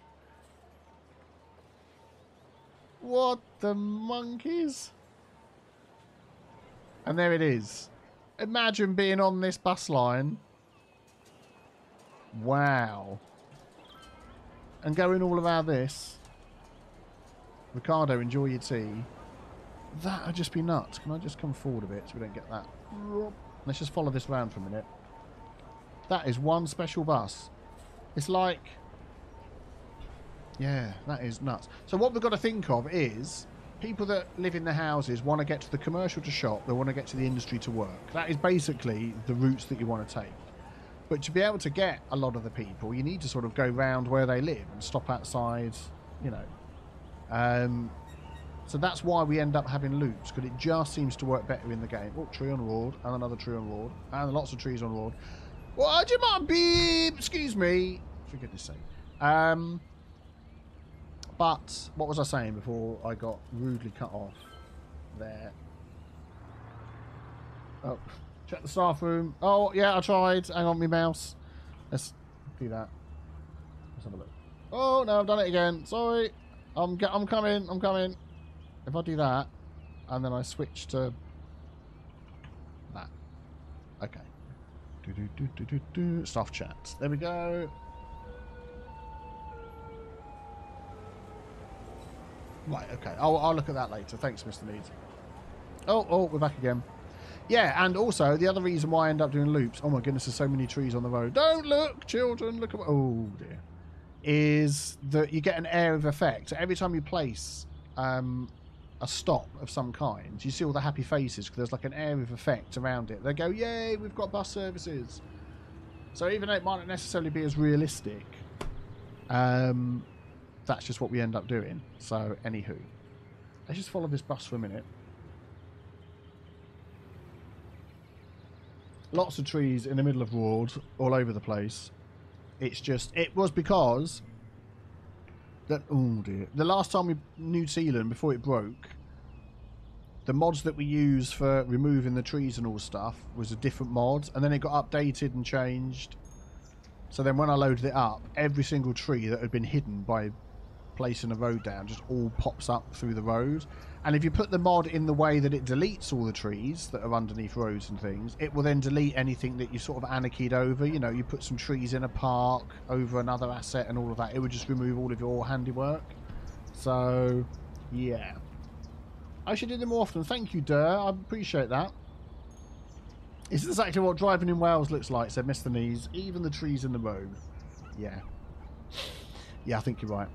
What the monkeys? And there it is. Imagine being on this bus line. Wow. And going all about this. Ricardo, enjoy your tea. That would just be nuts. Can I just come forward a bit so we don't get that? Let's just follow this round for a minute. That is one special bus. It's like... Yeah, that is nuts. So what we've got to think of is people that live in the houses want to get to the commercial to shop, they want to get to the industry to work. That is basically the routes that you want to take. But to be able to get a lot of the people, you need to sort of go round where they live and stop outside, you know. Um, so that's why we end up having loops, because it just seems to work better in the game. Oh, tree on road, and another tree on road, and lots of trees on road. What do you mind, beep? Excuse me. For goodness sake. Um, but what was I saying before I got rudely cut off there? Oh, check the staff room. Oh, yeah, I tried. Hang on, me mouse. Let's do that. Let's have a look. Oh, no, I've done it again. Sorry. I'm, I'm coming. I'm coming. If I do that, and then I switch to that. Okay. Do, do, do, do, do, do. Staff chat. There we go. Right, okay. I'll, I'll look at that later. Thanks, Mr. Needs. Oh, oh, we're back again. Yeah, and also, the other reason why I end up doing loops... Oh, my goodness, there's so many trees on the road. Don't look, children. Look at... Oh, dear. Is that you get an area of effect. So every time you place um, a stop of some kind, you see all the happy faces because there's like an area of effect around it. They go, yay, we've got bus services. So even though it might not necessarily be as realistic, um, that's just what we end up doing. So, anywho, let's just follow this bus for a minute. Lots of trees in the middle of road, all over the place. It's just, it was because that, oh dear, the last time we, New Tealand, before it broke, the mods that we use for removing the trees and all stuff was a different mod, and then it got updated and changed. So then when I loaded it up, every single tree that had been hidden by placing a road down just all pops up through the road. And if you put the mod in the way that it deletes all the trees that are underneath roads and things, it will then delete anything that you sort of anarchied over. You know, you put some trees in a park over another asset and all of that. It would just remove all of your handiwork. So, yeah. I should do them more often. Thank you, Durr. I appreciate that. This is exactly what driving in Wales looks like, said Mr. Knees. Even the trees in the road. Yeah. Yeah, I think you're right.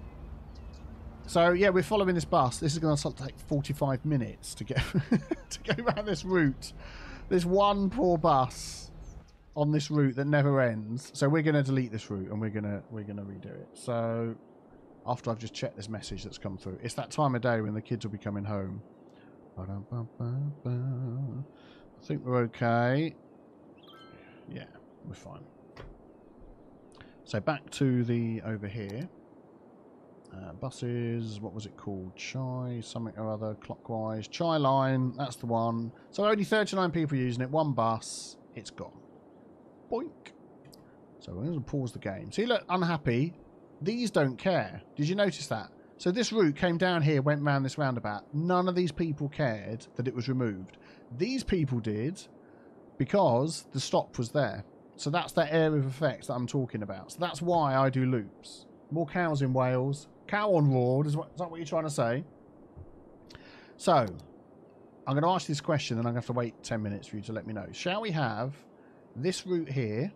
So yeah, we're following this bus. This is going to take 45 minutes to get (laughs) to go around this route. There's one poor bus on this route that never ends. So we're going to delete this route and we're going to we're going to redo it. So after I've just checked this message that's come through, it's that time of day when the kids will be coming home. I think we're okay. Yeah, we're fine. So back to the over here. Uh, buses, what was it called? Chai, something or other, clockwise. Chai line, that's the one. So only 39 people using it, one bus, it's gone. Boink. So we're going to pause the game. See, look, unhappy. These don't care. Did you notice that? So this route came down here, went round this roundabout. None of these people cared that it was removed. These people did. because the stop was there. So that's that area of effect that I'm talking about. So that's why I do loops. More cows in Wales. Cow on road, is, what, is that what you're trying to say? So, I'm going to ask this question and I'm going to have to wait 10 minutes for you to let me know. Shall we have this route here?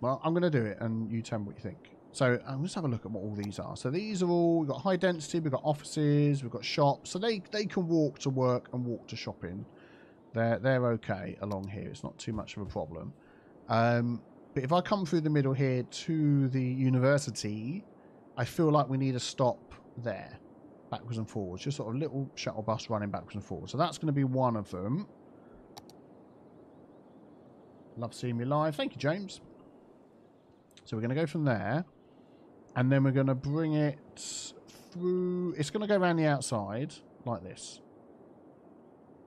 Well, I'm going to do it and you tell me what you think. So um, let's have a look at what all these are. So these are all, we've got high density, we've got offices, we've got shops. So they, they can walk to work and walk to shopping. They're, they're okay along here. It's not too much of a problem. Um, but if I come through the middle here to the university, I feel like we need a stop there. Backwards and forwards. Just sort of little shuttle bus running backwards and forwards. So that's going to be one of them. Love seeing you live. Thank you, James. So we're going to go from there. And then we're going to bring it through... It's going to go around the outside like this.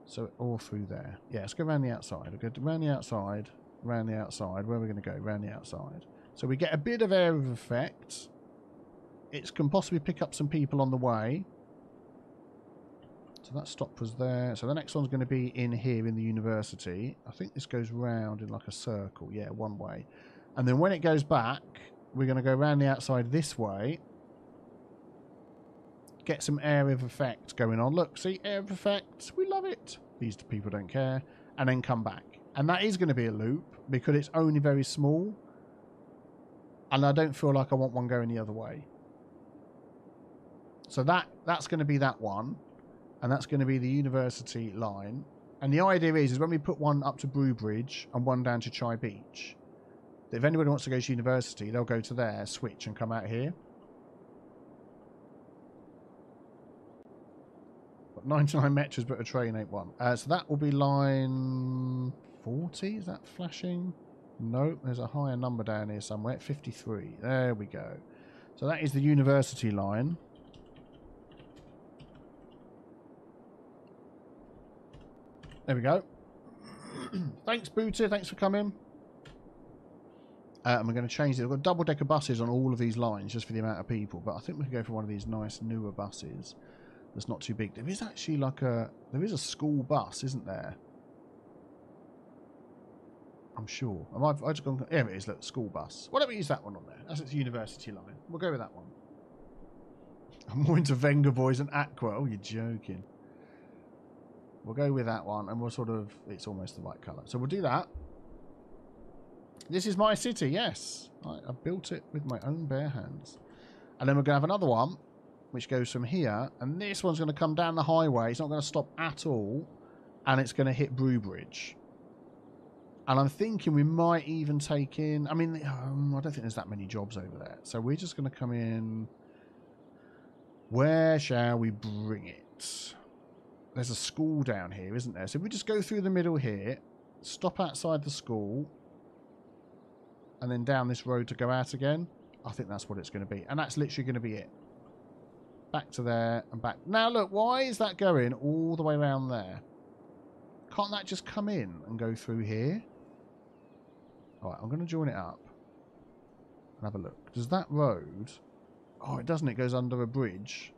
So all through there. Yeah, let's go around the outside. We'll go around the outside, around the outside. Where are we going to go? Around the outside. So we get a bit of area of effect. It can possibly pick up some people on the way. So that stop was there. So the next one's going to be in here in the university. I think this goes round in like a circle. Yeah, one way. And then when it goes back, we're going to go around the outside this way. Get some area of effect going on. Look, see, area of effect. We love it. These people don't care. And then come back. And that is going to be a loop because it's only very small. And I don't feel like I want one going the other way. So that that's going to be that one. And that's going to be the university line. And the idea is, is when we put one up to Brewbridge and one down to Chai Beach, if anybody wants to go to university, they'll go to there, switch, and come out here. But 99 meters, but a train ain't one. Uh, so that will be line 40. Is that flashing? Nope, there's a higher number down here somewhere. 53. There we go. So that is the university line. There we go. (clears throat) Thanks, Booter. Thanks for coming. Uh, and we're going to change it. We've got double-decker buses on all of these lines just for the amount of people. But I think we can go for one of these nice newer buses that's not too big. There is actually like a... There is a school bus, isn't there? I'm sure. I, I just gone, here it is, look, school bus. Why don't we use that one on there? That's its university line. We'll go with that one. (laughs) I'm more into Vengaboys and Aqua. Oh, you're joking. We'll go with that one, and we'll sort of... It's almost the right colour. So we'll do that. This is my city, yes. I, I built it with my own bare hands. And then we're going to have another one, which goes from here. And this one's going to come down the highway. It's not going to stop at all. And it's going to hit Brewbridge. And I'm thinking we might even take in... I mean, um, I don't think there's that many jobs over there. So we're just going to come in... Where shall we bring it? There's a school down here, isn't there? So we just go through the middle here, stop outside the school, and then down this road to go out again. I think that's what it's going to be. And that's literally going to be it. Back to there and back. Now, look, why is that going all the way around there? Can't that just come in and go through here? All right, I'm going to join it up and have a look. Does that road... Oh, it doesn't. It goes under a bridge.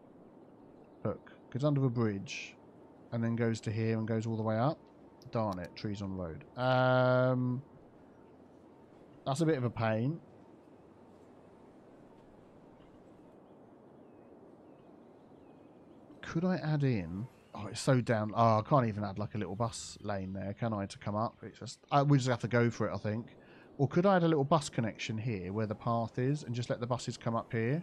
Look, goes under a bridge and then goes to here and goes all the way up. Darn it, trees on road. Um, that's a bit of a pain. Could I add in... Oh, it's so down... Oh, I can't even add like a little bus lane there, can I, to come up? It's just... Uh, we just have to go for it, I think. Or could I add a little bus connection here where the path is and just let the buses come up here?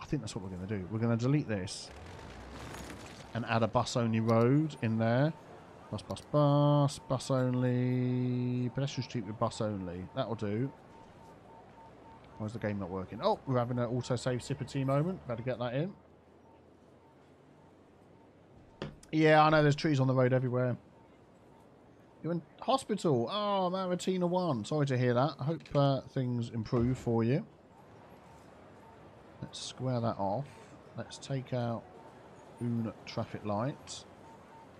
I think that's what we're going to do. We're going to delete this and add a bus-only road in there. Bus, bus, bus, bus only, pedestrian street with bus only. That'll do. Why is the game not working? Oh, we're having an auto-save sipper tea moment. Better get that in. Yeah, I know there's trees on the road everywhere. You're in hospital. Oh, Maritina 1. Sorry to hear that. I hope uh, things improve for you. Let's square that off. Let's take out Traffic light.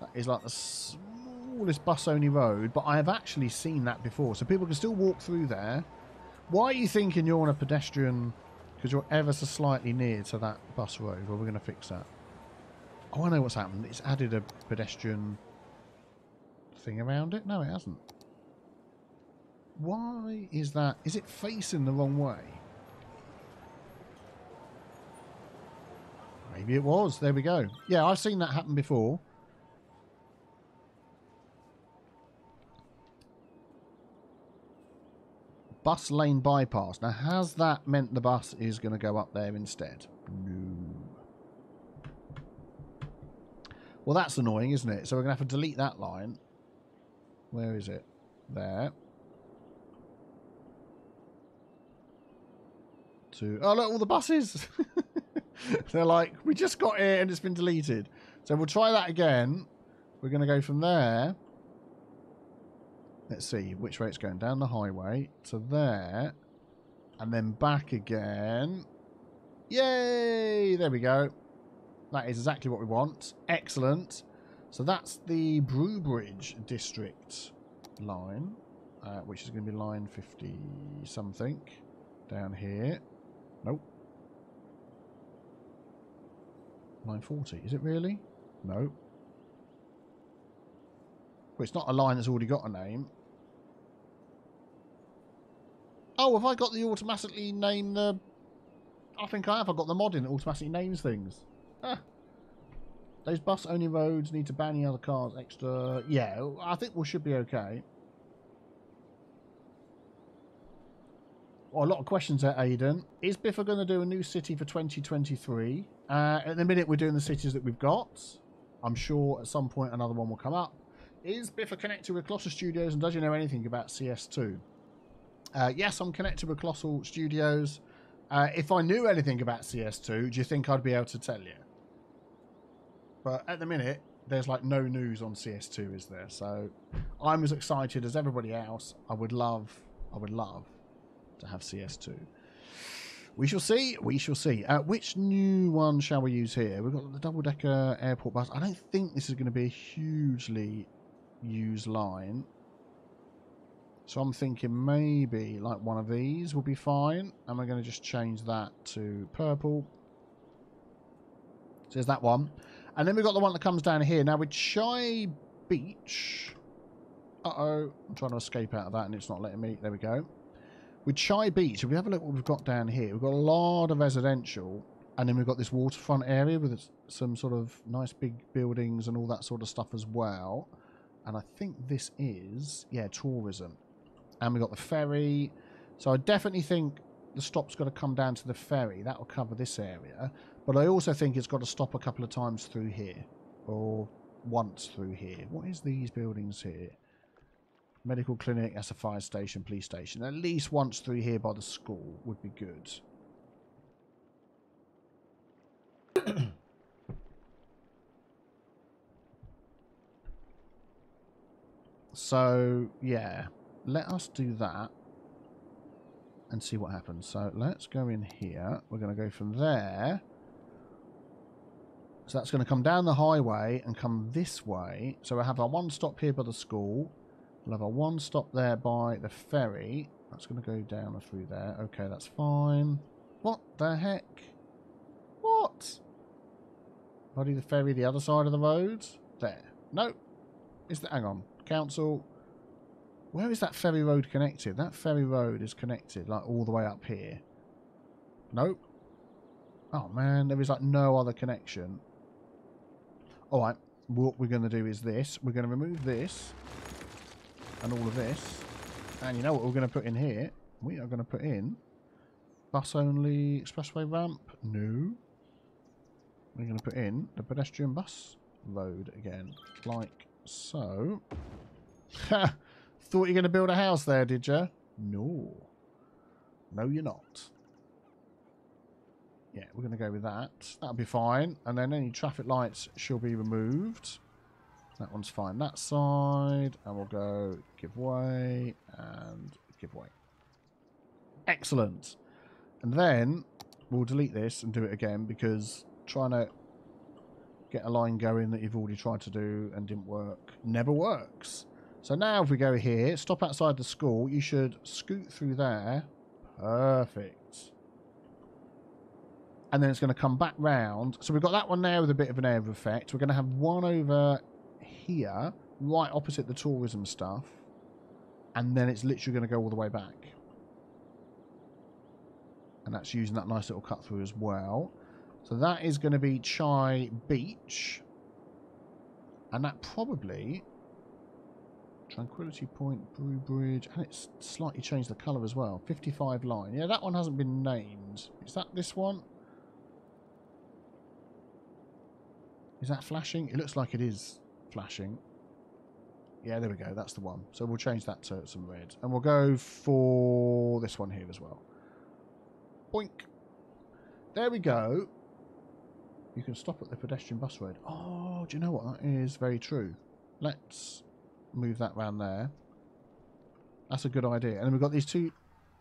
That is like the smallest bus-only road, but I have actually seen that before. So people can still walk through there. Why are you thinking you're on a pedestrian? Because you're ever so slightly near to that bus road. Well, we're going to fix that. Oh, I know what's happened. It's added a pedestrian thing around it? No, it hasn't. Why is that? Is it facing the wrong way? Maybe it was. There we go. Yeah, I've seen that happen before. Bus lane bypass. Now, has that meant the bus is going to go up there instead? No. Well, that's annoying, isn't it? So we're going to have to delete that line. Where is it? There. To oh look, all the buses. (laughs) (laughs) They're like, we just got here and it's been deleted. So we'll try that again. We're going to go from there. Let's see which way it's going. Down the highway to there. And then back again. Yay! There we go. That is exactly what we want. Excellent. So that's the Brewbridge district line, uh, which is going to be line 50 something down here. Nope. Line 40. Is it really? No. Well, it's not a line that's already got a name. Oh, have I got the automatically name the... I think I have. I've got the mod in that automatically names things. Ah. Those bus-only roads need to ban any other cars extra... Yeah, I think we should be okay. A lot of questions there, Aiden. Is Biffa going to do a new city for 2023? Uh, at the minute, we're doing the cities that we've got. I'm sure at some point another one will come up. Is Biffa connected with Colossal Studios and does you know anything about CS2? Uh, yes, I'm connected with Colossal Studios. Uh, if I knew anything about CS2, do you think I'd be able to tell you? But at the minute, there's like no news on CS2, is there? So I'm as excited as everybody else. I would love, I would love to have CS2. We shall see. We shall see. Uh, which new one shall we use here? We've got the double decker airport bus. I don't think this is going to be a hugely used line. So I'm thinking maybe like one of these will be fine. And we're going to just change that to purple. So there's that one. And then we've got the one that comes down here. Now with Chai Beach. Uh-oh. I'm trying to escape out of that and it's not letting me. There we go. With Chai Beach, if we have a look what we've got down here, we've got a lot of residential, and then we've got this waterfront area with some sort of nice big buildings and all that sort of stuff as well. And I think this is, yeah, tourism. And we've got the ferry. So I definitely think the stop's got to come down to the ferry. That will cover this area. But I also think it's got to stop a couple of times through here. Or once through here. What is these buildings here? Medical clinic, as a fire station, police station. At least once through here by the school would be good. (clears throat) so, yeah. Let us do that. And see what happens. So, let's go in here. We're going to go from there. So that's going to come down the highway and come this way. So we have our one stop here by the school. We'll have a one stop there by the ferry. That's going to go down through there. Okay, that's fine. What the heck? What? Buddy, the ferry the other side of the road? There. No. Is the hang on. Council. Where is that ferry road connected? That ferry road is connected like all the way up here. Nope. Oh man, there is like no other connection. Alright, what we're going to do is this. We're going to remove this and all of this. And you know what we're going to put in here? We are going to put in bus only expressway ramp. No. We're going to put in the pedestrian bus road again, like so. (laughs) Ha! Thought you were going to build a house there, did you? No. No, you're not. Yeah, we're going to go with that. That'll be fine. And then any traffic lights shall be removed. That one's fine that side. And we'll go give way and give way. Excellent. And then we'll delete this and do it again because trying to get a line going that you've already tried to do and didn't work never works. So now if we go here, stop outside the school, you should scoot through there. Perfect. And then it's going to come back round. So we've got that one there with a bit of an air effect. We're going to have one over here right opposite the tourism stuff, and then it's literally going to go all the way back. And that's using that nice little cut through as well. So that is going to be Chai Beach. And that probably... Tranquility Point, Brewbridge, and it's slightly changed the colour as well. 55 line. Yeah, that one hasn't been named. Is that this one? Is that flashing? It looks like it is flashing. Yeah, there we go. That's the one. So we'll change that to some red. And we'll go for this one here as well. Boink. There we go. You can stop at the pedestrian bus road. Oh, do you know what? That is very true. Let's move that round there. That's a good idea. And then we've got these two...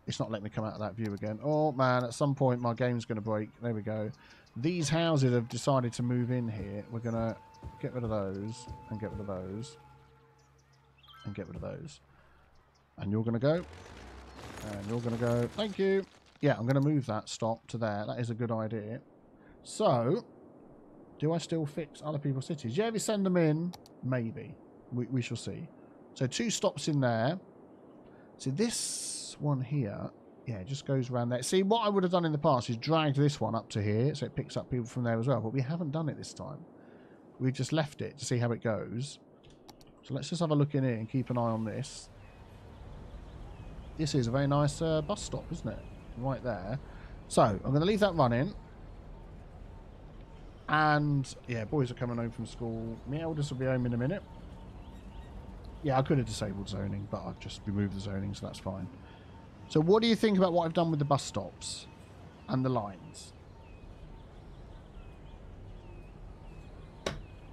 It's not letting me come out of that view again. Oh, man, at some point my game's going to break. There we go. These houses have decided to move in here. We're going to get rid of those and get rid of those and get rid of those. And you're going to go. And you're going to go. Thank you. Yeah, I'm going to move that stop to there. That is a good idea. So, do I still fix other people's cities? Yeah, if you send them in, maybe. We, we shall see. So two stops in there. See, this one here, yeah, just goes around there. See, what I would have done in the past is dragged this one up to here, so it picks up people from there as well. But we haven't done it this time. We've just left it to see how it goes. So let's just have a look in here and keep an eye on this. This is a very nice uh, bus stop, isn't it? Right there. So, I'm going to leave that running. And, yeah, boys are coming home from school. My eldest will be home in a minute. Yeah, I could have disabled zoning, but I've just removed the zoning, so that's fine. So what do you think about what I've done with the bus stops and the lines?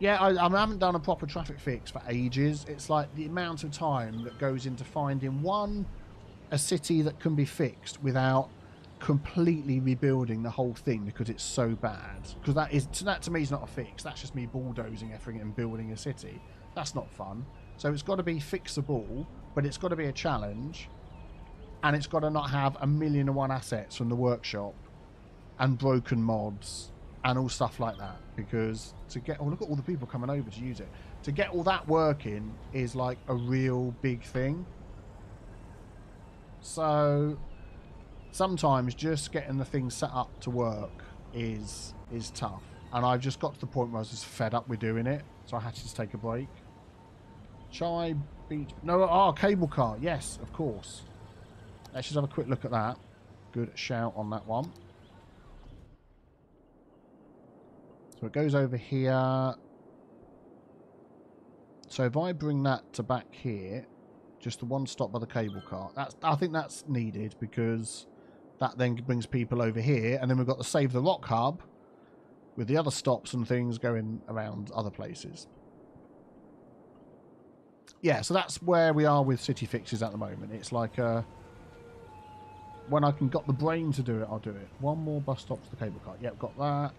Yeah, I, I haven't done a proper traffic fix for ages. It's like the amount of time that goes into finding one, a city that can be fixed without completely rebuilding the whole thing because it's so bad. Because that is that to me is not a fix. That's just me bulldozing everything and building a city. That's not fun. So it's got to be fixable, but it's got to be a challenge, and it's got to not have a million and one assets from the workshop, and broken mods, and all stuff like that. Because to get, oh look at all the people coming over to use it. To get all that working is like a real big thing. So sometimes just getting the thing set up to work is is tough. And I've just got to the point where I was just fed up with doing it, so I had to just take a break. Chai Beach. No, oh, cable car. Yes, of course. Let's just have a quick look at that. Good shout on that one. So it goes over here. So if I bring that to back here, just the one stop by the cable car, that's I think that's needed because that then brings people over here, and then we've got the Save the Rock hub with the other stops and things going around other places yeah, so that's where we are with city fixes at the moment. It's like uh, when I can got the brain to do it, I'll do it. One more bus stop to the cable car. Yep, got that.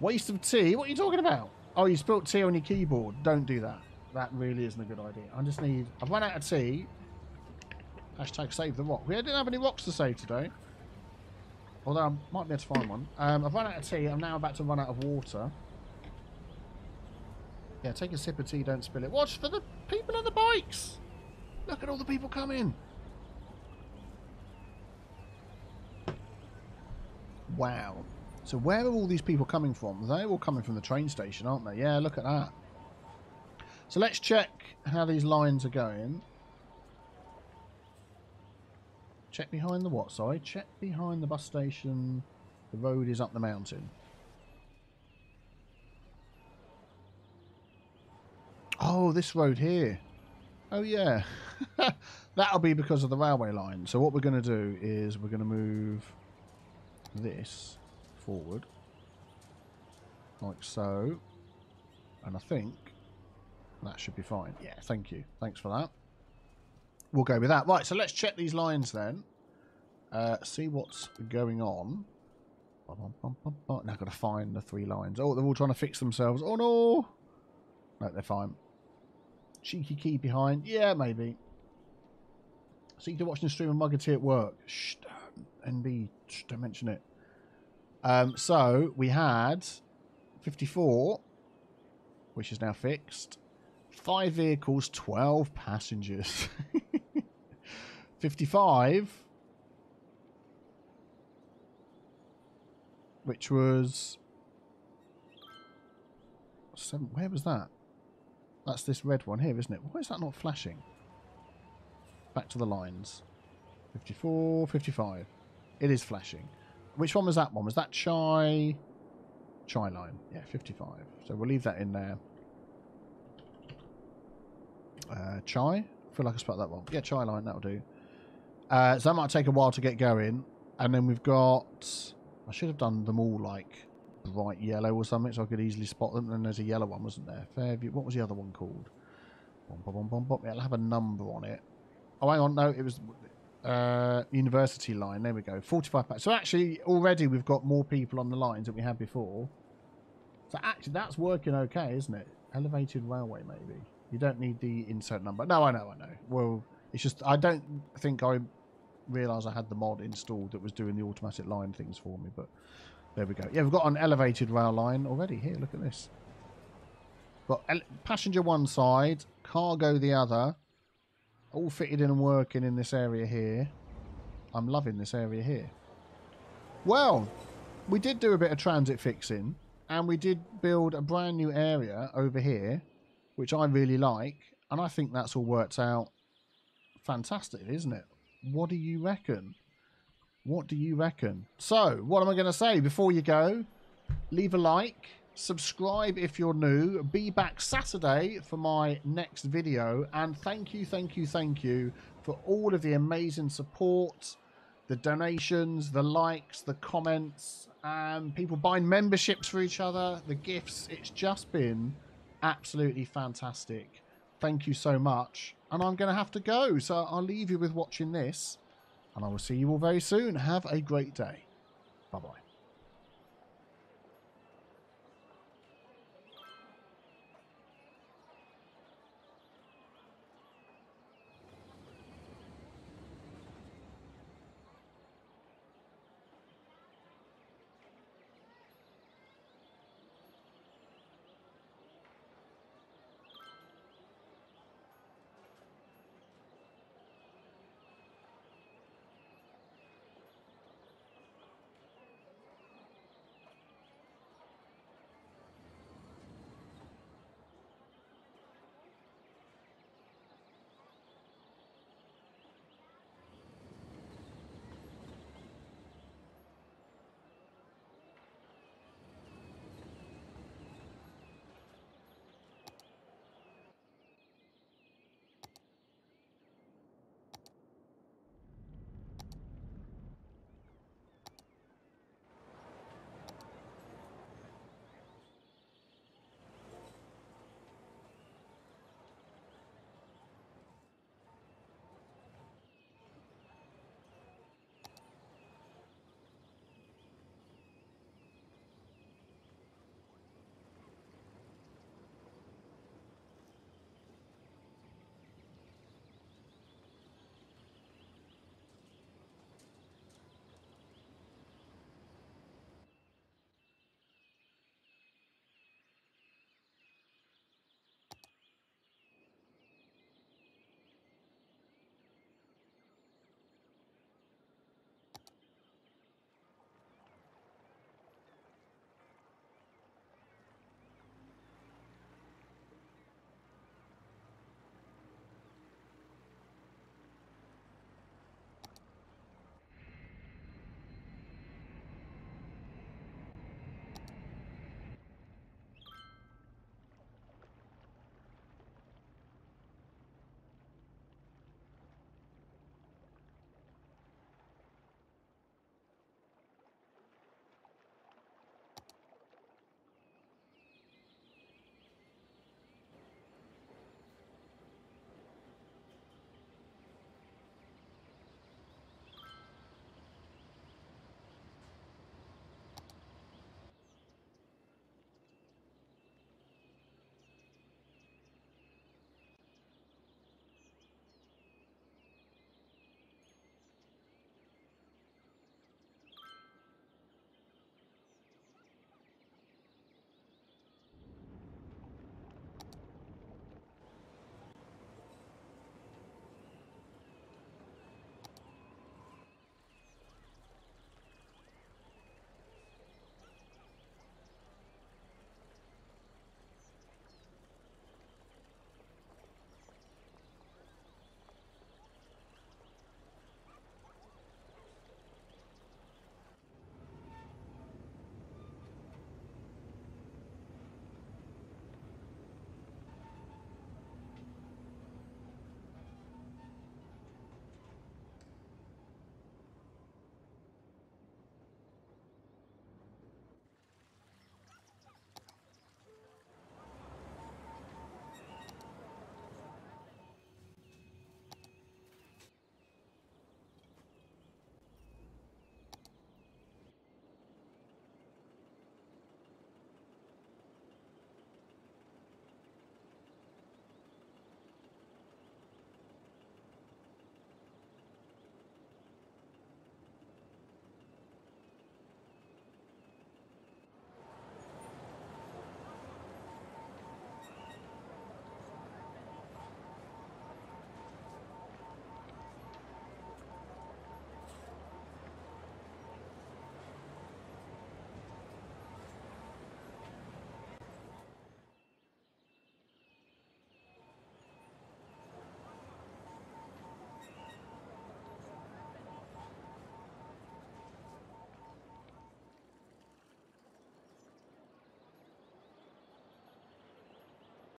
Waste of tea? What are you talking about? Oh, you spilt tea on your keyboard. Don't do that. That really isn't a good idea. I just need... I've run out of tea. Hashtag save the rock. We didn't have any rocks to save today. Although I might be able to find one. Um, I've run out of tea. I'm now about to run out of water. Yeah, take a sip of tea, don't spill it. Watch for the people on the bikes. Look at all the people coming. Wow. So where are all these people coming from? They're all coming from the train station, aren't they? Yeah, look at that. So let's check how these lines are going. Check behind the what, sorry? Check behind the bus station. The road is up the mountain. Oh, this road here. Oh, yeah. (laughs) That'll be because of the railway line. So what we're going to do is we're going to move this forward. Like so. And I think that should be fine. Yeah, thank you. Thanks for that. We'll go with that. Right, so let's check these lines then. Uh, see what's going on. Now I've got to find the three lines. Oh, they're all trying to fix themselves. Oh, no. No, they're fine. Cheeky key behind. Yeah, maybe. So you're watching the stream of Mugger at work. Shh, NB, shh, don't mention it. Um, so we had 54, which is now fixed. Five vehicles, 12 passengers. (laughs) 55. Which was... Seven, where was that? That's this red one here, isn't it? Why is that not flashing? Back to the lines. 54, 55. It is flashing. Which one was that one? Was that Chai... Chai line? Yeah, 55. So we'll leave that in there. Uh, chai? I feel like I spelled that wrong. Yeah, chai line, that'll do. Uh, so that might take a while to get going. And then we've got... I should have done them all like bright yellow or something so I could easily spot them. And there's a yellow one, wasn't there? Fairview. What was the other one called? Bom, bom, bom, bom, It'll have a number on it. Oh, hang on. No, it was uh, University line. There we go. 45 packs. So actually, already we've got more people on the lines than we had before. So actually, that's working okay, isn't it? Elevated railway, maybe. You don't need the insert number. No, I know, I know. Well, it's just I don't think I realised I had the mod installed that was doing the automatic line things for me. But there we go. Yeah, we've got an elevated rail line already. Here, look at this. Got passenger one side, cargo the other. All fitted in and working in this area here. I'm loving this area here. Well, we did do a bit of transit fixing. And we did build a brand new area over here which I really like, and I think that's all worked out fantastic, isn't it? What do you reckon? What do you reckon? So, what am I going to say before you go? Leave a like, subscribe if you're new, be back Saturday for my next video, and thank you, thank you, thank you for all of the amazing support, the donations, the likes, the comments, and people buying memberships for each other, the gifts. It's just been absolutely fantastic. Thank you so much. And I'm going to have to go. So I'll leave you with watching this. And I will see you all very soon. Have a great day. Bye-bye.